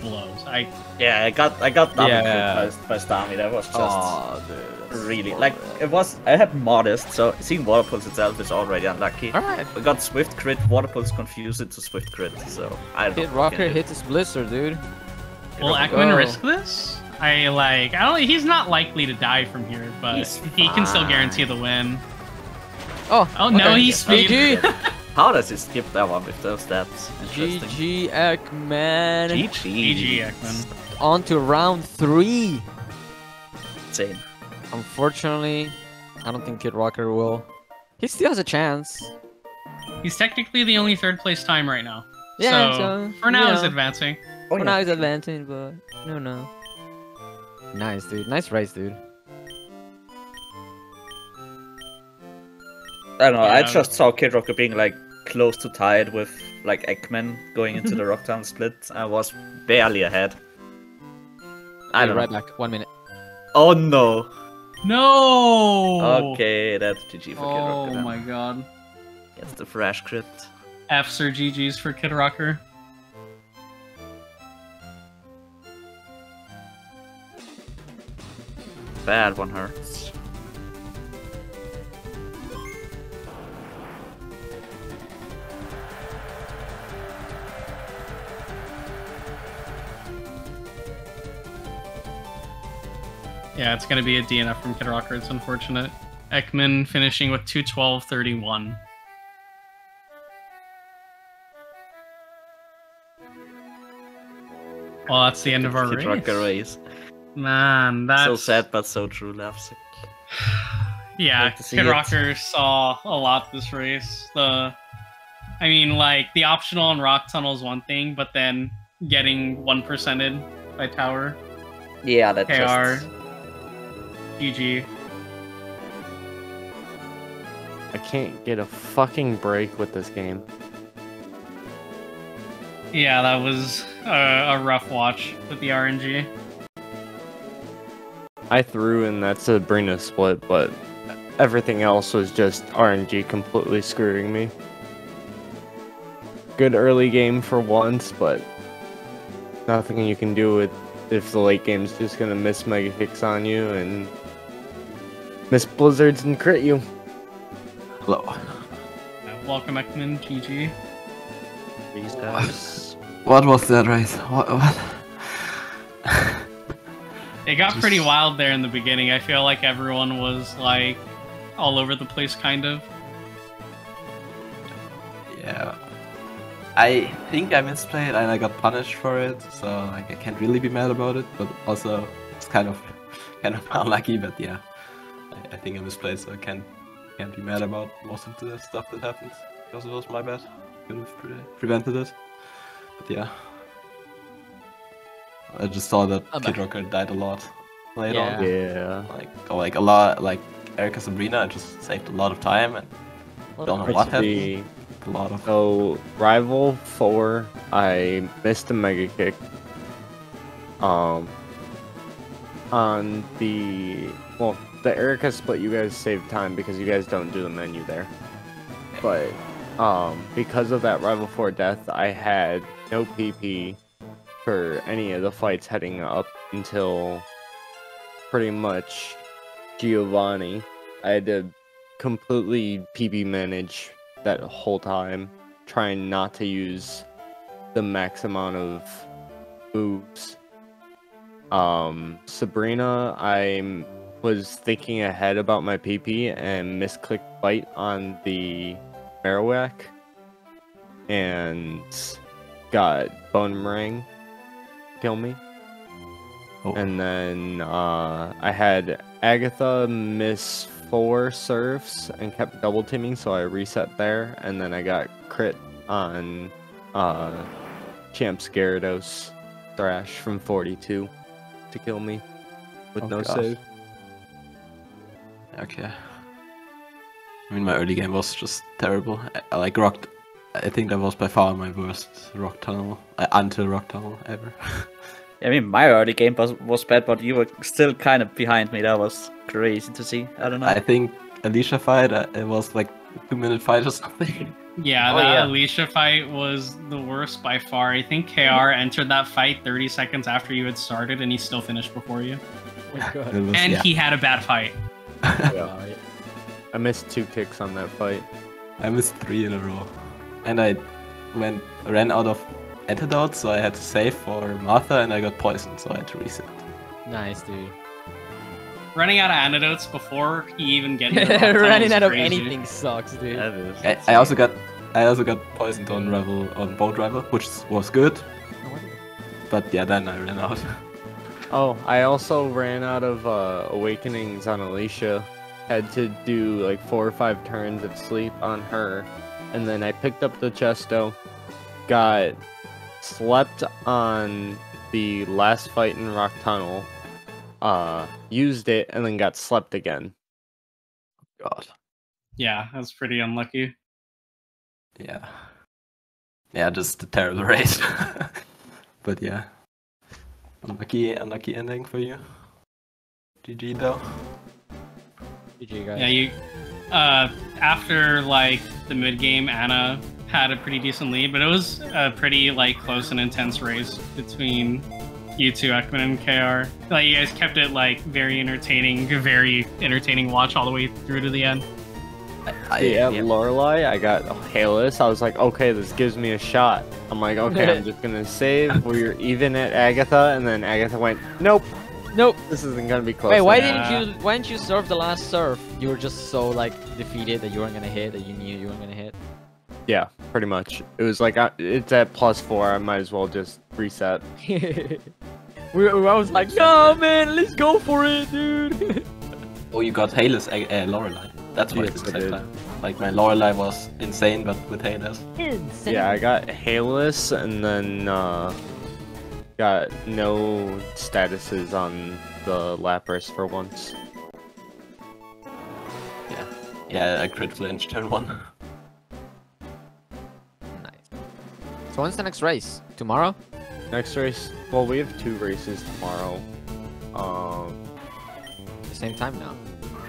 blows. I Yeah, I got I got double Yeah. crit by, by Starmie. That was just Aw, dude, really so like it was. I had modest, so seeing water pulse itself is already unlucky. Alright, I got Swift Crit, Water Pulse confused it to Swift Crit, so I don't Kid know. Rocker hits his Blizzard, dude. will Rocker Ekman go. risk this? I like. I don't. He's not likely to die from here, but he can still guarantee the win. Oh, Oh no, okay. he's speed. GG. [laughs] How does he skip that one with those stats? Interesting. GG Ekman. GG. GG Ekman. On to round three. Insane. Unfortunately, I don't think Kid Rocker will. He still has a chance. He's technically the only third place time right now. Yeah, so, so, for now, you he's advancing. Oh, For now he's advancing, but no, no. Nice, dude. Nice race, dude. I don't know. Yeah. I just saw Kid Rocker being like close to tied with like Ekman going into the [laughs] Rock Tunnel split. I was barely ahead. I'll don't right know. back. One minute. Oh no. No. Okay, that's GG for oh, Kid Rocker. Oh my god. Gets the fresh crit. F's or GG's for Kid Rocker. Bad one hurts. Yeah, it's going to be a DNF from Kid Rocker. It's unfortunate. Ekman finishing with 212.31. Well, that's the end of our Kid race. Rocker race. Man, that's So sad, but so true, Lapsic. [sighs] Yeah, Like Kid it. Rocker saw a lot this race. The, I mean, like the optional and rock tunnel is one thing, but then getting one percented by Tower, Yeah, that KR, just... GG. I can't get a fucking break with this game. Yeah, that was a, a rough watch with the RNG. I threw and in that Sabrina split, but everything else was just RNG completely screwing me. Good early game for once, but nothing you can do with if the late game's just gonna miss mega kicks on you and miss blizzards and crit you. Hello. Yeah, welcome, Ekman, GG. These guys. What was that race? What? what? It got pretty wild there in the beginning. I feel like everyone was like all over the place, kind of. yeah. I think I misplayed and I got punished for it, so like I can't really be mad about it. But also it's kind of kind of [laughs] unlucky. But yeah, I, I think I misplayed, so I can't can't be mad about most of the stuff that happened because it was my bad. Could have pre- prevented it. But yeah. I just saw that I'm Kid back. Rocker died a lot later Yeah. on. Yeah. Like, or like a lot, like Erica Sabrina I just saved a lot of time and don't know what happened. The- A lot of So, Rival 4, I missed a Mega Kick. Um, on the. Well, the Erica split, you guys saved time because you guys don't do the menu there. But, um, because of that Rival 4 death, I had no PP for any of the fights heading up until pretty much Giovanni. I had to completely PP manage that whole time, trying not to use the max amount of moves. Um, Sabrina, I was thinking ahead about my PP and misclicked bite on the Marowak and got Bonemerang kill me. Oh. And then uh, I had Agatha miss four surfs and kept double teaming, so I reset there, and then I got crit on uh, Champs Gyarados Thrash from 42 to kill me with Oh, no gosh. save. Okay. I mean, my early game was just terrible. I, I like rocked. I think that was by far my worst rock tunnel uh, until rock tunnel ever. [laughs] I mean, my early game was, was bad, but you were still kind of behind me. That was crazy to see. I don't know. I think Alicia fight. Uh, it was like a two minute fight or something. [laughs] Yeah, Oh, that yeah. Alicia fight was the worst by far. I think KR entered that fight 30 seconds after you had started, and he still finished before you. Oh my god. Was, And yeah. he had a bad fight. [laughs] Yeah. I missed two kicks on that fight. I missed three in a row, and I went ran out of antidotes, so I had to save for Martha, and I got poisoned, so I had to reset. Nice, dude. Running out of antidotes before he even getting [laughs] the Running is out of crazy. anything sucks, dude. That is I, I also got I also got poisoned on rival on boat rival, which was good, but yeah, then I ran out. [laughs] Oh, I also ran out of uh, awakenings on Alicia. Had to do like four or five turns of sleep on her, and then I picked up the chesto, got slept on the last fight in Rock Tunnel, uh, used it, and then got slept again. God, Yeah, that's pretty unlucky. yeah, yeah, just a terrible race. [laughs] but yeah, unlucky, unlucky ending for you. GG though. GG, guys. Yeah, you. Uh, after like the mid game, Anna had a pretty decent lead, but it was a pretty like close and intense race between you two, Ekman and KR. Like you guys kept it like very entertaining, very entertaining watch all the way through to the end. I, Yeah, yeah. Lorelei, I got Halus. I was like, okay, this gives me a shot. I'm like, okay, I'm [laughs] just gonna save. We were even at Agatha, and then Agatha went, nope, Nope. this isn't gonna be close. Wait, why enough." didn't you? Why didn't you serve the last serve? You were just so like defeated that you weren't gonna hit. That you knew you weren't gonna hit. Yeah, pretty much. It was like uh, it's at plus four. I might as well just reset. [laughs] we, we- I was like, no man, let's go for it, dude. [laughs] Oh, you got Halus, uh, uh, Lorelei. That's why Yes, it's I the same did. time. Like my Lorelei was insane, but with Halus. Insane. Yeah, I got Halus, and then uh, got no statuses on the Lapras for once. Yeah. Yeah, I crit flinch turn one. nice. So when's the next race? Tomorrow? Next race, well, we have two races tomorrow. Um, The same time now.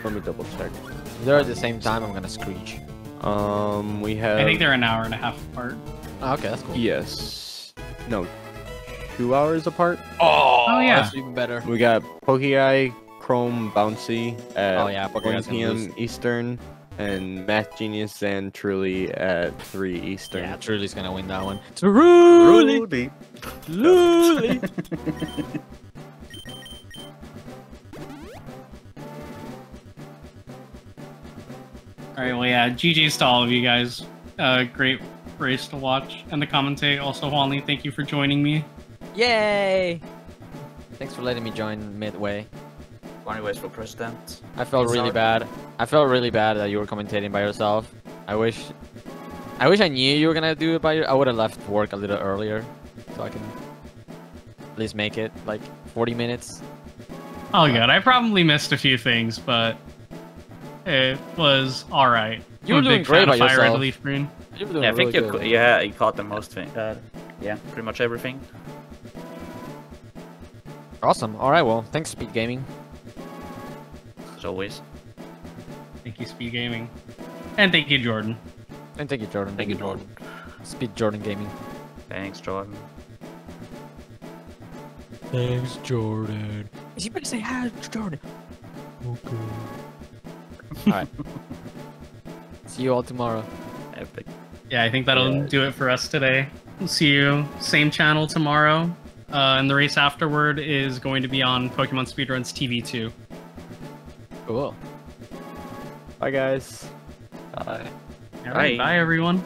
let me double check. If they're at the same time. I'm gonna screech. Um, we have. I think they're an hour and a half apart. Oh, okay, that's cool. Yes. No. Two hours apart. Oh, oh yeah. That's even better. We got Pokeye, Chrome, Bouncy at Oh, yeah, 1 p.m. Eastern, and Math Genius and Truly at 3 Eastern. Yeah, Truly's gonna win that one. Truly, Rudy. Truly. [laughs] All right, well, yeah, GG's to all of you guys. Uh, great race to watch and to commentate. Also, Wally, thank you for joining me. Yay! Thanks for letting me join midway. Anyways, for president. I felt really Sorry. bad. I felt really bad that you were commentating by yourself. I wish, I wish I knew you were gonna do it by. Your, I would have left work a little earlier, so I can at least make it like 40 minutes. Oh, good. I probably missed a few things, but it was all right. You were doing big great by of Fire Red yourself. Leaf Green. You were doing Yeah, I think really you, good. yeah, you caught the most thing. Uh, yeah, pretty much everything. Awesome. All right. Well, thanks, Speed Gaming. As always. Thank you, Speed Gaming, and thank you, Jordan. And thank you, Jordan. Thank you, Jordan. Speed Jordan Gaming. Thanks, Jordan. Thanks, Jordan. Is he better say hi, Jordan? Okay. Alright. [laughs] See you all tomorrow. Epic. Yeah, I think that'll Yeah. do it for us today. We'll see you same channel tomorrow. Uh, and the race afterward is going to be on Pokemon Speedruns TV 2. Cool. Bye, guys. Bye. All right, Bye. bye everyone.